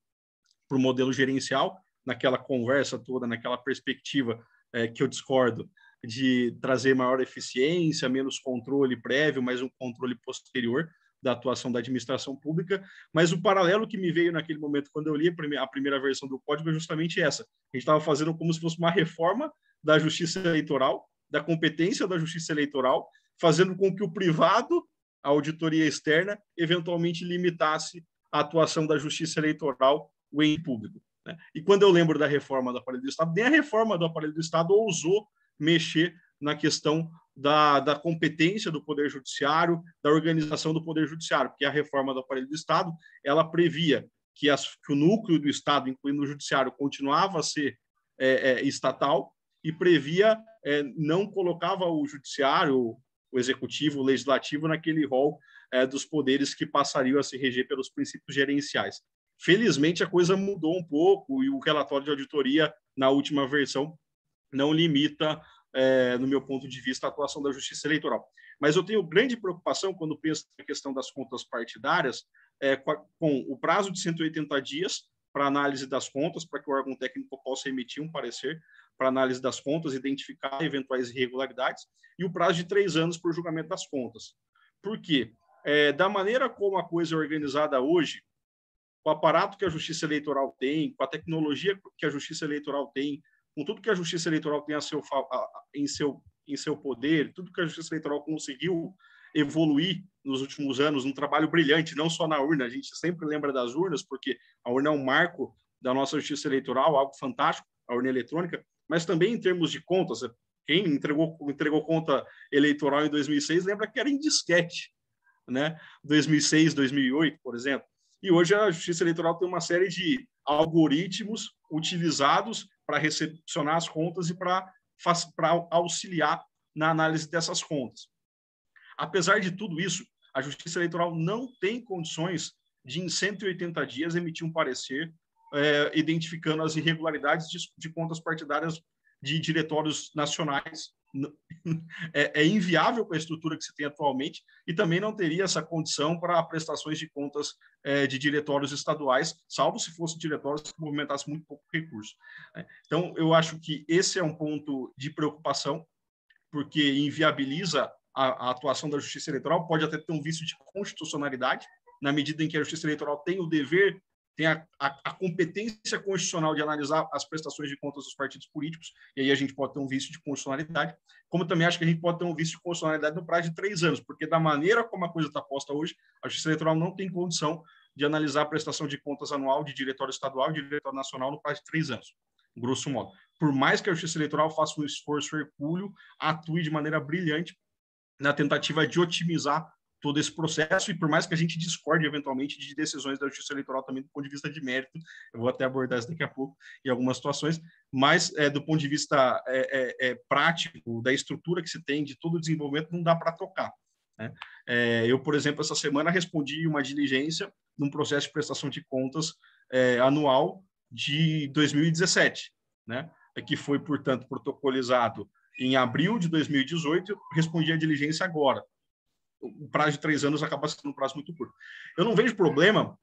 para o modelo gerencial, naquela conversa toda, naquela perspectiva é, que eu discordo, de trazer maior eficiência, menos controle prévio, mas um controle posterior da atuação da administração pública, mas o paralelo que me veio naquele momento, quando eu li a primeira versão do código, é justamente essa. A gente estava fazendo como se fosse uma reforma da justiça eleitoral, da competência da justiça eleitoral, fazendo com que o privado, a auditoria externa, eventualmente limitasse a atuação da justiça eleitoral, o ente público. Né? E quando eu lembro da reforma do aparelho do Estado, nem a reforma do aparelho do Estado ousou mexer na questão da, da competência do Poder Judiciário, da organização do Poder Judiciário, porque a reforma do aparelho do Estado, ela previa que, as, que o núcleo do Estado, incluindo o Judiciário, continuava a ser é, é, estatal, e previa, é, não colocava o judiciário, o executivo, o legislativo naquele rol é, dos poderes que passariam a se reger pelos princípios gerenciais. Felizmente, a coisa mudou um pouco e o relatório de auditoria, na última versão, não limita, é, no meu ponto de vista, a atuação da Justiça Eleitoral. Mas eu tenho grande preocupação quando penso na questão das contas partidárias, é, com, a, com o prazo de 180 dias para análise das contas, para que o órgão técnico possa emitir um parecer para análise das contas, identificar eventuais irregularidades, e o prazo de três anos para o julgamento das contas. Por quê? É, da maneira como a coisa é organizada hoje, o aparato que a Justiça Eleitoral tem, com a tecnologia que a Justiça Eleitoral tem, com tudo que a Justiça Eleitoral tem seu, em, seu, em seu poder, tudo que a Justiça Eleitoral conseguiu evoluir nos últimos anos, um trabalho brilhante, não só na urna, a gente sempre lembra das urnas, porque a urna é um marco da nossa justiça eleitoral, algo fantástico, a urna eletrônica, mas também em termos de contas. Quem entregou, entregou conta eleitoral em 2006 lembra que era em disquete, né? 2006, 2008, por exemplo. E hoje a Justiça Eleitoral tem uma série de algoritmos utilizados para recepcionar as contas e para auxiliar na análise dessas contas. Apesar de tudo isso, a Justiça Eleitoral não tem condições de, em 180 dias, emitir um parecer é, identificando as irregularidades de, de, contas partidárias de diretórios nacionais. É, é, inviável com a estrutura que se tem atualmente e também não teria essa condição para prestações de contas é, de diretórios estaduais, salvo se fossem diretórios que movimentassem muito pouco recurso. Né? Então, eu acho que esse é um ponto de preocupação, porque inviabiliza a, a atuação da Justiça Eleitoral, pode até ter um vício de constitucionalidade, na medida em que a Justiça Eleitoral tem o dever tem a, a, a, competência constitucional de analisar as prestações de contas dos partidos políticos, e aí a gente pode ter um vício de constitucionalidade, como também acho que a gente pode ter um vício de constitucionalidade no prazo de três anos, porque da maneira como a coisa está posta hoje, a Justiça Eleitoral não tem condição de analisar a prestação de contas anual de diretório estadual e diretório nacional no prazo de três anos, grosso modo. Por mais que a Justiça Eleitoral faça um esforço hercúleo, atue de maneira brilhante na tentativa de otimizar todo esse processo, e por mais que a gente discorde eventualmente de decisões da Justiça Eleitoral também do ponto de vista de mérito, eu vou até abordar isso daqui a pouco em algumas situações, mas é, do ponto de vista é, é, é prático, da estrutura que se tem, de todo o desenvolvimento, não dá para tocar. Né? É, eu, por exemplo, essa semana respondi uma diligência num processo de prestação de contas é, anual de 2017, né? que foi, portanto, protocolizado em abril de 2018, eu respondi a diligência agora, o prazo de três anos acaba sendo um prazo muito curto. Eu não vejo problema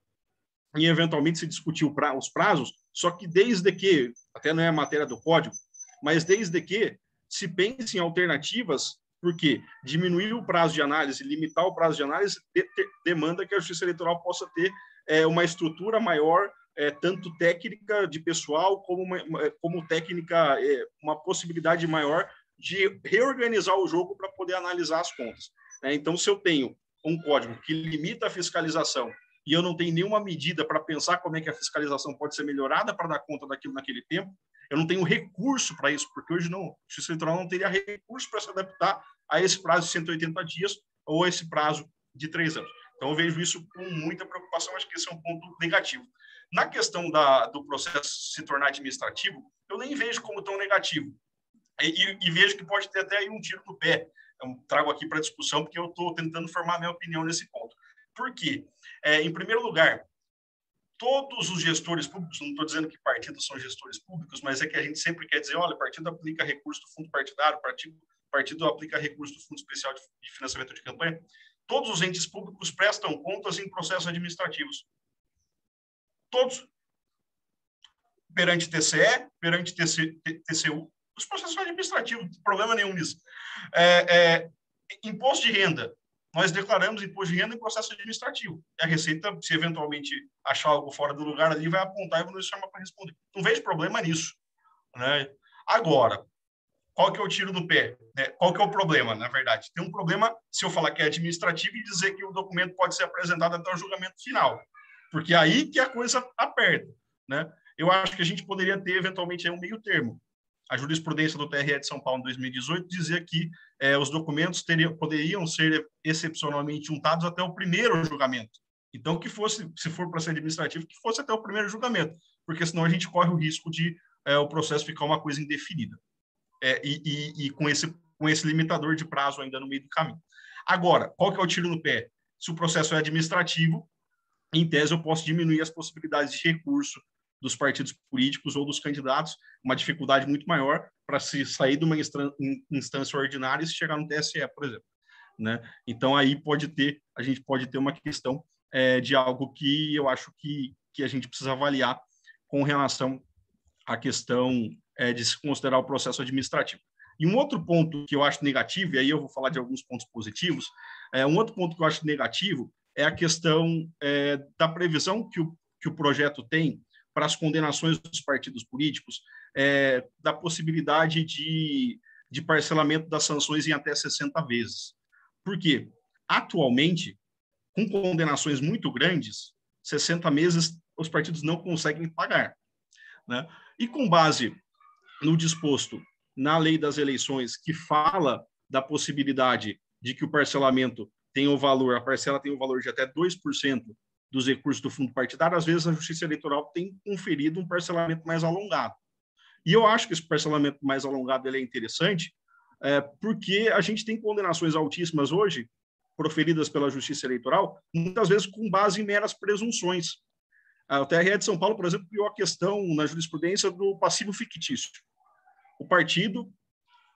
em eventualmente se discutir pra, os prazos, só que desde que, até não é a matéria do código, mas desde que se pense em alternativas, porque diminuir o prazo de análise, limitar o prazo de análise, de, de, demanda que a Justiça Eleitoral possa ter é, uma estrutura maior, é, tanto técnica de pessoal, como, uma, como técnica, é, uma possibilidade maior de reorganizar o jogo para poder analisar as contas. Né? Então, se eu tenho um código que limita a fiscalização e eu não tenho nenhuma medida para pensar como é que a fiscalização pode ser melhorada para dar conta daquilo naquele tempo, eu não tenho recurso para isso, porque hoje não, o Justiça Eleitoral não teria recurso para se adaptar a esse prazo de 180 dias ou a esse prazo de três anos. Então, eu vejo isso com muita preocupação, acho que esse é um ponto negativo. Na questão da, do processo se tornar administrativo, eu nem vejo como tão negativo. E, e, vejo que pode ter até aí um tiro no pé, eu trago aqui para discussão porque eu estou tentando formar minha opinião nesse ponto. Por quê? É, em primeiro lugar, todos os gestores públicos, não estou dizendo que partidos são gestores públicos, mas é que a gente sempre quer dizer, olha, partido aplica recurso do fundo partidário, partido, partido aplica recurso do fundo especial de, de financiamento de campanha. Todos os entes públicos prestam contas em processos administrativos. Todos. Perante TCE, perante TC, TCU, os processos administrativos, problema nenhum nisso. É, é, imposto de renda. Nós declaramos imposto de renda em processo administrativo. E a Receita, se eventualmente achar algo fora do lugar ali, vai apontar e nos chamar para responder. Não vejo problema nisso. Né? Agora, qual que é o tiro do pé? Né? Qual que é o problema, na verdade? Tem um problema se eu falar que é administrativo e dizer que o documento pode ser apresentado até o julgamento final. Porque é aí que a coisa aperta. Né? Eu acho que a gente poderia ter, eventualmente, um meio termo a jurisprudência do TRE de São Paulo em 2018 dizia que é, os documentos teriam, poderiam ser excepcionalmente untados até o primeiro julgamento. Então, que fosse, se for para ser administrativo, que fosse até o primeiro julgamento, porque senão a gente corre o risco de é, o processo ficar uma coisa indefinida. é, e, e, e, com, esse, com esse limitador de prazo ainda no meio do caminho. Agora, qual que é o tiro no pé? Se o processo é administrativo, em tese eu posso diminuir as possibilidades de recurso dos partidos políticos ou dos candidatos, uma dificuldade muito maior para se sair de uma instância ordinária e chegar no TSE, por exemplo. Né? Então aí pode ter, a gente pode ter uma questão é, de algo que eu acho que, que a gente precisa avaliar com relação à questão é, de se considerar o processo administrativo. E um outro ponto que eu acho negativo, e aí eu vou falar de alguns pontos positivos, é, um outro ponto que eu acho negativo é a questão é, da previsão que o, que o projeto tem para as condenações dos partidos políticos, é, da possibilidade de, de parcelamento das sanções em até 60 vezes. Por quê? Atualmente, com condenações muito grandes, 60 meses os partidos não conseguem pagar. Né? E com base no disposto na lei das eleições, que fala da possibilidade de que o parcelamento tem o valor, a parcela tem o valor de até 2% dos recursos do fundo partidário, às vezes a Justiça Eleitoral tem conferido um parcelamento mais alongado. E eu acho que esse parcelamento mais alongado ele é interessante, é, porque a gente tem condenações altíssimas hoje, proferidas pela Justiça Eleitoral, muitas vezes com base em meras presunções. O TRE de São Paulo, por exemplo, criou a questão na jurisprudência do passivo fictício. O partido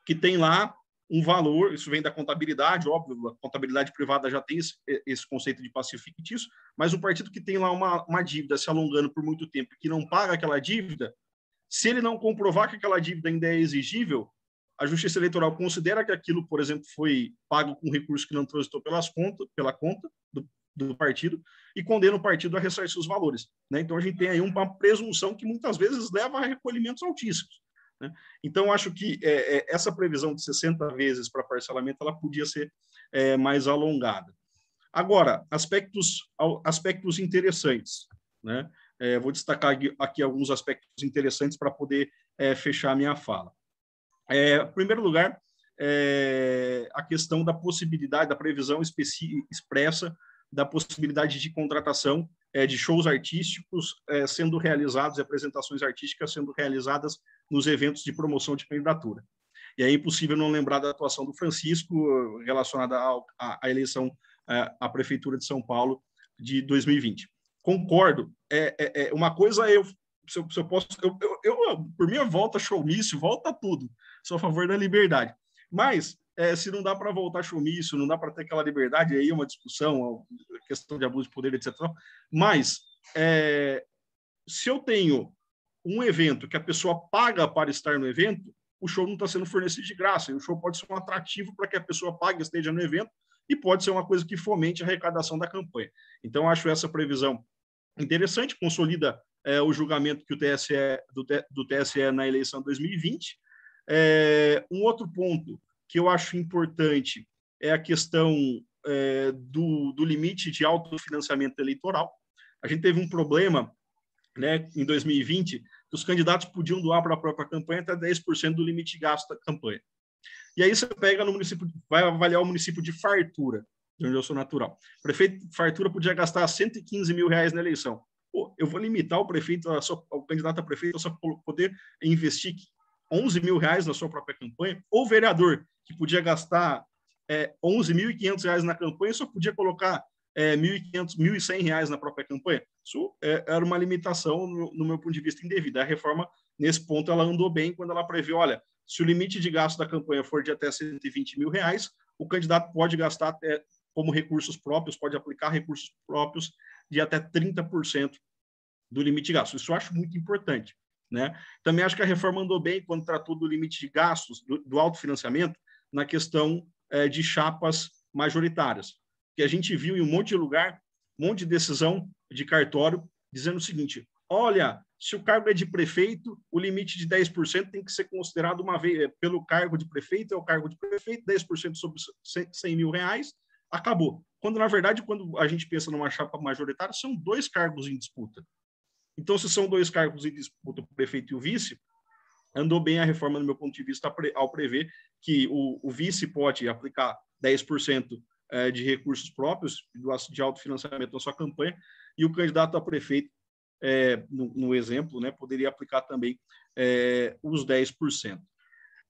que tem lá um valor, isso vem da contabilidade, óbvio, a contabilidade privada já tem esse, esse conceito de passivo fictício, mas um partido que tem lá uma, uma dívida se alongando por muito tempo que não paga aquela dívida, se ele não comprovar que aquela dívida ainda é exigível, a Justiça Eleitoral considera que aquilo, por exemplo, foi pago com recurso que não transitou pelas conta, pela conta do, do partido e condena o partido a ressarcir os valores. Né? Então, a gente tem aí uma presunção que muitas vezes leva a recolhimentos altíssimos. Né? Então, acho que é, é, essa previsão de 60 vezes para parcelamento ela podia ser é, mais alongada. Agora, aspectos, aspectos interessantes. Né? É, vou destacar aqui, alguns aspectos interessantes para poder é, fechar a minha fala. É, em primeiro lugar, a questão da possibilidade, da previsão expressa da possibilidade de contratação é, de shows artísticos é, sendo realizados e apresentações artísticas sendo realizadas nos eventos de promoção de candidatura. E é impossível não lembrar da atuação do Francisco relacionada à, eleição é, à Prefeitura de São Paulo de 2020. Concordo. É, é, é uma coisa eu se eu, se eu posso, eu, eu, eu, por minha volta showmício, volta tudo. Sou a favor da liberdade. Mas é, se não dá para voltar showmício, não dá para ter aquela liberdade, aí é uma discussão, questão de abuso de poder, etc. Mas é, se eu tenho um evento que a pessoa paga para estar no evento, o show não está sendo fornecido de graça. E o show pode ser um atrativo para que a pessoa pague, esteja no evento, e pode ser uma coisa que fomente a arrecadação da campanha. Então, acho essa previsão interessante, consolida é, o julgamento que o TSE, do, do TSE na eleição de 2020. É, um outro ponto que eu acho importante é a questão é, do, do limite de autofinanciamento eleitoral. A gente teve um problema né, em 2020 que os candidatos podiam doar para a própria campanha até 10% do limite de gasto da campanha. E aí você pega no município, vai avaliar o município de Fartura, de onde eu sou natural. O prefeito Fartura podia gastar 115 mil reais na eleição. Pô, eu vou limitar o prefeito, a sua, o candidato a prefeito, a só poder investir 11 mil reais na sua própria campanha. Ou vereador, que podia gastar é, 11.500 reais na campanha, só podia colocar é, 1.500, 1.100 reais na própria campanha. Isso é, era uma limitação, no, no, meu ponto de vista, indevida. A reforma, nesse ponto, ela andou bem quando ela prevê, olha, se o limite de gasto da campanha for de até 120 mil reais, o candidato pode gastar até, como recursos próprios, pode aplicar recursos próprios de até 30% do limite de gasto. Isso eu acho muito importante. Né? Também acho que a reforma andou bem quando tratou do limite de gastos, do, do autofinanciamento, na questão é, de chapas majoritárias que a gente viu em um monte de lugar, um monte de decisão de cartório dizendo o seguinte: olha, se o cargo é de prefeito, o limite de 10% tem que ser considerado uma vez é, pelo cargo de prefeito, é o cargo de prefeito, 10% sobre 100 mil reais, acabou. Quando, na verdade, quando a gente pensa numa chapa majoritária, são dois cargos em disputa. Então, se são dois cargos em disputa, o prefeito e o vice, andou bem a reforma, do meu ponto de vista, ao prever que o, o vice pode aplicar 10% é, de recursos próprios, de autofinanciamento na sua campanha, e o candidato a prefeito, é, no, no, exemplo, né, poderia aplicar também é, os 10%.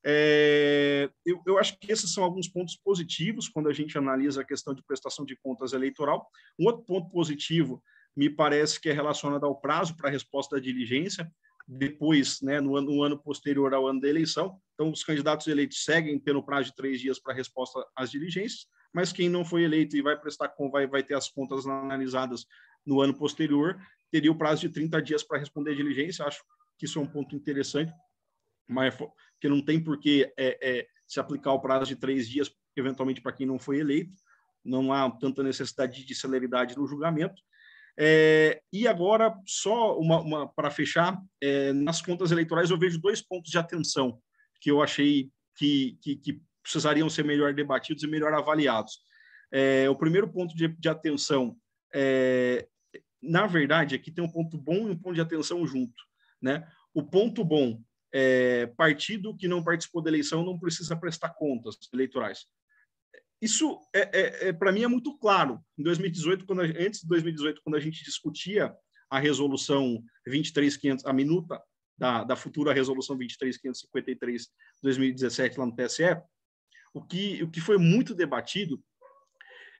É, eu, eu, acho que esses são alguns pontos positivos quando a gente analisa a questão de prestação de contas eleitoral. Um outro ponto positivo me parece que é relacionado ao prazo para a resposta da diligência, depois, né, no, ano, no ano posterior ao ano da eleição. Então, os candidatos eleitos seguem tendo prazo de três dias para resposta às diligências, mas quem não foi eleito e vai prestar vai, vai ter as contas analisadas no ano posterior, teria o prazo de 30 dias para responder a diligência. Acho que isso é um ponto interessante, mas que não tem por que é, é, se aplicar o prazo de três dias, eventualmente, para quem não foi eleito. Não há tanta necessidade de celeridade no julgamento. É, e agora, só uma, uma para fechar, é, nas contas eleitorais eu vejo dois pontos de atenção que eu achei que, que, que precisariam ser melhor debatidos e melhor avaliados. É, o primeiro ponto de, de atenção, é, na verdade, aqui tem um ponto bom e um ponto de atenção junto. Né? O ponto bom é, partido que não participou da eleição não precisa prestar contas eleitorais. Isso, é, é, é para mim, é muito claro. Em 2018, quando a, antes de 2018, quando a gente discutia a resolução 23500, a minuta da, da futura resolução 23553 de 2017 lá no TSE, o que, o que foi muito debatido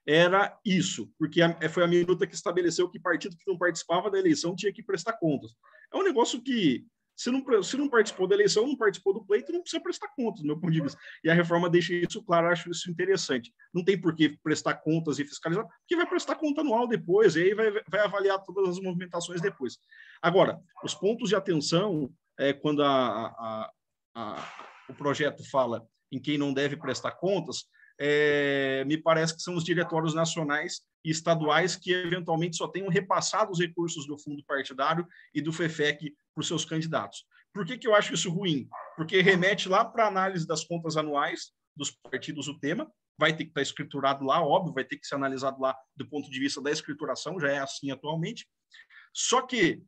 era isso, porque a, foi a minuta que estabeleceu que partido que não participava da eleição tinha que prestar contas. É um negócio que se não, se não participou da eleição, não participou do pleito, não precisa prestar contas, do meu ponto de vista. E a reforma deixa isso claro, acho isso interessante. Não tem por que prestar contas e fiscalizar, porque vai prestar conta anual depois, e aí vai, vai avaliar todas as movimentações depois. Agora, os pontos de atenção, é, quando a, a, a, o projeto fala em quem não deve prestar contas, é, me parece que são os diretórios nacionais e estaduais que eventualmente só tenham repassado os recursos do fundo partidário e do FEFEC para os seus candidatos. Por que, que eu acho isso ruim? Porque remete lá para a análise das contas anuais dos partidos o tema, vai ter que estar escriturado lá, óbvio, vai ter que ser analisado lá do ponto de vista da escrituração, já é assim atualmente. Só que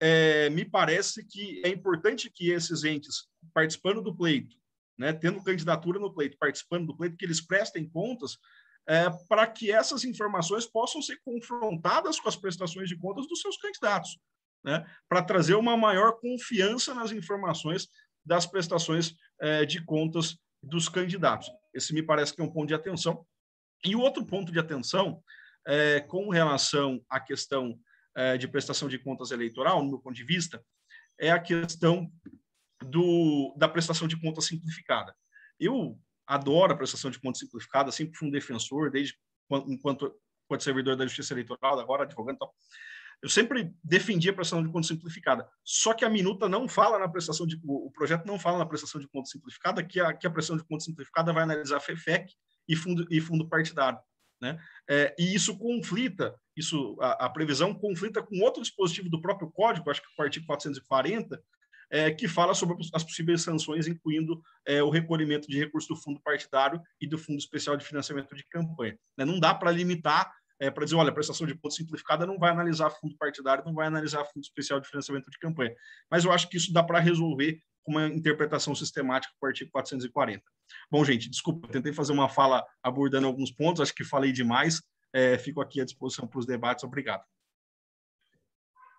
é, me parece que é importante que esses entes, participando do pleito, né, tendo candidatura no pleito, participando do pleito, que eles prestem contas é, para que essas informações possam ser confrontadas com as prestações de contas dos seus candidatos né, para trazer uma maior confiança nas informações das prestações é, de contas dos candidatos. Esse me parece que é um ponto de atenção. E o outro ponto de atenção, é, com relação à questão é, de prestação de contas eleitoral, no meu ponto de vista, é a questão do, da prestação de contas simplificada. Eu adoro a prestação de contas simplificada, sempre fui um defensor, desde enquanto, enquanto servidor da Justiça Eleitoral, agora advogado e tal. Eu sempre defendi a prestação de conta simplificada. Só que a minuta não fala na prestação de o projeto não fala na prestação de conta simplificada que a, que a prestação de conta simplificada vai analisar FEFEC e fundo e fundo partidário, né? É, e isso conflita, isso a, a, previsão conflita com outro dispositivo do próprio código, acho que o artigo 440, é, que fala sobre as possíveis sanções, incluindo é, o recolhimento de recursos do fundo partidário e do fundo especial de financiamento de campanha. Né? Não dá para limitar é, para dizer, olha, a prestação de contas simplificada não vai analisar fundo partidário, não vai analisar fundo especial de financiamento de campanha. Mas eu acho que isso dá para resolver com uma interpretação sistemática do artigo 440. Bom, gente, desculpa, tentei fazer uma fala abordando alguns pontos, acho que falei demais. É, fico aqui à disposição para os debates. Obrigado.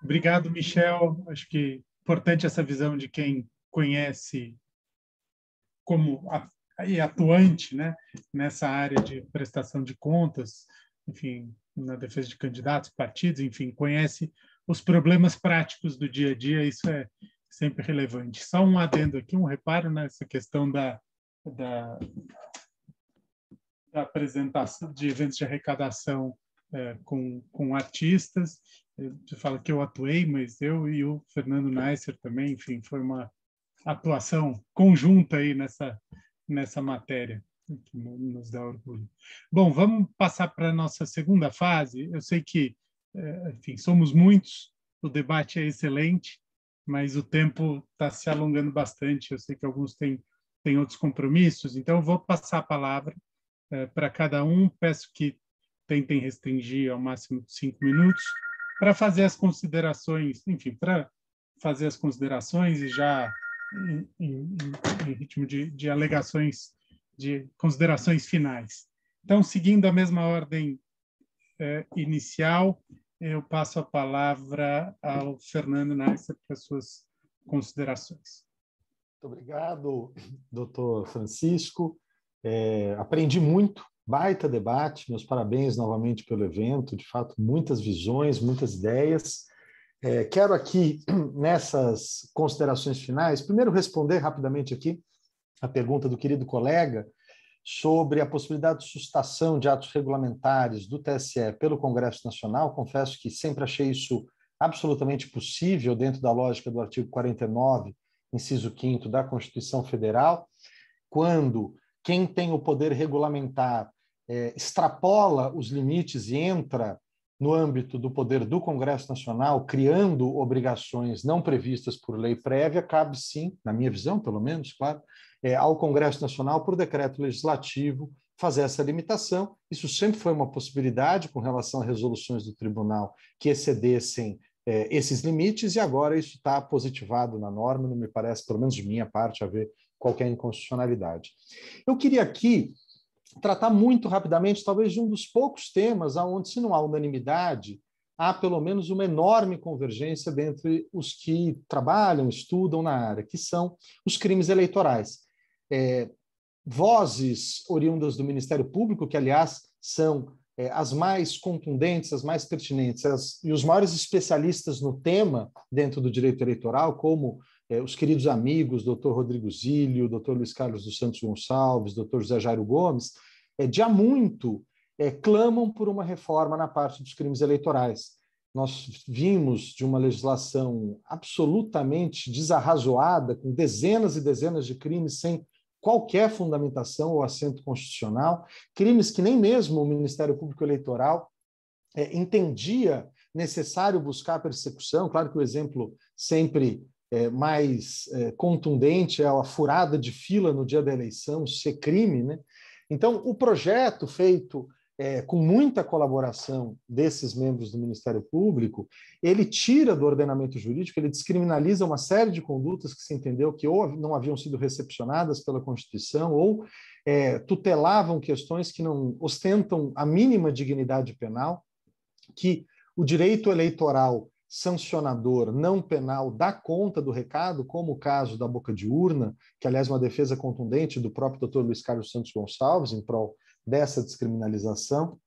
Obrigado, Michel. Acho que importante essa visão de quem conhece como atuante né, nessa área de prestação de contas, enfim, na defesa de candidatos, partidos, enfim, conhece os problemas práticos do dia a dia, isso é sempre relevante. Só um adendo aqui, um reparo nessa questão da, da, da apresentação de eventos de arrecadação é, com, com artistas. Você fala que eu atuei, mas eu e o Fernando Neisser também, enfim, foi uma atuação conjunta aí nessa, nessa matéria que nos dá orgulho. Bom, vamos passar para a nossa segunda fase. Eu sei que, é, enfim, somos muitos, o debate é excelente, mas o tempo está se alongando bastante. Eu sei que alguns têm, têm outros compromissos, então eu vou passar a palavra é, para cada um. Peço que tentem restringir ao máximo cinco minutos para fazer as considerações, enfim, para fazer as considerações e já em, em, em ritmo de, de alegações de considerações finais. Então, seguindo a mesma ordem é, inicial, eu passo a palavra ao Fernando Nasser para suas considerações. Muito obrigado, doutor Francisco. É, aprendi muito, baita debate. Meus parabéns novamente pelo evento. De fato, muitas visões, muitas ideias. É, quero aqui, nessas considerações finais, primeiro responder rapidamente aqui a pergunta do querido colega sobre a possibilidade de sustação de atos regulamentares do TSE pelo Congresso Nacional. Confesso que sempre achei isso absolutamente possível dentro da lógica do artigo 49, inciso 5 da Constituição Federal, quando quem tem o poder regulamentar é, extrapola os limites e entra no âmbito do poder do Congresso Nacional, criando obrigações não previstas por lei prévia, cabe sim, na minha visão, pelo menos, claro, é, ao Congresso Nacional, por decreto legislativo, fazer essa limitação. Isso sempre foi uma possibilidade com relação a resoluções do tribunal que excedessem é, esses limites, e agora isso está positivado na norma, não me parece, pelo menos de minha parte, haver qualquer inconstitucionalidade. Eu queria aqui tratar muito rapidamente, talvez, de um dos poucos temas onde, se não há unanimidade, há pelo menos uma enorme convergência dentre os que trabalham, estudam na área, que são os crimes eleitorais. É, vozes oriundas do Ministério Público, que, aliás, são é, as mais contundentes, as mais pertinentes, as, e os maiores especialistas no tema dentro do direito eleitoral, como é, os queridos amigos, doutor Rodrigo Zílio, doutor Luiz Carlos dos Santos Gonçalves, doutor José Jairo Gomes, é, de há muito é, clamam por uma reforma na parte dos crimes eleitorais. Nós vimos de uma legislação absolutamente desarrazoada, com dezenas e dezenas de crimes sem qualquer fundamentação ou assento constitucional, crimes que nem mesmo o Ministério Público Eleitoral é, entendia necessário buscar persecução. Claro que o exemplo sempre é, mais é, contundente é a furada de fila no dia da eleição ser crime, né? Então, o projeto feito é, com muita colaboração desses membros do Ministério Público, ele tira do ordenamento jurídico, ele descriminaliza uma série de condutas que se entendeu que ou não haviam sido recepcionadas pela Constituição ou é, tutelavam questões que não ostentam a mínima dignidade penal, que o direito eleitoral sancionador não penal dá conta do recado, como o caso da boca de urna, que aliás é uma defesa contundente do próprio doutor Luiz Carlos Santos Gonçalves em prol dessa descriminalização,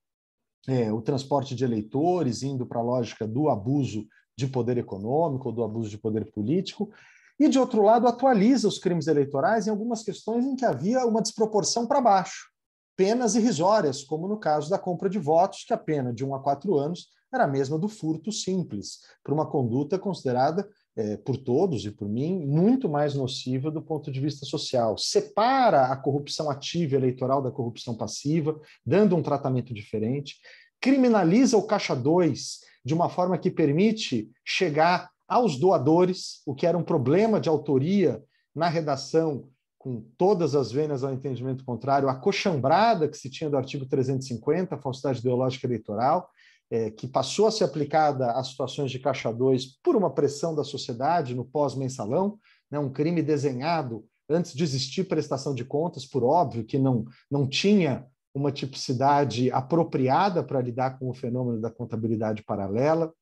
é, o transporte de eleitores indo para a lógica do abuso de poder econômico ou do abuso de poder político, e de outro lado atualiza os crimes eleitorais em algumas questões em que havia uma desproporção para baixo, penas irrisórias, como no caso da compra de votos, que a pena de um a quatro anos era a mesma do furto simples, por uma conduta considerada é, por todos e por mim muito mais nociva do ponto de vista social. Separa a corrupção ativa eleitoral da corrupção passiva, dando um tratamento diferente, criminaliza o caixa 2 de uma forma que permite chegar aos doadores, o que era um problema de autoria na redação com todas as venas ao entendimento contrário, a coxambrada que se tinha do artigo 350, a falsidade ideológica eleitoral, é, que passou a ser aplicada a situações de caixa 2 por uma pressão da sociedade no pós-mensalão, né, um crime desenhado antes de existir prestação de contas, por óbvio que não, não tinha uma tipicidade apropriada para lidar com o fenômeno da contabilidade paralela,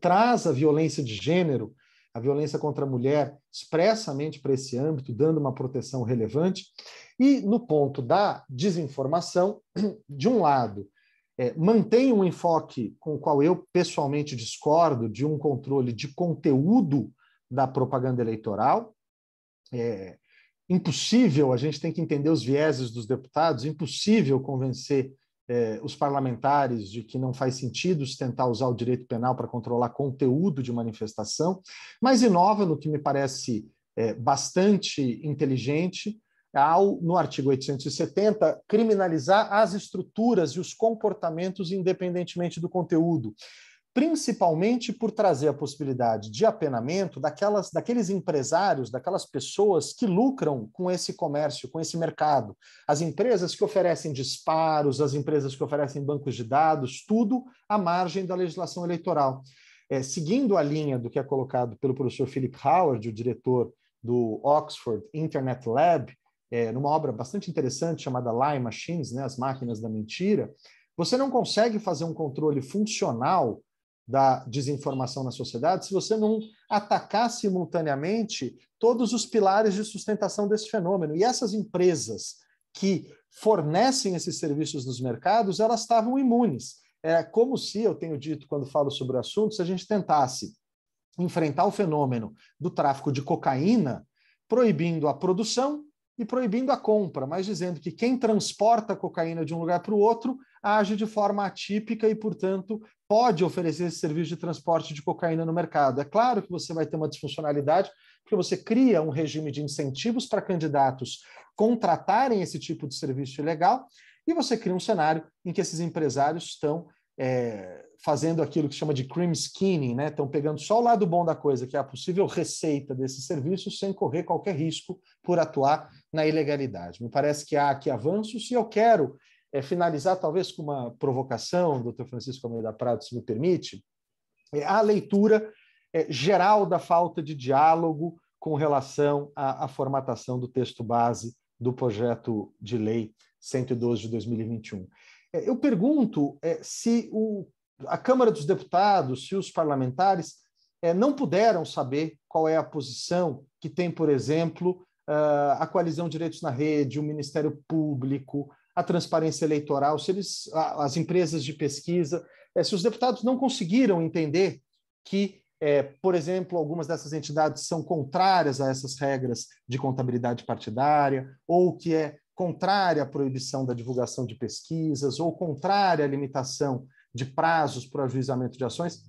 traz a violência de gênero, a violência contra a mulher, expressamente para esse âmbito, dando uma proteção relevante. E no ponto da desinformação, de um lado, é, mantém um enfoque com o qual eu pessoalmente discordo de um controle de conteúdo da propaganda eleitoral. É impossível, a gente tem que entender os vieses dos deputados, impossível convencer é, os parlamentares de que não faz sentido tentar usar o direito penal para controlar conteúdo de manifestação, mas inova no que me parece é, bastante inteligente, ao, no artigo 870, criminalizar as estruturas e os comportamentos independentemente do conteúdo, principalmente por trazer a possibilidade de apenamento daquelas, daqueles empresários, daquelas pessoas que lucram com esse comércio, com esse mercado. As empresas que oferecem disparos, as empresas que oferecem bancos de dados, tudo à margem da legislação eleitoral. É, seguindo a linha do que é colocado pelo professor Philip Howard, o diretor do Oxford Internet Lab, é, numa obra bastante interessante chamada Lie Machines, né, as máquinas da mentira, você não consegue fazer um controle funcional da desinformação na sociedade se você não atacar simultaneamente todos os pilares de sustentação desse fenômeno. E essas empresas que fornecem esses serviços nos mercados, elas estavam imunes. É como se, eu tenho dito quando falo sobre o assunto, se a gente tentasse enfrentar o fenômeno do tráfico de cocaína, proibindo a produção e proibindo a compra, mas dizendo que quem transporta cocaína de um lugar para o outro age de forma atípica e, portanto, pode oferecer esse serviço de transporte de cocaína no mercado. É claro que você vai ter uma disfuncionalidade, porque você cria um regime de incentivos para candidatos contratarem esse tipo de serviço ilegal, e você cria um cenário em que esses empresários estão é, fazendo aquilo que chama de cream skinning, né? estão pegando só o lado bom da coisa, que é a possível receita desses serviços, sem correr qualquer risco por atuar na ilegalidade. Me parece que há aqui avanços, e eu quero é, finalizar talvez com uma provocação, doutor Francisco Almeida Prado, se me permite, é, a leitura é, geral da falta de diálogo com relação à, à formatação do texto base do projeto de lei 112 de 2021. É, eu pergunto é, se o, a Câmara dos Deputados, se os parlamentares é, não puderam saber qual é a posição que tem, por exemplo, a Coalizão Direitos na Rede, o Ministério Público, a transparência eleitoral, se eles, as empresas de pesquisa, se os deputados não conseguiram entender que, por exemplo, algumas dessas entidades são contrárias a essas regras de contabilidade partidária, ou que é contrária à proibição da divulgação de pesquisas ou contrária à limitação de prazos para o ajuizamento de ações,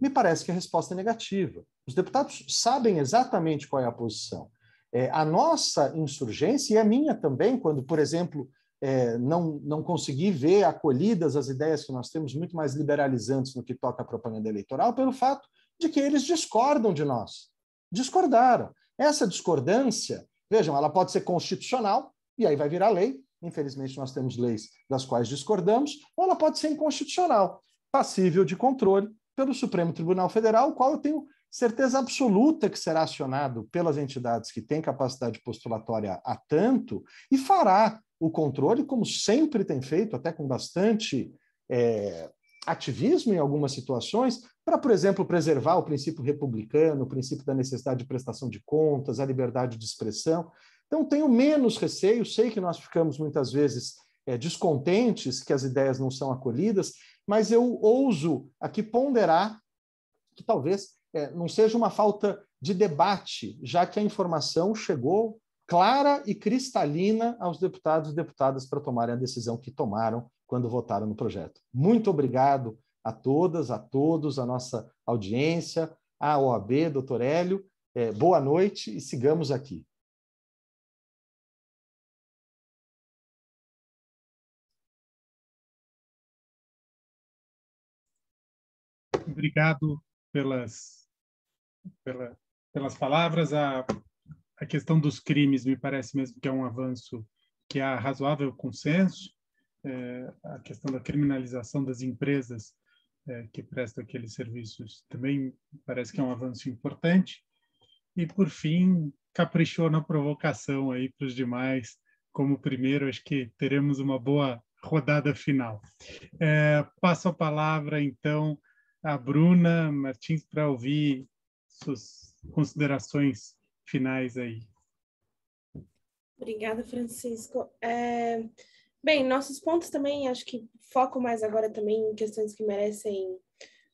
me parece que a resposta é negativa. Os deputados sabem exatamente qual é a posição. É, a nossa insurgência, e a minha também, quando, por exemplo, é, não, não consegui ver acolhidas as ideias que nós temos muito mais liberalizantes no que toca à propaganda eleitoral, pelo fato de que eles discordam de nós. Discordaram. Essa discordância, vejam, ela pode ser constitucional, e aí vai virar lei. Infelizmente, nós temos leis das quais discordamos, ou ela pode ser inconstitucional, passível de controle pelo Supremo Tribunal Federal, o qual eu tenho certeza absoluta que será acionado pelas entidades que têm capacidade postulatória a tanto e fará o controle, como sempre tem feito, até com bastante é, ativismo em algumas situações, para, por exemplo, preservar o princípio republicano, o princípio da necessidade de prestação de contas, a liberdade de expressão. Então, tenho menos receio, sei que nós ficamos muitas vezes é, descontentes que as ideias não são acolhidas, mas eu ouso aqui ponderar que talvez é, não seja uma falta de debate, já que a informação chegou clara e cristalina aos deputados e deputadas para tomarem a decisão que tomaram quando votaram no projeto. Muito obrigado a todas, a todos, a nossa audiência, a OAB, doutor Hélio. É, boa noite e sigamos aqui. Obrigado pelas, pela, pelas palavras. A, a questão dos crimes me parece mesmo que é um avanço que há razoável consenso. É, a questão da criminalização das empresas é, que prestam aqueles serviços também parece que é um avanço importante. E, por fim, caprichou na provocação aí para os demais. Como primeiro, acho que teremos uma boa rodada final. É, passo a palavra, então, a Bruna Martins para ouvir suas considerações finais aí. Obrigada, Francisco. É, bem, nossos pontos também, acho que foco mais agora também em questões que merecem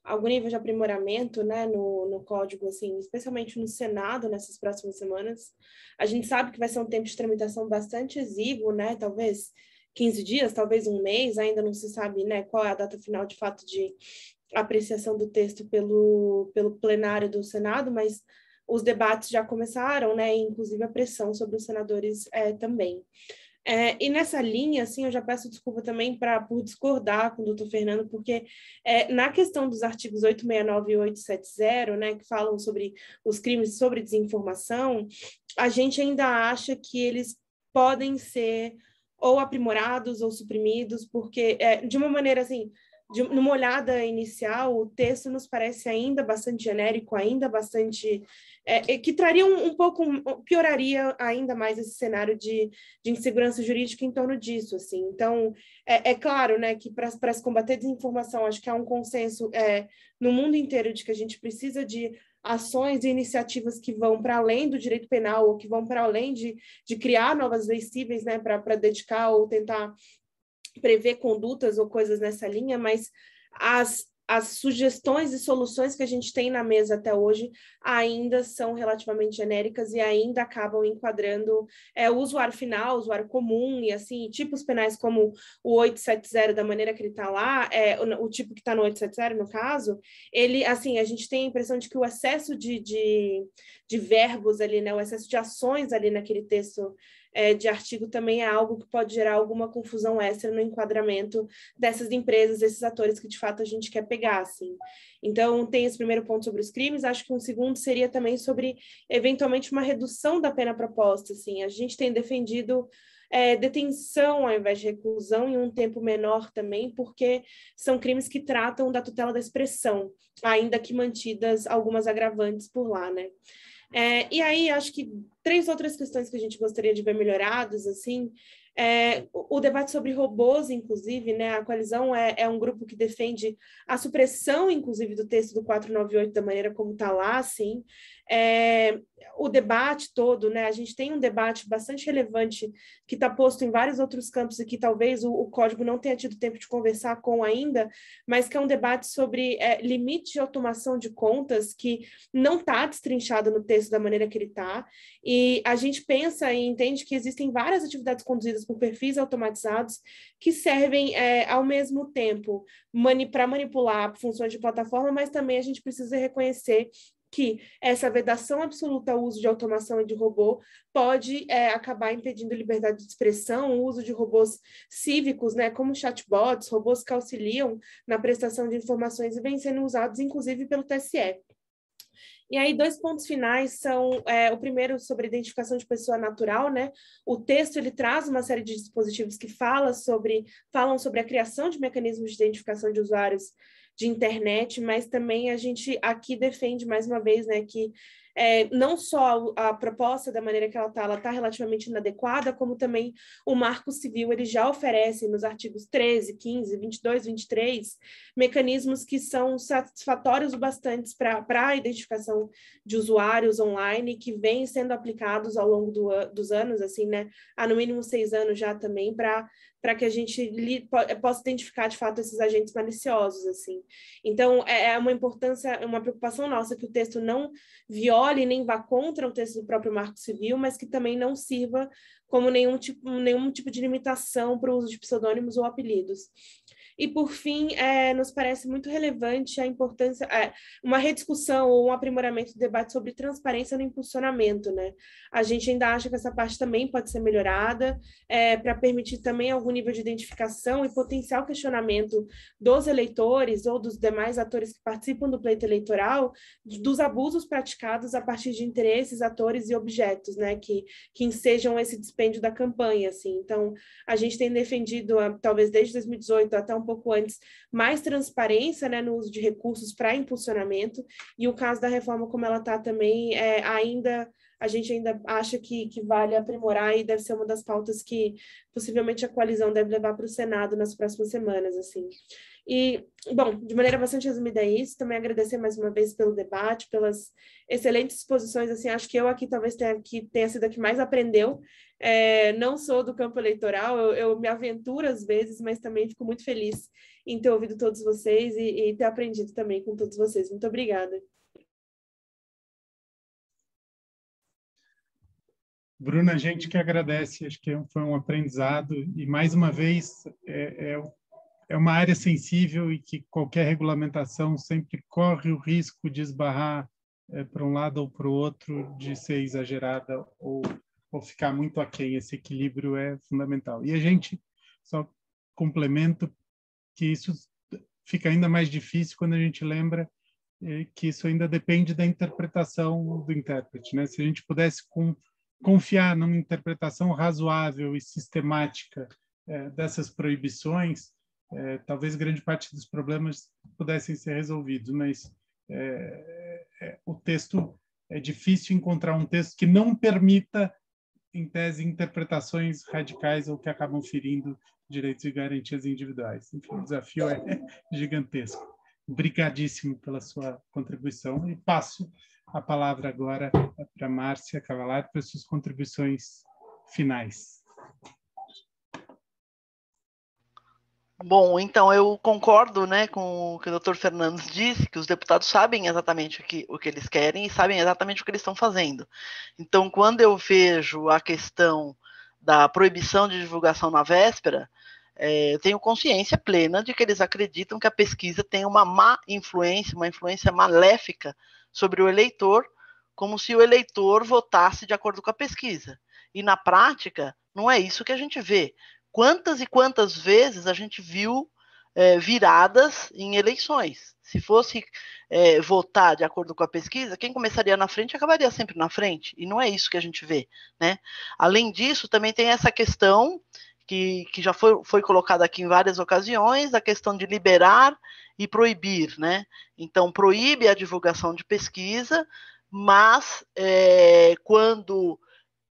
algum nível de aprimoramento, né, no, no código, assim, especialmente no Senado nessas próximas semanas. A gente sabe que vai ser um tempo de tramitação bastante exíguo, né, talvez 15 dias, talvez um mês, ainda não se sabe, né, qual é a data final de fato de apreciação do texto pelo, pelo plenário do Senado, mas os debates já começaram, né, inclusive a pressão sobre os senadores é, também. É, e nessa linha, assim, eu já peço desculpa também pra, por discordar com o doutor Fernando, porque é, na questão dos artigos 869 e 870, né, que falam sobre os crimes sobre desinformação, a gente ainda acha que eles podem ser ou aprimorados ou suprimidos, porque, é, de uma maneira assim, de, numa olhada inicial, o texto nos parece ainda bastante genérico, ainda bastante. É, que traria um, um, pouco, pioraria ainda mais esse cenário de, de insegurança jurídica em torno disso. Assim. Então, é, é claro né, que para se combater desinformação, acho que há um consenso é, no mundo inteiro de que a gente precisa de ações e iniciativas que vão para além do direito penal, ou que vão para além de, de criar novas leis cíveis né, para dedicar ou tentar prever condutas ou coisas nessa linha, mas as, as sugestões e soluções que a gente tem na mesa até hoje ainda são relativamente genéricas e ainda acabam enquadrando é, o usuário final, o usuário comum e assim, tipos penais como o 870, da maneira que ele está lá, é, o, o, tipo que está no 870, no caso, ele, assim, a gente tem a impressão de que o excesso de, de, de verbos ali, né, o excesso de ações ali naquele texto é, de artigo também é algo que pode gerar alguma confusão extra no enquadramento dessas empresas, desses atores que de fato a gente quer pegar, assim. Então, tem esse primeiro ponto sobre os crimes, acho que um segundo seria também sobre, eventualmente, uma redução da pena proposta, assim. A gente tem defendido é, detenção ao invés de reclusão em um tempo menor também, porque são crimes que tratam da tutela da expressão, ainda que mantidas algumas agravantes por lá, né? É, e aí, acho que três outras questões que a gente gostaria de ver melhoradas, assim, é, o, o, debate sobre robôs, inclusive, né, a coalizão é, é, um grupo que defende a supressão, inclusive, do texto do 498 da maneira como está lá, assim, é, o debate todo, né? A gente tem um debate bastante relevante que está posto em vários outros campos e que talvez o, o, código não tenha tido tempo de conversar com ainda, mas que é um debate sobre é, limite de automação de contas que não está destrinchado no texto da maneira que ele está. E a gente pensa e entende que existem várias atividades conduzidas por perfis automatizados que servem é, ao mesmo tempo mani para manipular funções de plataforma, mas também a gente precisa reconhecer que essa vedação absoluta ao uso de automação e de robô pode é, acabar impedindo liberdade de expressão, o uso de robôs cívicos, né, como chatbots, robôs que auxiliam na prestação de informações e vêm sendo usados, inclusive, pelo TSE. E aí, dois pontos finais são, é, o primeiro sobre identificação de pessoa natural, né? O texto, ele traz uma série de dispositivos que fala sobre, falam sobre a criação de mecanismos de identificação de usuários de internet, mas também a gente aqui defende mais uma vez, né, que é, não só a, proposta da maneira que ela está, ela está relativamente inadequada, como também o Marco Civil ele já oferece nos artigos 13, 15, 22, 23 mecanismos que são satisfatórios o bastante para a identificação de usuários online que vêm sendo aplicados ao longo do, dos anos, assim, né, há no mínimo seis anos já também para para que a gente li, possa identificar de fato esses agentes maliciosos assim. Então é, é uma importância, uma preocupação nossa que o texto não viole nem vá contra o texto do próprio Marco Civil, mas que também não sirva como nenhum tipo, nenhum tipo de limitação para o uso de pseudônimos ou apelidos. E, por fim, é, nos parece muito relevante a importância, é, uma rediscussão ou um aprimoramento do debate sobre transparência no impulsionamento. Né? A gente ainda acha que essa parte também pode ser melhorada é, para permitir também algum nível de identificação e potencial questionamento dos eleitores ou dos demais atores que participam do pleito eleitoral dos abusos praticados a partir de interesses, atores e objetos né? que, que ensejam esse dispêndio da campanha. Assim. Então, a gente tem defendido, talvez desde 2018 até um pouco antes, mais transparência né, no uso de recursos para impulsionamento, e o caso da reforma, como ela está também, é, ainda a gente ainda acha que, que vale aprimorar e deve ser uma das pautas que possivelmente a coalizão deve levar para o Senado nas próximas semanas, assim. E, bom, de maneira bastante resumida é isso, também agradecer mais uma vez pelo debate, pelas excelentes exposições, assim, acho que eu aqui talvez tenha, que tenha sido a que mais aprendeu, é, não sou do campo eleitoral, eu, eu, me aventuro às vezes, mas também fico muito feliz em ter ouvido todos vocês e, e ter aprendido também com todos vocês. Muito obrigada. Bruna, a gente que agradece, acho que foi um aprendizado e mais uma vez é, é, é, uma área sensível e que qualquer regulamentação sempre corre o risco de esbarrar é, para um lado ou para o outro, de ser exagerada ou, ou ficar muito aquém. Esse equilíbrio é fundamental. E a gente só complemento que isso fica ainda mais difícil quando a gente lembra é, que isso ainda depende da interpretação do intérprete, né? Se a gente pudesse com confiar numa interpretação razoável e sistemática é, dessas proibições, é, talvez grande parte dos problemas pudessem ser resolvidos, mas é, o texto é difícil encontrar um texto que não permita, em tese, interpretações radicais ou que acabam ferindo direitos e garantias individuais. Enfim, o desafio é gigantesco. Obrigadíssimo pela sua contribuição e passo a palavra agora para Márcia Cavalari para suas contribuições finais. Bom, então eu concordo né, com o que o doutor Fernandes disse, que os deputados sabem exatamente o que, o que eles querem e sabem exatamente o que eles estão fazendo. Então, quando eu vejo a questão da proibição de divulgação na véspera, é, eu tenho consciência plena de que eles acreditam que a pesquisa tem uma má influência, uma influência maléfica sobre o eleitor, como se o eleitor votasse de acordo com a pesquisa. E na prática, não é isso que a gente vê quantas e quantas vezes a gente viu é, viradas em eleições. Se fosse é, votar de acordo com a pesquisa, quem começaria na frente acabaria sempre na frente, e não é isso que a gente vê. Né? Além disso, também tem essa questão que, que já foi, foi colocada aqui em várias ocasiões, a questão de liberar e proibir. Né? Então, proíbe a divulgação de pesquisa, mas é, quando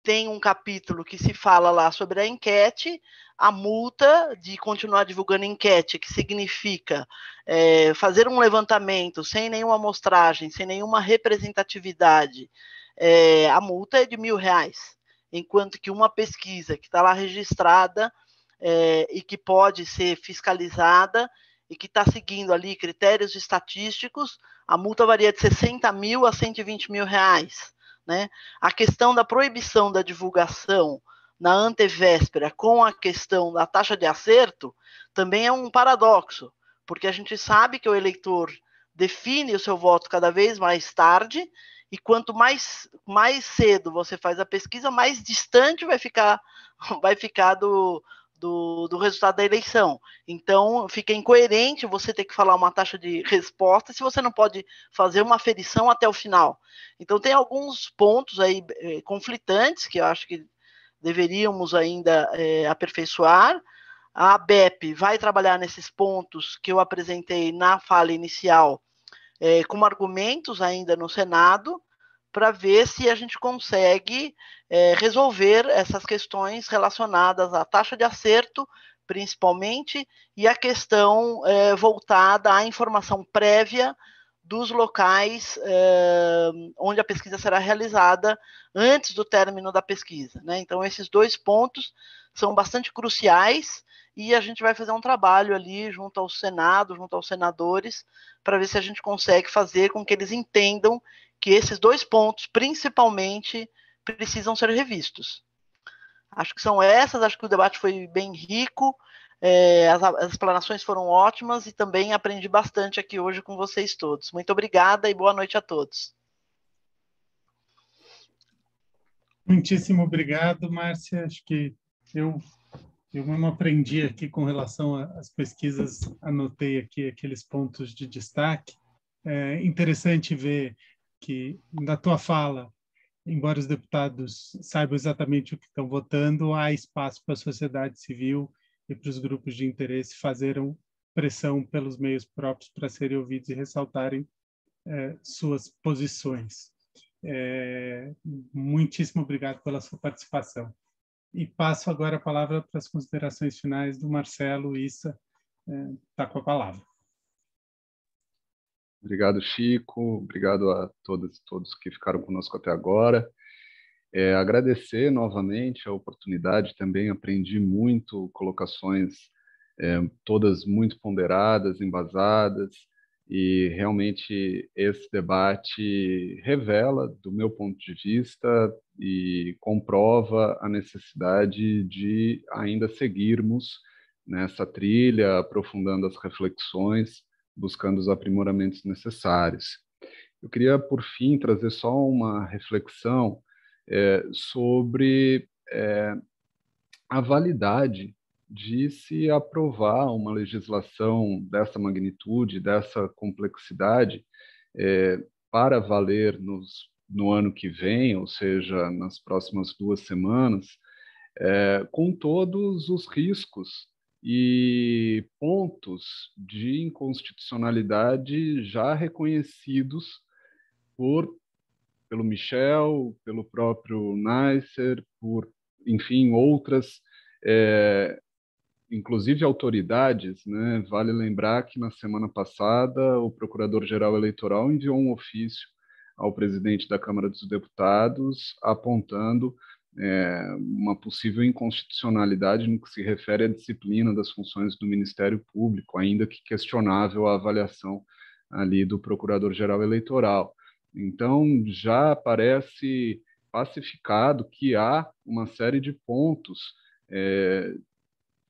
tem um capítulo que se fala lá sobre a enquete, a multa de continuar divulgando enquete, que significa é, fazer um levantamento sem nenhuma amostragem, sem nenhuma representatividade, é, a multa é de mil reais. Enquanto que uma pesquisa que está lá registrada é, e que pode ser fiscalizada e que está seguindo ali critérios estatísticos, a multa varia de 60 mil a 120 mil reais. Né? A questão da proibição da divulgação na antevéspera com a questão da taxa de acerto também é um paradoxo, porque a gente sabe que o eleitor define o seu voto cada vez mais tarde e quanto mais, mais cedo você faz a pesquisa, mais distante vai ficar, vai ficar do, do, do, resultado da eleição. Então, fica incoerente você ter que falar uma taxa de resposta se você não pode fazer uma aferição até o final. Então, tem alguns pontos aí eh, conflitantes que eu acho que deveríamos ainda é, aperfeiçoar. A ABEP vai trabalhar nesses pontos que eu apresentei na fala inicial, é, com argumentos ainda no Senado, para ver se a gente consegue é, resolver essas questões relacionadas à taxa de acerto, principalmente, e a questão é, voltada à informação prévia dos locais eh, onde a pesquisa será realizada antes do término da pesquisa. Né? Então, esses dois pontos são bastante cruciais e a gente vai fazer um trabalho ali junto ao Senado, junto aos senadores, para ver se a gente consegue fazer com que eles entendam que esses dois pontos, principalmente, precisam ser revistos. Acho que são essas, acho que o debate foi bem rico. É, as, as explanações foram ótimas e também aprendi bastante aqui hoje com vocês todos. Muito obrigada e boa noite a todos. Muitíssimo obrigado, Márcia. Acho que eu, eu mesmo aprendi aqui com relação às pesquisas, anotei aqui aqueles pontos de destaque. É interessante ver que na tua fala, embora os deputados saibam exatamente o que estão votando, há espaço para a sociedade civil e para os grupos de interesse fazerem pressão pelos meios próprios para serem ouvidos e ressaltarem é, suas posições. É, muitíssimo obrigado pela sua participação. E passo agora a palavra para as considerações finais do Marcelo Issa. Está é, com a palavra. Obrigado, Chico. Obrigado a todas e todos que ficaram conosco até agora. É, agradecer novamente a oportunidade, também aprendi muito, colocações é, todas muito ponderadas, embasadas, e realmente esse debate revela, do meu ponto de vista, e comprova a necessidade de ainda seguirmos nessa trilha, aprofundando as reflexões, buscando os aprimoramentos necessários. Eu queria, por fim, trazer só uma reflexão é, sobre é, a validade de se aprovar uma legislação dessa magnitude, dessa complexidade, é, para valer nos, no ano que vem, ou seja, nas próximas duas semanas, é, com todos os riscos e pontos de inconstitucionalidade já reconhecidos por pelo Michel, pelo próprio Neisser, por enfim outras é, inclusive autoridades, né? Vale lembrar que na semana passada o Procurador-Geral Eleitoral enviou um ofício ao presidente da Câmara dos Deputados apontando é, uma possível inconstitucionalidade no que se refere à disciplina das funções do Ministério Público, ainda que questionável a avaliação ali do Procurador-Geral Eleitoral. Então, já parece pacificado que há uma série de pontos é,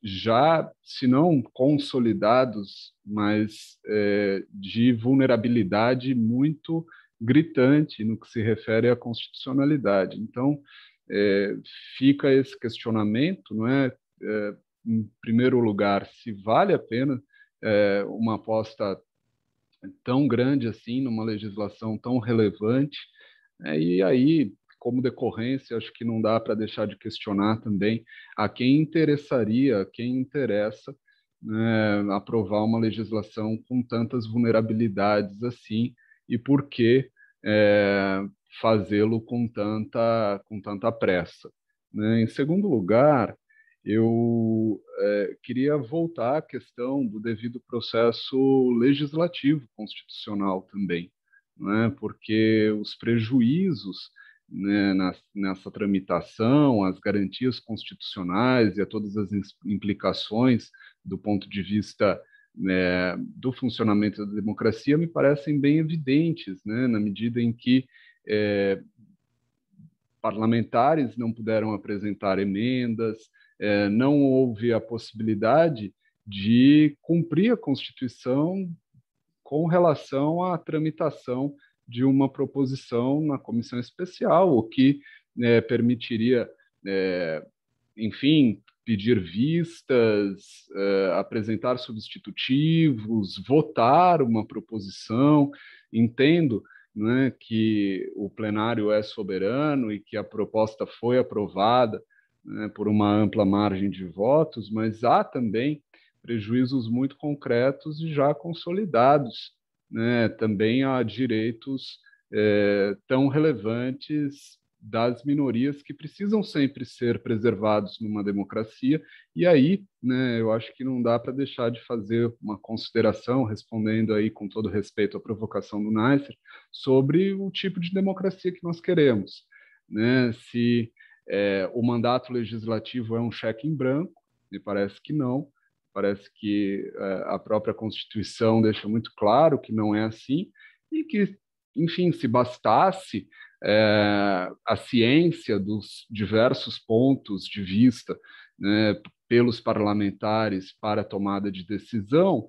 já, se não consolidados, mas é, de vulnerabilidade muito gritante no que se refere à constitucionalidade. Então, é, fica esse questionamento, não é? é? Em primeiro lugar, se vale a pena é, uma aposta tão grande assim numa legislação tão relevante, é, e aí como decorrência, acho que não dá para deixar de questionar também a quem interessaria, a quem interessa né, aprovar uma legislação com tantas vulnerabilidades assim e por que é, fazê-lo com tanta, com tanta pressa. Né? Em segundo lugar, eu é, queria voltar à questão do devido processo legislativo constitucional também, né? porque os prejuízos né, nessa tramitação, as garantias constitucionais e a todas as implicações do ponto de vista né, do funcionamento da democracia me parecem bem evidentes, né, na medida em que é, parlamentares não puderam apresentar emendas, é, não houve a possibilidade de cumprir a Constituição com relação à tramitação de uma proposição na comissão especial, o que é, permitiria, é, enfim, pedir vistas, é, apresentar substitutivos, votar uma proposição. Entendo né, que o plenário é soberano e que a proposta foi aprovada né, por uma ampla margem de votos, mas há também prejuízos muito concretos e já consolidados né, também a direitos é, tão relevantes das minorias que precisam sempre ser preservados numa democracia. E aí, né, eu acho que não dá para deixar de fazer uma consideração, respondendo aí com todo respeito à provocação do Nasser, sobre o tipo de democracia que nós queremos. Né? Se é, o mandato legislativo é um cheque em branco, me parece que não. Parece que é, a própria Constituição deixa muito claro que não é assim e que, enfim, se bastasse é, a ciência dos diversos pontos de vista né, pelos parlamentares para a tomada de decisão,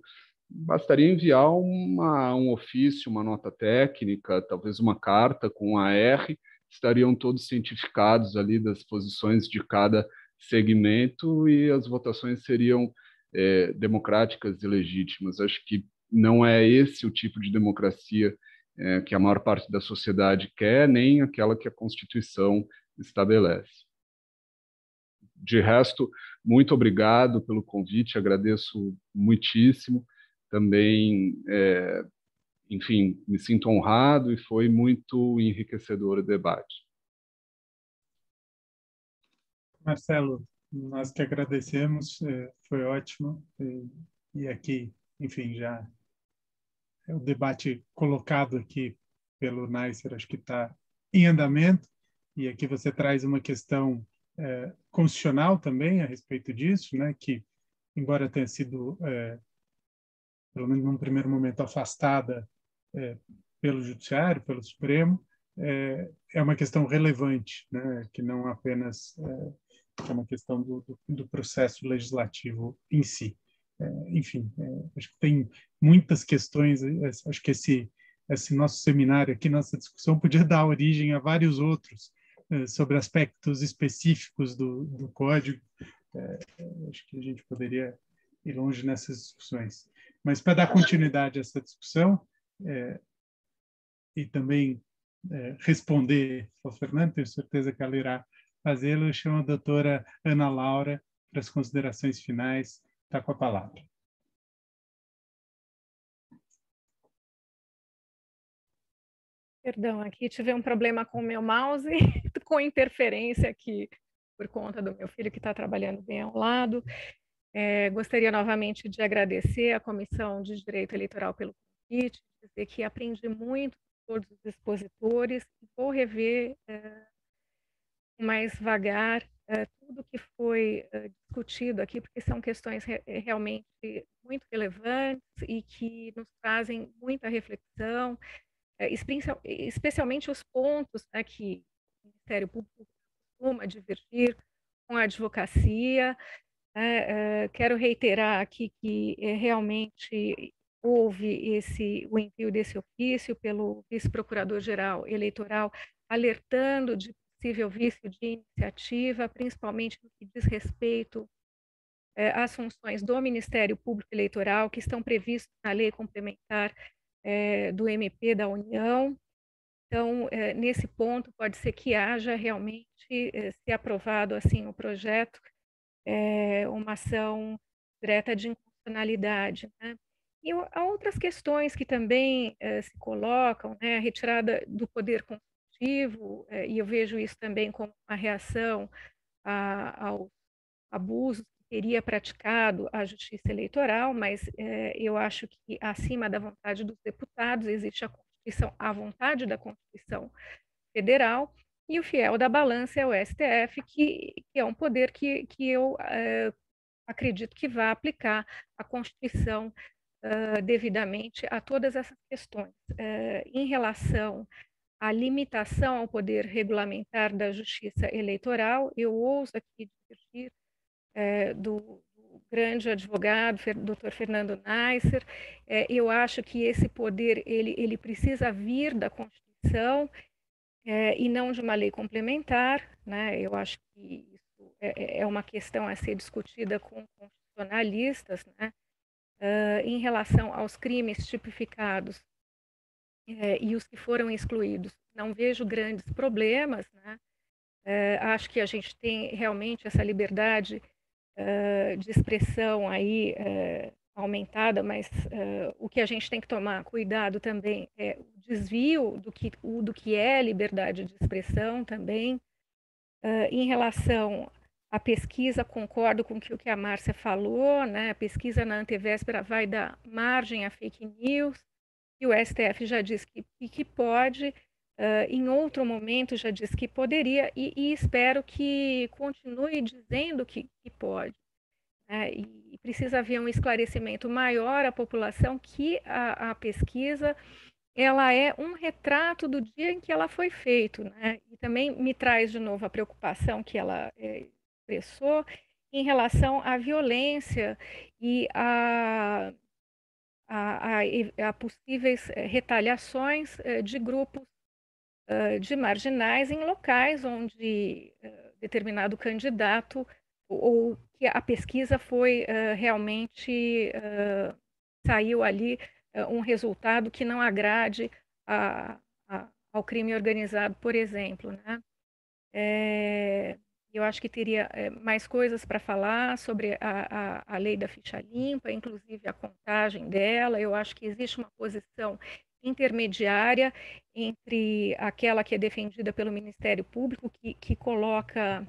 bastaria enviar uma, um ofício, uma nota técnica, talvez uma carta com AR, estariam todos cientificados ali das posições de cada segmento e as votações seriam é, democráticas e legítimas. Acho que não é esse o tipo de democracia é, que a maior parte da sociedade quer, nem aquela que a Constituição estabelece. De resto, muito obrigado pelo convite, agradeço muitíssimo. Também, é, enfim, me sinto honrado e foi muito enriquecedor o debate. Marcelo, nós que agradecemos, é, foi ótimo. E aqui, enfim, já é o debate colocado aqui pelo Neisser, acho que está em andamento. E aqui você traz uma questão é, constitucional também a respeito disso, né? que, embora tenha sido, é, pelo menos num primeiro momento, afastada é, pelo Judiciário, pelo Supremo, é, é uma questão relevante, né? que não apenas é, é uma questão do, do, do processo legislativo em si. É, enfim, é, acho que tem muitas questões, é, acho que esse, esse nosso seminário aqui, nossa discussão, podia dar origem a vários outros é, sobre aspectos específicos do, do código. É, acho que a gente poderia ir longe nessas discussões. Mas para dar continuidade a essa discussão, é, e também responder ao Fernando, tenho certeza que ela irá fazê-lo, eu chamo a doutora Ana Laura para as considerações finais está com a palavra. Perdão, aqui tive um problema com o meu mouse, com interferência aqui, por conta do meu filho que está trabalhando bem ao lado. É, gostaria novamente de agradecer à Comissão de Direito Eleitoral pelo convite, dizer que aprendi muito com todos os expositores, vou rever é, mais vagar é, tudo que foi é, discutido aqui, porque são questões re realmente muito relevantes e que nos trazem muita reflexão, especialmente os pontos né, que o Ministério Público costuma divergir com a advocacia. Né, quero reiterar aqui que realmente houve esse, o envio desse ofício pelo vice-procurador-geral eleitoral, alertando de possível vício de iniciativa, principalmente no que diz respeito às funções do Ministério Público Eleitoral, que estão previstas na lei complementar é, do MP da União. Então, é, nesse ponto, pode ser que haja realmente, se aprovado assim o projeto, uma ação direta de inconstitucionalidade. Né? E há outras questões que também se colocam, né? a retirada do poder consultivo, e eu vejo isso também como uma reação a, aos abusos teria praticado a justiça eleitoral, mas é, eu acho que acima da vontade dos deputados existe a Constituição, a vontade da Constituição Federal, e o fiel da balança é o STF, que, que é um poder que, que eu é, acredito que vai aplicar a Constituição uh, devidamente a todas essas questões. Uh, em relação à limitação ao poder regulamentar da justiça eleitoral, eu ouso aqui divergir é, do, grande advogado, Dr. Fernando Neisser. É, eu acho que esse poder ele, ele precisa vir da Constituição é, e não de uma lei complementar. Né? Eu acho que isso é, é, é uma questão a ser discutida com constitucionalistas né? Uh, em relação aos crimes tipificados é, e os que foram excluídos. Não vejo grandes problemas. Né? É, acho que a gente tem realmente essa liberdade uh, de expressão aí uh, aumentada, mas uh, o que a gente tem que tomar cuidado também é o desvio do que, o, do que é liberdade de expressão também. em relação à pesquisa, concordo com o que a Márcia falou, né? a pesquisa na antevéspera vai dar margem a fake news, o STF já disse que, que pode, Uh, em outro momento já disse que poderia e, e espero que continue dizendo que, que pode. Né? E precisa haver um esclarecimento maior à população que a, a, pesquisa ela é um retrato do dia em que ela foi feita. Né? E também me traz de novo a preocupação que ela é, expressou em relação à violência e a, a, a, a possíveis eh, retaliações eh, de grupos de marginais em locais onde determinado candidato ou que a pesquisa foi realmente saiu ali um resultado que não agrade a, a, ao crime organizado, por exemplo, né? É, eu acho que teria é, mais coisas para falar sobre a, a, a, lei da ficha limpa, inclusive a contagem dela. Eu acho que existe uma posição intermediária entre aquela que é defendida pelo Ministério Público, que, que coloca,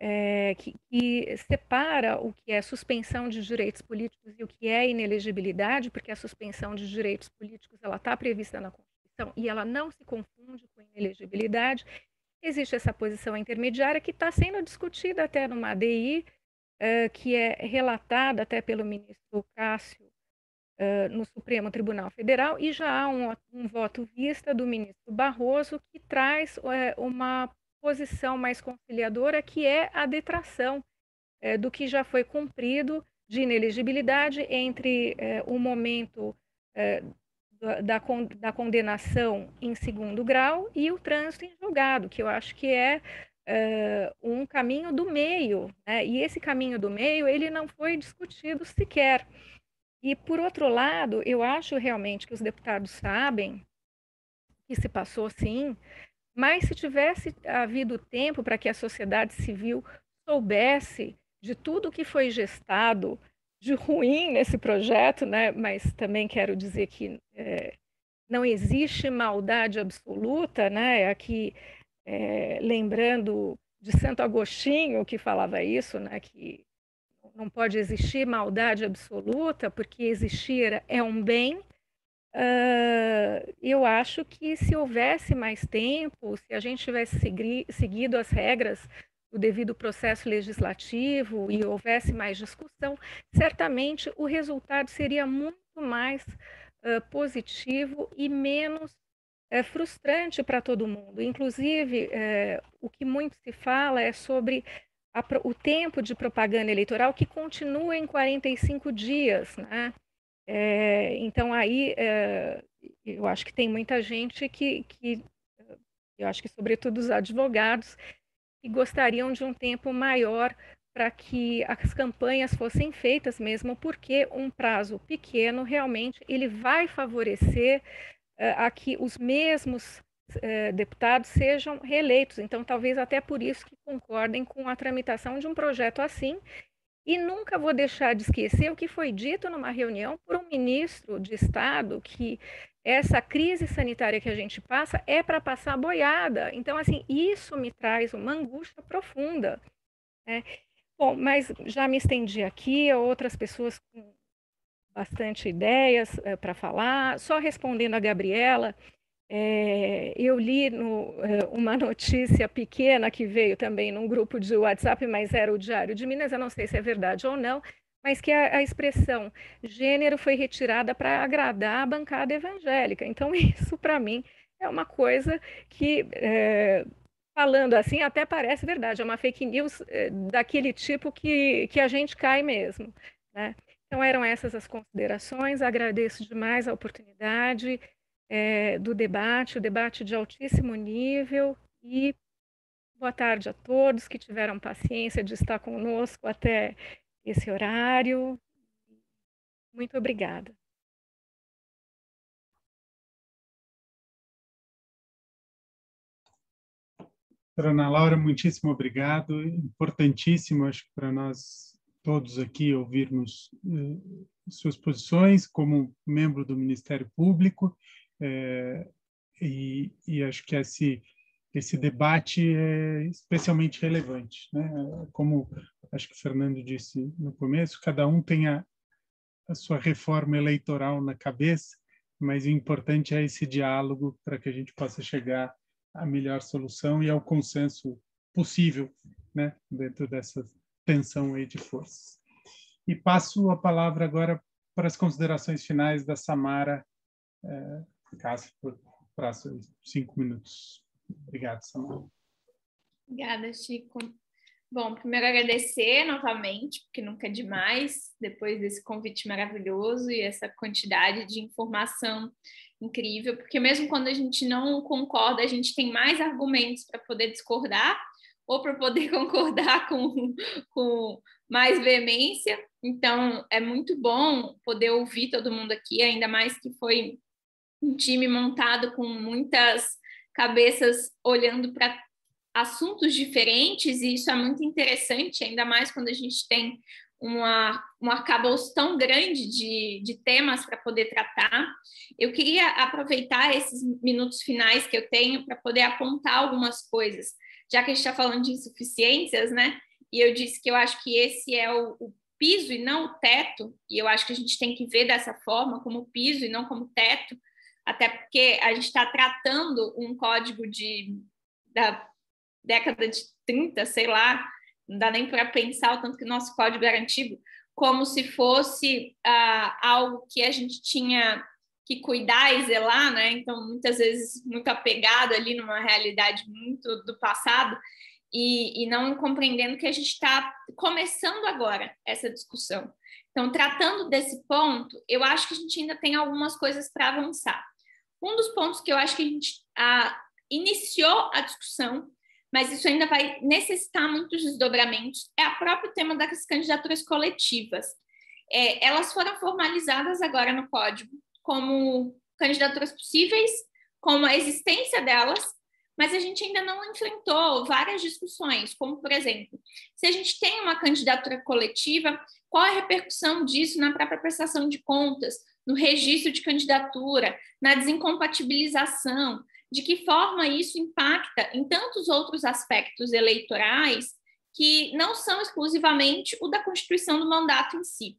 é, que, que, separa o que é suspensão de direitos políticos e o que é inelegibilidade, porque a suspensão de direitos políticos ela está prevista na Constituição e ela não se confunde com inelegibilidade. Existe essa posição intermediária que está sendo discutida até numa ADI, é, que é relatada até pelo ministro Cássio no Supremo Tribunal Federal e já há um, um, voto vista do ministro Barroso que traz é, uma posição mais conciliadora, que é a detração do que já foi cumprido de inelegibilidade entre o momento da, da, condenação em segundo grau e o trânsito em julgado, que eu acho que é um caminho do meio, né? e esse caminho do meio ele não foi discutido sequer. E, por outro lado, eu acho realmente que os deputados sabem que se passou sim, mas se tivesse havido tempo para que a sociedade civil soubesse de tudo que foi gestado de ruim nesse projeto, né? Mas também quero dizer que é, não existe maldade absoluta, né? Aqui é, lembrando de Santo Agostinho que falava isso, né? Que não pode existir maldade absoluta, porque existir é um bem. Uh, eu acho que se houvesse mais tempo, se a gente tivesse segui seguido as regras do devido processo legislativo e houvesse mais discussão, certamente o resultado seria muito mais uh, positivo e menos uh, frustrante para todo mundo. Inclusive, uh, o que muito se fala é sobre a, o tempo de propaganda eleitoral que continua em 45 dias, né? É, então aí eu acho que tem muita gente que, que eu acho que sobretudo os advogados que gostariam de um tempo maior para que as campanhas fossem feitas mesmo, porque um prazo pequeno realmente ele vai favorecer uh, a que os mesmos uh, deputados sejam reeleitos. Então, talvez até por isso que concordem com a tramitação de um projeto assim. E nunca vou deixar de esquecer o que foi dito numa reunião por um ministro de Estado que essa crise sanitária que a gente passa é para passar boiada. Então, assim, isso me traz uma angústia profunda. Né? Bom, mas já me estendi aqui, outras pessoas com bastante ideias é, para falar. Só respondendo a Gabriela, é, eu li no, é, uma notícia pequena que veio também num grupo de WhatsApp, mas era o Diário de Minas, eu não sei se é verdade ou não, mas que a, a expressão gênero foi retirada para agradar a bancada evangélica. Então, isso, para mim, é uma coisa que, é, falando assim, até parece verdade, é uma fake news é, daquele tipo que, que a gente cai mesmo. Né? Então, eram essas as considerações. Agradeço demais a oportunidade é, do debate, o debate de altíssimo nível e boa tarde a todos que tiveram paciência de estar conosco até esse horário. Muito obrigada. Ana Laura, muitíssimo obrigado. Importantíssimo, acho que para nós todos aqui ouvirmos eh, suas posições como membro do Ministério Público eh, e, e, acho que esse esse debate é especialmente relevante, né? Como acho que o Fernando disse no começo, cada um tem a, a sua reforma eleitoral na cabeça, mas o importante é esse diálogo para que a gente possa chegar à melhor solução e ao consenso possível, né? Dentro dessa tensão aí de forças. E passo a palavra agora para as considerações finais da Samara é, Cássio, para cinco minutos. Obrigado, Samara. Obrigada, Chico. Bom, primeiro agradecer novamente, porque nunca é demais, depois desse convite maravilhoso e essa quantidade de informação incrível, porque mesmo quando a gente não concorda, a gente tem mais argumentos para poder discordar ou para poder concordar com, com mais veemência. Então, é muito bom poder ouvir todo mundo aqui, ainda mais que foi um time montado com muitas cabeças olhando para assuntos diferentes, e isso é muito interessante, ainda mais quando a gente tem uma, um arcabouço tão grande de, de temas para poder tratar. Eu queria aproveitar esses minutos finais que eu tenho para poder apontar algumas coisas, já que a gente está falando de insuficiências, né? E eu disse que eu acho que esse é o, o piso e não o teto, e eu acho que a gente tem que ver dessa forma, como piso e não como teto, até porque a gente está tratando um código de, da década de 30, sei lá, não dá nem para pensar o tanto que nosso código era antigo, como se fosse ah, algo que a gente tinha que cuidar e zelar, né? Então, muitas vezes, muito apegado ali numa realidade muito do passado e, e não compreendendo que a gente está começando agora essa discussão. Então, tratando desse ponto, eu acho que a gente ainda tem algumas coisas para avançar. Um dos pontos que eu acho que a gente ah, iniciou a discussão, mas isso ainda vai necessitar muitos desdobramentos, é o próprio tema das candidaturas coletivas. É, elas foram formalizadas agora no código como candidaturas possíveis, como a existência delas, mas a gente ainda não enfrentou várias discussões, como, por exemplo, se a gente tem uma candidatura coletiva, qual a repercussão disso na própria prestação de contas, no registro de candidatura, na desincompatibilização, de que forma isso impacta em tantos outros aspectos eleitorais que não são exclusivamente o da constituição do mandato em si.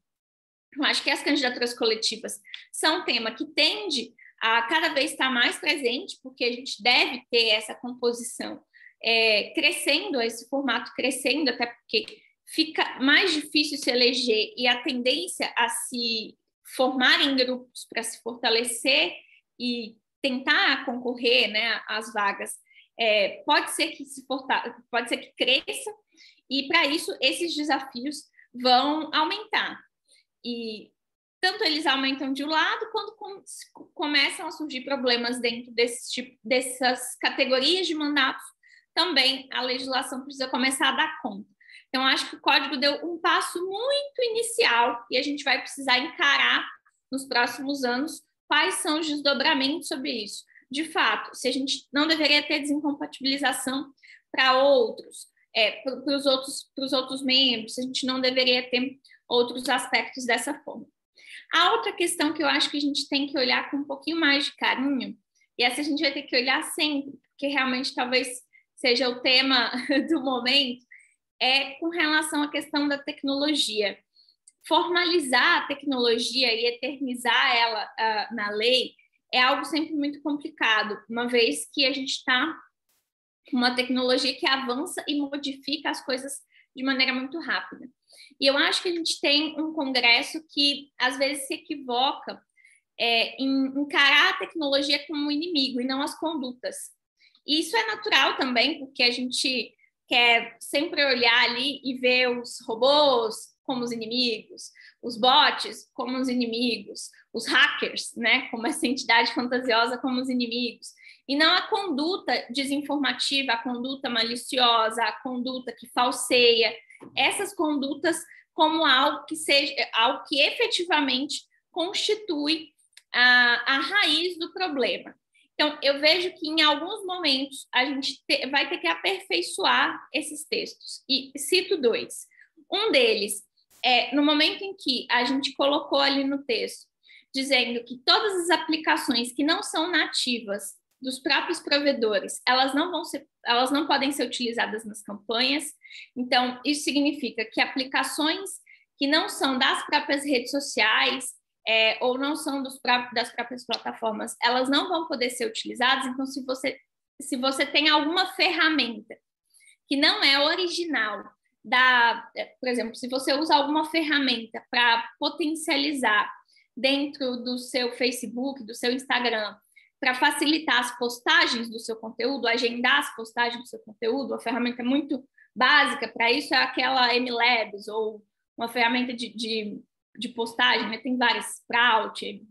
Eu acho que as candidaturas coletivas são um tema que tende a cada vez estar mais presente, porque a gente deve ter essa composição é, crescendo, esse formato crescendo, até porque fica mais difícil se eleger e a tendência a se formar em grupos para se fortalecer e tentar concorrer né, às vagas é, pode ser que se pode ser que cresça e para isso esses desafios vão aumentar e tanto eles aumentam de um lado, quando com, começam a surgir problemas dentro desse tipo, dessas categorias de mandatos, também a legislação precisa começar a dar conta. Então, acho que o código deu um passo muito inicial e a gente vai precisar encarar nos próximos anos quais são os desdobramentos sobre isso. De fato, se a gente não deveria ter desincompatibilização para outros, é, para os outros, outros membros, a gente não deveria ter outros aspectos dessa forma. A outra questão que eu acho que a gente tem que olhar com um pouquinho mais de carinho, e essa a gente vai ter que olhar sempre, porque realmente talvez seja o tema do momento, é com relação à questão da tecnologia. Formalizar a tecnologia e eternizar ela uh, na lei é algo sempre muito complicado, uma vez que a gente está com uma tecnologia que avança e modifica as coisas de maneira muito rápida. E eu acho que a gente tem um Congresso que, às vezes, se equivoca é, em encarar a tecnologia como um inimigo e não as condutas. E isso é natural também, porque a gente quer sempre olhar ali e ver os robôs como os inimigos, os bots como os inimigos, os hackers, né, como essa entidade fantasiosa como os inimigos, e não a conduta desinformativa, a conduta maliciosa, a conduta que falseia, essas condutas como algo que seja algo que efetivamente constitui a, a raiz do problema. Então, eu vejo que em alguns momentos a gente te, vai ter que aperfeiçoar esses textos. E cito dois. Um deles é no momento em que a gente colocou ali no texto, dizendo que todas as aplicações que não são nativas dos próprios provedores, elas não vão ser, elas não podem ser utilizadas nas campanhas. Então, isso significa que aplicações que não são das próprias redes sociais é, ou não são dos próprios, das próprias plataformas, elas não vão poder ser utilizadas. Então, se você se você tem alguma ferramenta que não é original da, por exemplo, se você usa alguma ferramenta para potencializar dentro do seu Facebook, do seu Instagram, para facilitar as postagens do seu conteúdo, agendar as postagens do seu conteúdo, uma ferramenta muito básica para isso é aquela MLabs ou uma ferramenta de, de, de postagem, né? tem várias, Sprout,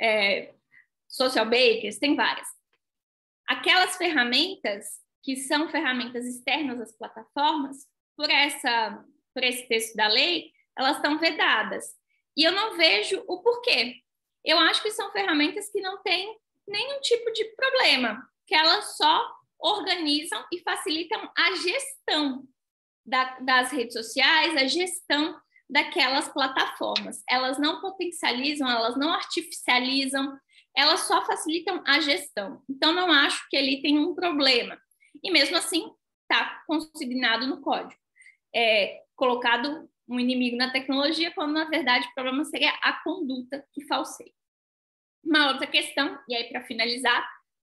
é, Social Bakers, tem várias. Aquelas ferramentas que são ferramentas externas às plataformas, por, essa, por esse texto da lei, elas estão vedadas. E eu não vejo o porquê. Eu acho que são ferramentas que não têm nenhum tipo de problema, que elas só organizam e facilitam a gestão da, das redes sociais, a gestão daquelas plataformas. Elas não potencializam, elas não artificializam, elas só facilitam a gestão. Então, não acho que ali tem um problema. E mesmo assim, está consignado no código. É, colocado um inimigo na tecnologia, quando na verdade o problema seria a conduta que falseia. Uma outra questão, e aí para finalizar,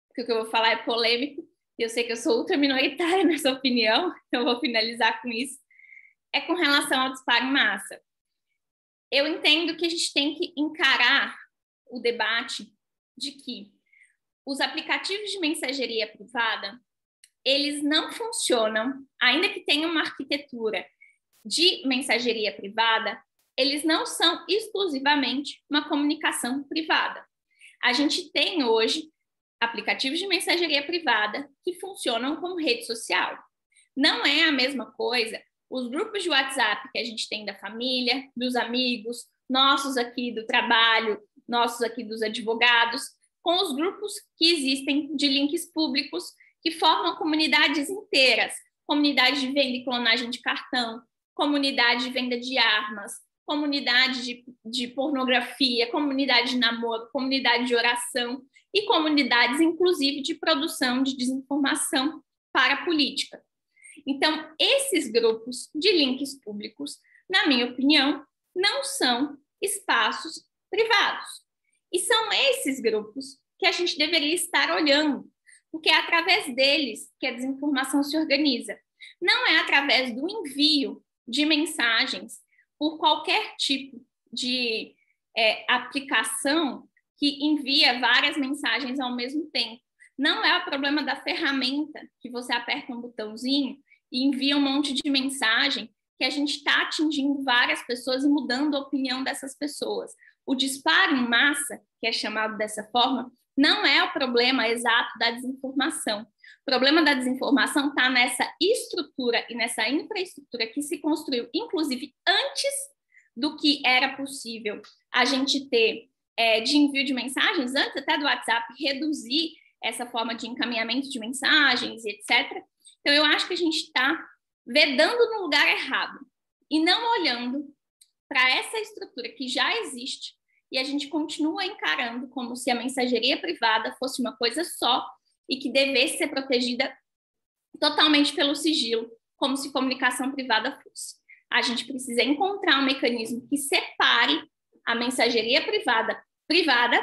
porque o que eu vou falar é polêmico, e eu sei que eu sou ultra minoritária nessa opinião, então vou finalizar com isso, é com relação ao disparo em massa. Eu entendo que a gente tem que encarar o debate de que os aplicativos de mensageria privada, eles não funcionam, ainda que tenham uma arquitetura de mensageria privada, eles não são exclusivamente uma comunicação privada. A gente tem hoje aplicativos de mensageria privada que funcionam como rede social. Não é a mesma coisa os grupos de WhatsApp que a gente tem da família, dos amigos, nossos aqui do trabalho, nossos aqui dos advogados, com os grupos que existem de links públicos que formam comunidades inteiras, comunidade de venda e clonagem de cartão, comunidade de venda de armas, comunidade de, de pornografia, comunidade de namoro, comunidade de oração e comunidades, inclusive, de produção de desinformação para a política. Então, esses grupos de links públicos, na minha opinião, não são espaços privados. E são esses grupos que a gente deveria estar olhando, porque é através deles que a desinformação se organiza. Não é através do envio de mensagens por qualquer tipo de é, aplicação que envia várias mensagens ao mesmo tempo. Não é o problema da ferramenta que você aperta um botãozinho e envia um monte de mensagem que a gente está atingindo várias pessoas e mudando a opinião dessas pessoas. O disparo em massa, que é chamado dessa forma, não é o problema exato da desinformação. O problema da desinformação está nessa estrutura e nessa infraestrutura que se construiu, inclusive antes do que era possível a gente ter é, de envio de mensagens, antes até do WhatsApp reduzir essa forma de encaminhamento de mensagens, etc. Então, eu acho que a gente está vedando no lugar errado e não olhando para essa estrutura que já existe e a gente continua encarando como se a mensageria privada fosse uma coisa só e que devesse ser protegida totalmente pelo sigilo, como se comunicação privada fosse. A gente precisa encontrar um mecanismo que separe a mensageria privada privada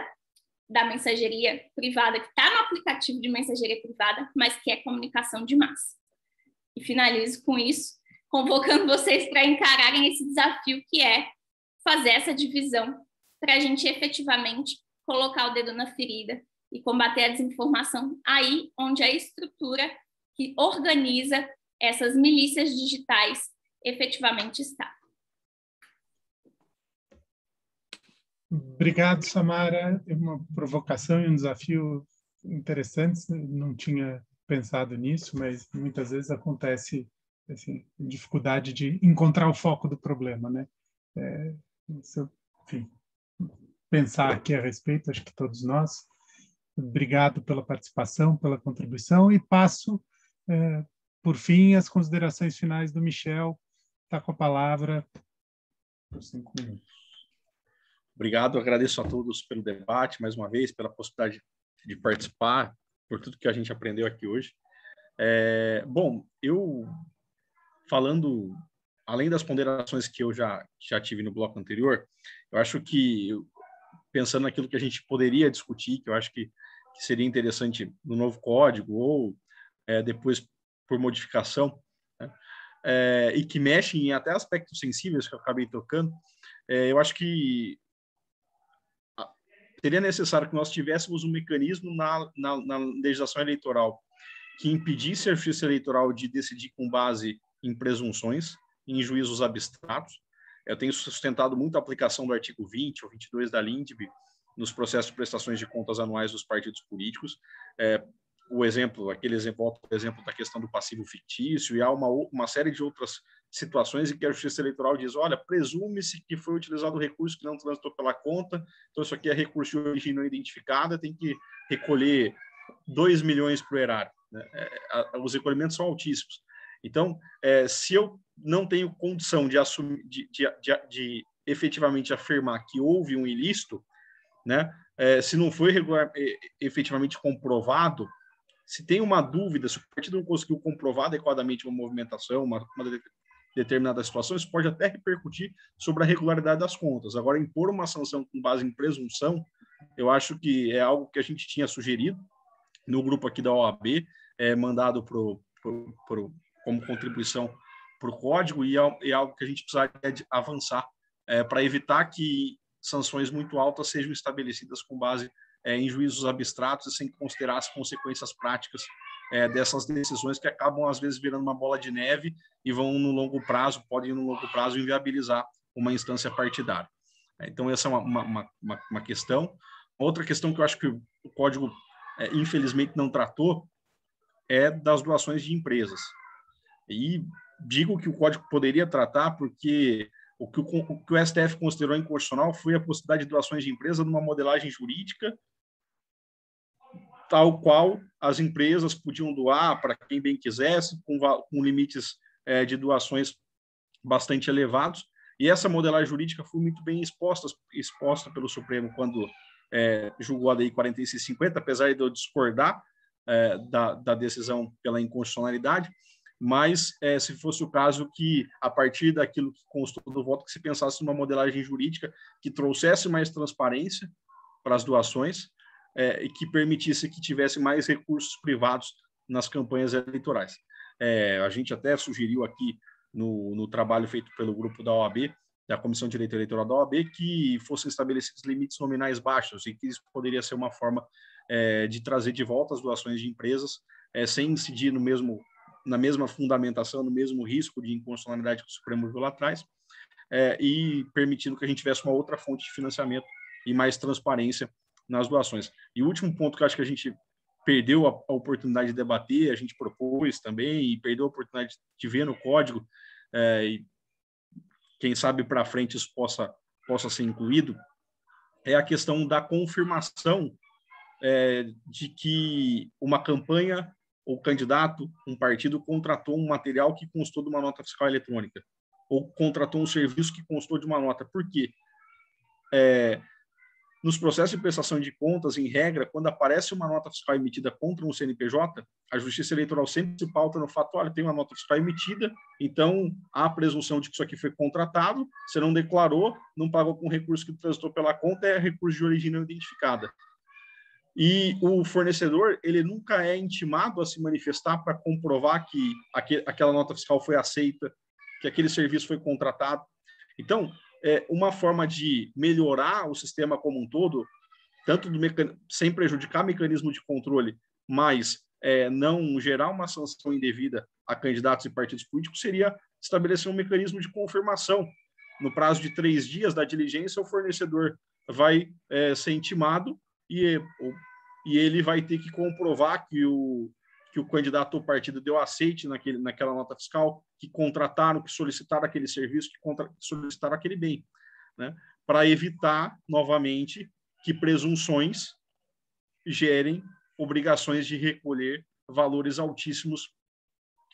da mensageria privada que está no aplicativo de mensageria privada, mas que é comunicação de massa. E finalizo com isso, convocando vocês para encararem esse desafio que é fazer essa divisão para a gente efetivamente colocar o dedo na ferida e combater a desinformação aí onde a estrutura que organiza essas milícias digitais efetivamente está. Obrigado, Samara. É uma provocação e um desafio interessantes. Não tinha pensado nisso, mas muitas vezes acontece assim, dificuldade de encontrar o foco do problema, né? É, enfim, pensar aqui a respeito, acho que todos nós. Obrigado pela participação, pela contribuição e passo, é, por fim, as considerações finais do Michel. Está com a palavra por cinco minutos. Obrigado, agradeço a todos pelo debate, mais uma vez, pela possibilidade de participar, por tudo que a gente aprendeu aqui hoje. É, bom, eu falando, além das ponderações que eu já, já tive no bloco anterior, eu acho que pensando naquilo que a gente poderia discutir, que eu acho que, que seria interessante no novo código ou é, depois por modificação, né? é, e que mexem em até aspectos sensíveis que eu acabei tocando, é, eu acho que seria necessário que nós tivéssemos um mecanismo na, na, na legislação eleitoral que impedisse a justiça eleitoral de decidir com base em presunções, em juízos abstratos, eu tenho sustentado muito a aplicação do artigo 20 ou 22 da LINDB nos processos de prestações de contas anuais dos partidos políticos. É, o exemplo, aquele exemplo, por exemplo, da questão do passivo fictício, e há uma, uma série de outras situações em que a Justiça Eleitoral diz, olha, presume-se que foi utilizado o recurso que não transitou pela conta, então isso aqui é recurso de origem não identificada, tem que recolher 2 milhões para o erário. Né? É, os recolhimentos são altíssimos. Então, é, se eu não tenho condição de, assumir, de, de, de, de efetivamente afirmar que houve um ilícito, né? É, se não foi regular, é, efetivamente comprovado, se tem uma dúvida, se o partido não conseguiu comprovar adequadamente uma movimentação, uma, uma determinada situação, isso pode até repercutir sobre a regularidade das contas. Agora, impor uma sanção com base em presunção, eu acho que é algo que a gente tinha sugerido no grupo aqui da OAB, é, mandado pro, pro, pro, como contribuição o código e é, é, algo que a gente precisaria avançar é, para evitar que sanções muito altas sejam estabelecidas com base é, em juízos abstratos e sem considerar as consequências práticas é, dessas decisões que acabam às vezes virando uma bola de neve e vão no longo prazo, podem no longo prazo inviabilizar uma instância partidária. É, então essa é uma, uma, uma, uma, questão. Outra questão que eu acho que o código é, infelizmente não tratou é das doações de empresas. E digo que o código poderia tratar porque o que o, o que o STF considerou inconstitucional foi a possibilidade de doações de empresa numa modelagem jurídica tal qual as empresas podiam doar para quem bem quisesse, com, com limites é, de doações bastante elevados. E essa modelagem jurídica foi muito bem exposta, exposta pelo Supremo quando é, julgou a Lei 4650, apesar de eu discordar é, da, da, decisão pela inconstitucionalidade, mas é, se fosse o caso que, a partir daquilo que constou do voto, que se pensasse numa modelagem jurídica que trouxesse mais transparência para as doações, é, e que permitisse que tivesse mais recursos privados nas campanhas eleitorais. É, a gente até sugeriu aqui no, no, trabalho feito pelo grupo da OAB, da Comissão de Direito Eleitoral da OAB, que fossem estabelecidos limites nominais baixos e que isso poderia ser uma forma é, de trazer de volta as doações de empresas é, sem incidir no mesmo na mesma fundamentação, no mesmo risco de inconstitucionalidade que o Supremo viu lá atrás, é, e permitindo que a gente tivesse uma outra fonte de financiamento e mais transparência nas doações. E o último ponto que acho que a gente perdeu a, a oportunidade de debater, a gente propôs também, e perdeu a oportunidade de ver no código, é, e quem sabe para frente isso possa, possa ser incluído, é a questão da confirmação é, de que uma campanha ou candidato, um partido, contratou um material que constou de uma nota fiscal eletrônica, ou contratou um serviço que constou de uma nota. Por quê? É, nos processos de prestação de contas, em regra, quando aparece uma nota fiscal emitida contra um CNPJ, a Justiça Eleitoral sempre se pauta no fato, olha, tem uma nota fiscal emitida, então há a presunção de que isso aqui foi contratado, você não declarou, não pagou com recurso que transitou pela conta, é recurso de origem não identificada. E o fornecedor, ele nunca é intimado a se manifestar para comprovar que aquela nota fiscal foi aceita, que aquele serviço foi contratado. Então, é, uma forma de melhorar o sistema como um todo, tanto mecan... sem prejudicar o mecanismo de controle, mas é, não gerar uma sanção indevida a candidatos e partidos políticos, seria estabelecer um mecanismo de confirmação. No prazo de três dias da diligência, o fornecedor vai é, ser intimado e, e ele vai ter que comprovar que o, que o candidato ou partido deu aceite naquele, naquela nota fiscal, que contrataram, que solicitaram aquele serviço, que, contra, que solicitaram aquele bem, né? para evitar, novamente, que presunções gerem obrigações de recolher valores altíssimos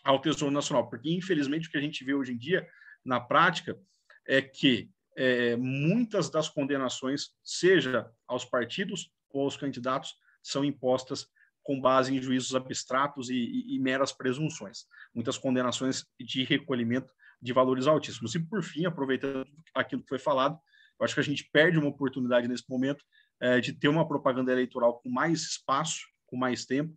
ao Tesouro Nacional. Porque, infelizmente, o que a gente vê hoje em dia, na prática, é que é, muitas das condenações, seja aos partidos aos candidatos, são impostas com base em juízos abstratos e, e, e, meras presunções. Muitas condenações de recolhimento de valores altíssimos. E, por fim, aproveitando aquilo que foi falado, eu acho que a gente perde uma oportunidade nesse momento é, de ter uma propaganda eleitoral com mais espaço, com mais tempo,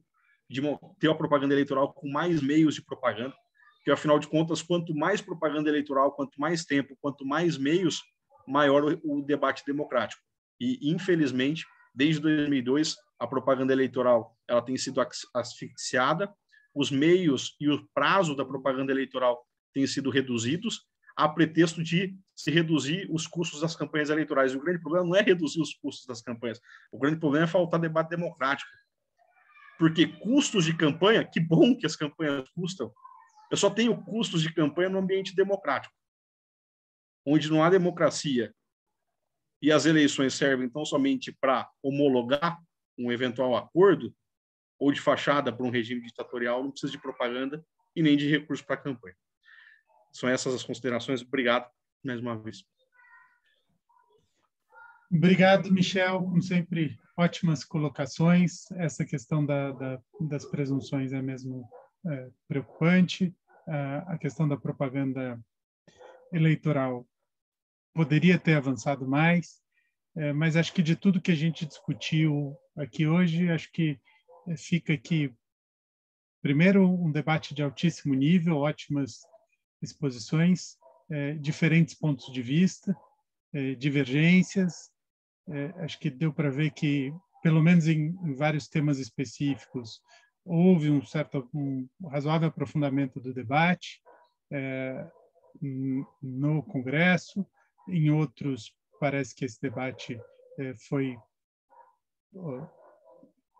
de ter uma propaganda eleitoral com mais meios de propaganda, que, afinal de contas, quanto mais propaganda eleitoral, quanto mais tempo, quanto mais meios, maior o, o debate democrático. E, infelizmente, desde 2002, a propaganda eleitoral ela tem sido asfixiada, os meios e o prazo da propaganda eleitoral têm sido reduzidos, a pretexto de se reduzir os custos das campanhas eleitorais. O grande problema não é reduzir os custos das campanhas, o grande problema é faltar debate democrático. Porque custos de campanha, que bom que as campanhas custam, eu só tenho custos de campanha no ambiente democrático, onde não há democracia e as eleições servem tão somente para homologar um eventual acordo ou de fachada para um regime ditatorial, não precisa de propaganda e nem de recurso para a campanha. São essas as considerações. Obrigado mais uma vez. Obrigado, Michel. Como sempre, ótimas colocações. Essa questão da, da, das presunções é mesmo é, preocupante. a questão da propaganda eleitoral poderia ter avançado mais, é, mas acho que de tudo que a gente discutiu aqui hoje, acho que é, fica aqui, primeiro, um debate de altíssimo nível, ótimas exposições, é, diferentes pontos de vista, divergências. Acho que deu para ver que, pelo menos em, vários temas específicos, houve um certo, um razoável aprofundamento do debate no Congresso. Em outros, parece que esse debate é, foi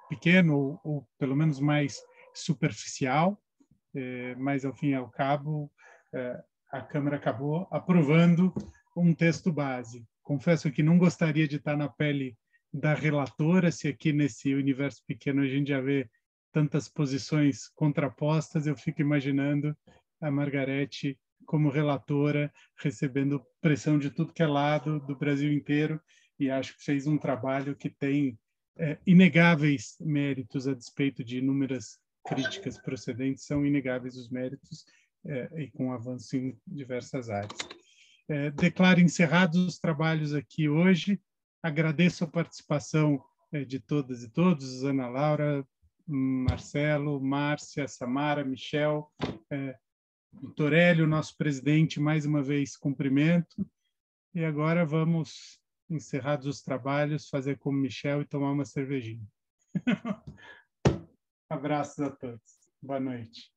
pequeno ou, ou, pelo menos mais superficial, é, mas ao fim e ao cabo é, a Câmara acabou aprovando um texto base. Confesso que não gostaria de estar na pele da relatora, se aqui nesse universo pequeno a gente já vê tantas posições contrapostas, eu fico imaginando a Margarete como relatora, recebendo pressão de tudo que é lado do Brasil inteiro, e acho que fez um trabalho que tem é, inegáveis méritos a despeito de inúmeras críticas procedentes, são inegáveis os méritos é, e com avanço em diversas áreas. É, declaro encerrados os trabalhos aqui hoje. Agradeço a participação é, de todas e todos, Ana Laura, Marcelo, Márcia, Samara, Michel, é, doutor Hélio, nosso presidente, mais uma vez cumprimento. E agora vamos, encerrados os trabalhos, fazer como Michel e tomar uma cervejinha. Abraços a todos. Boa noite.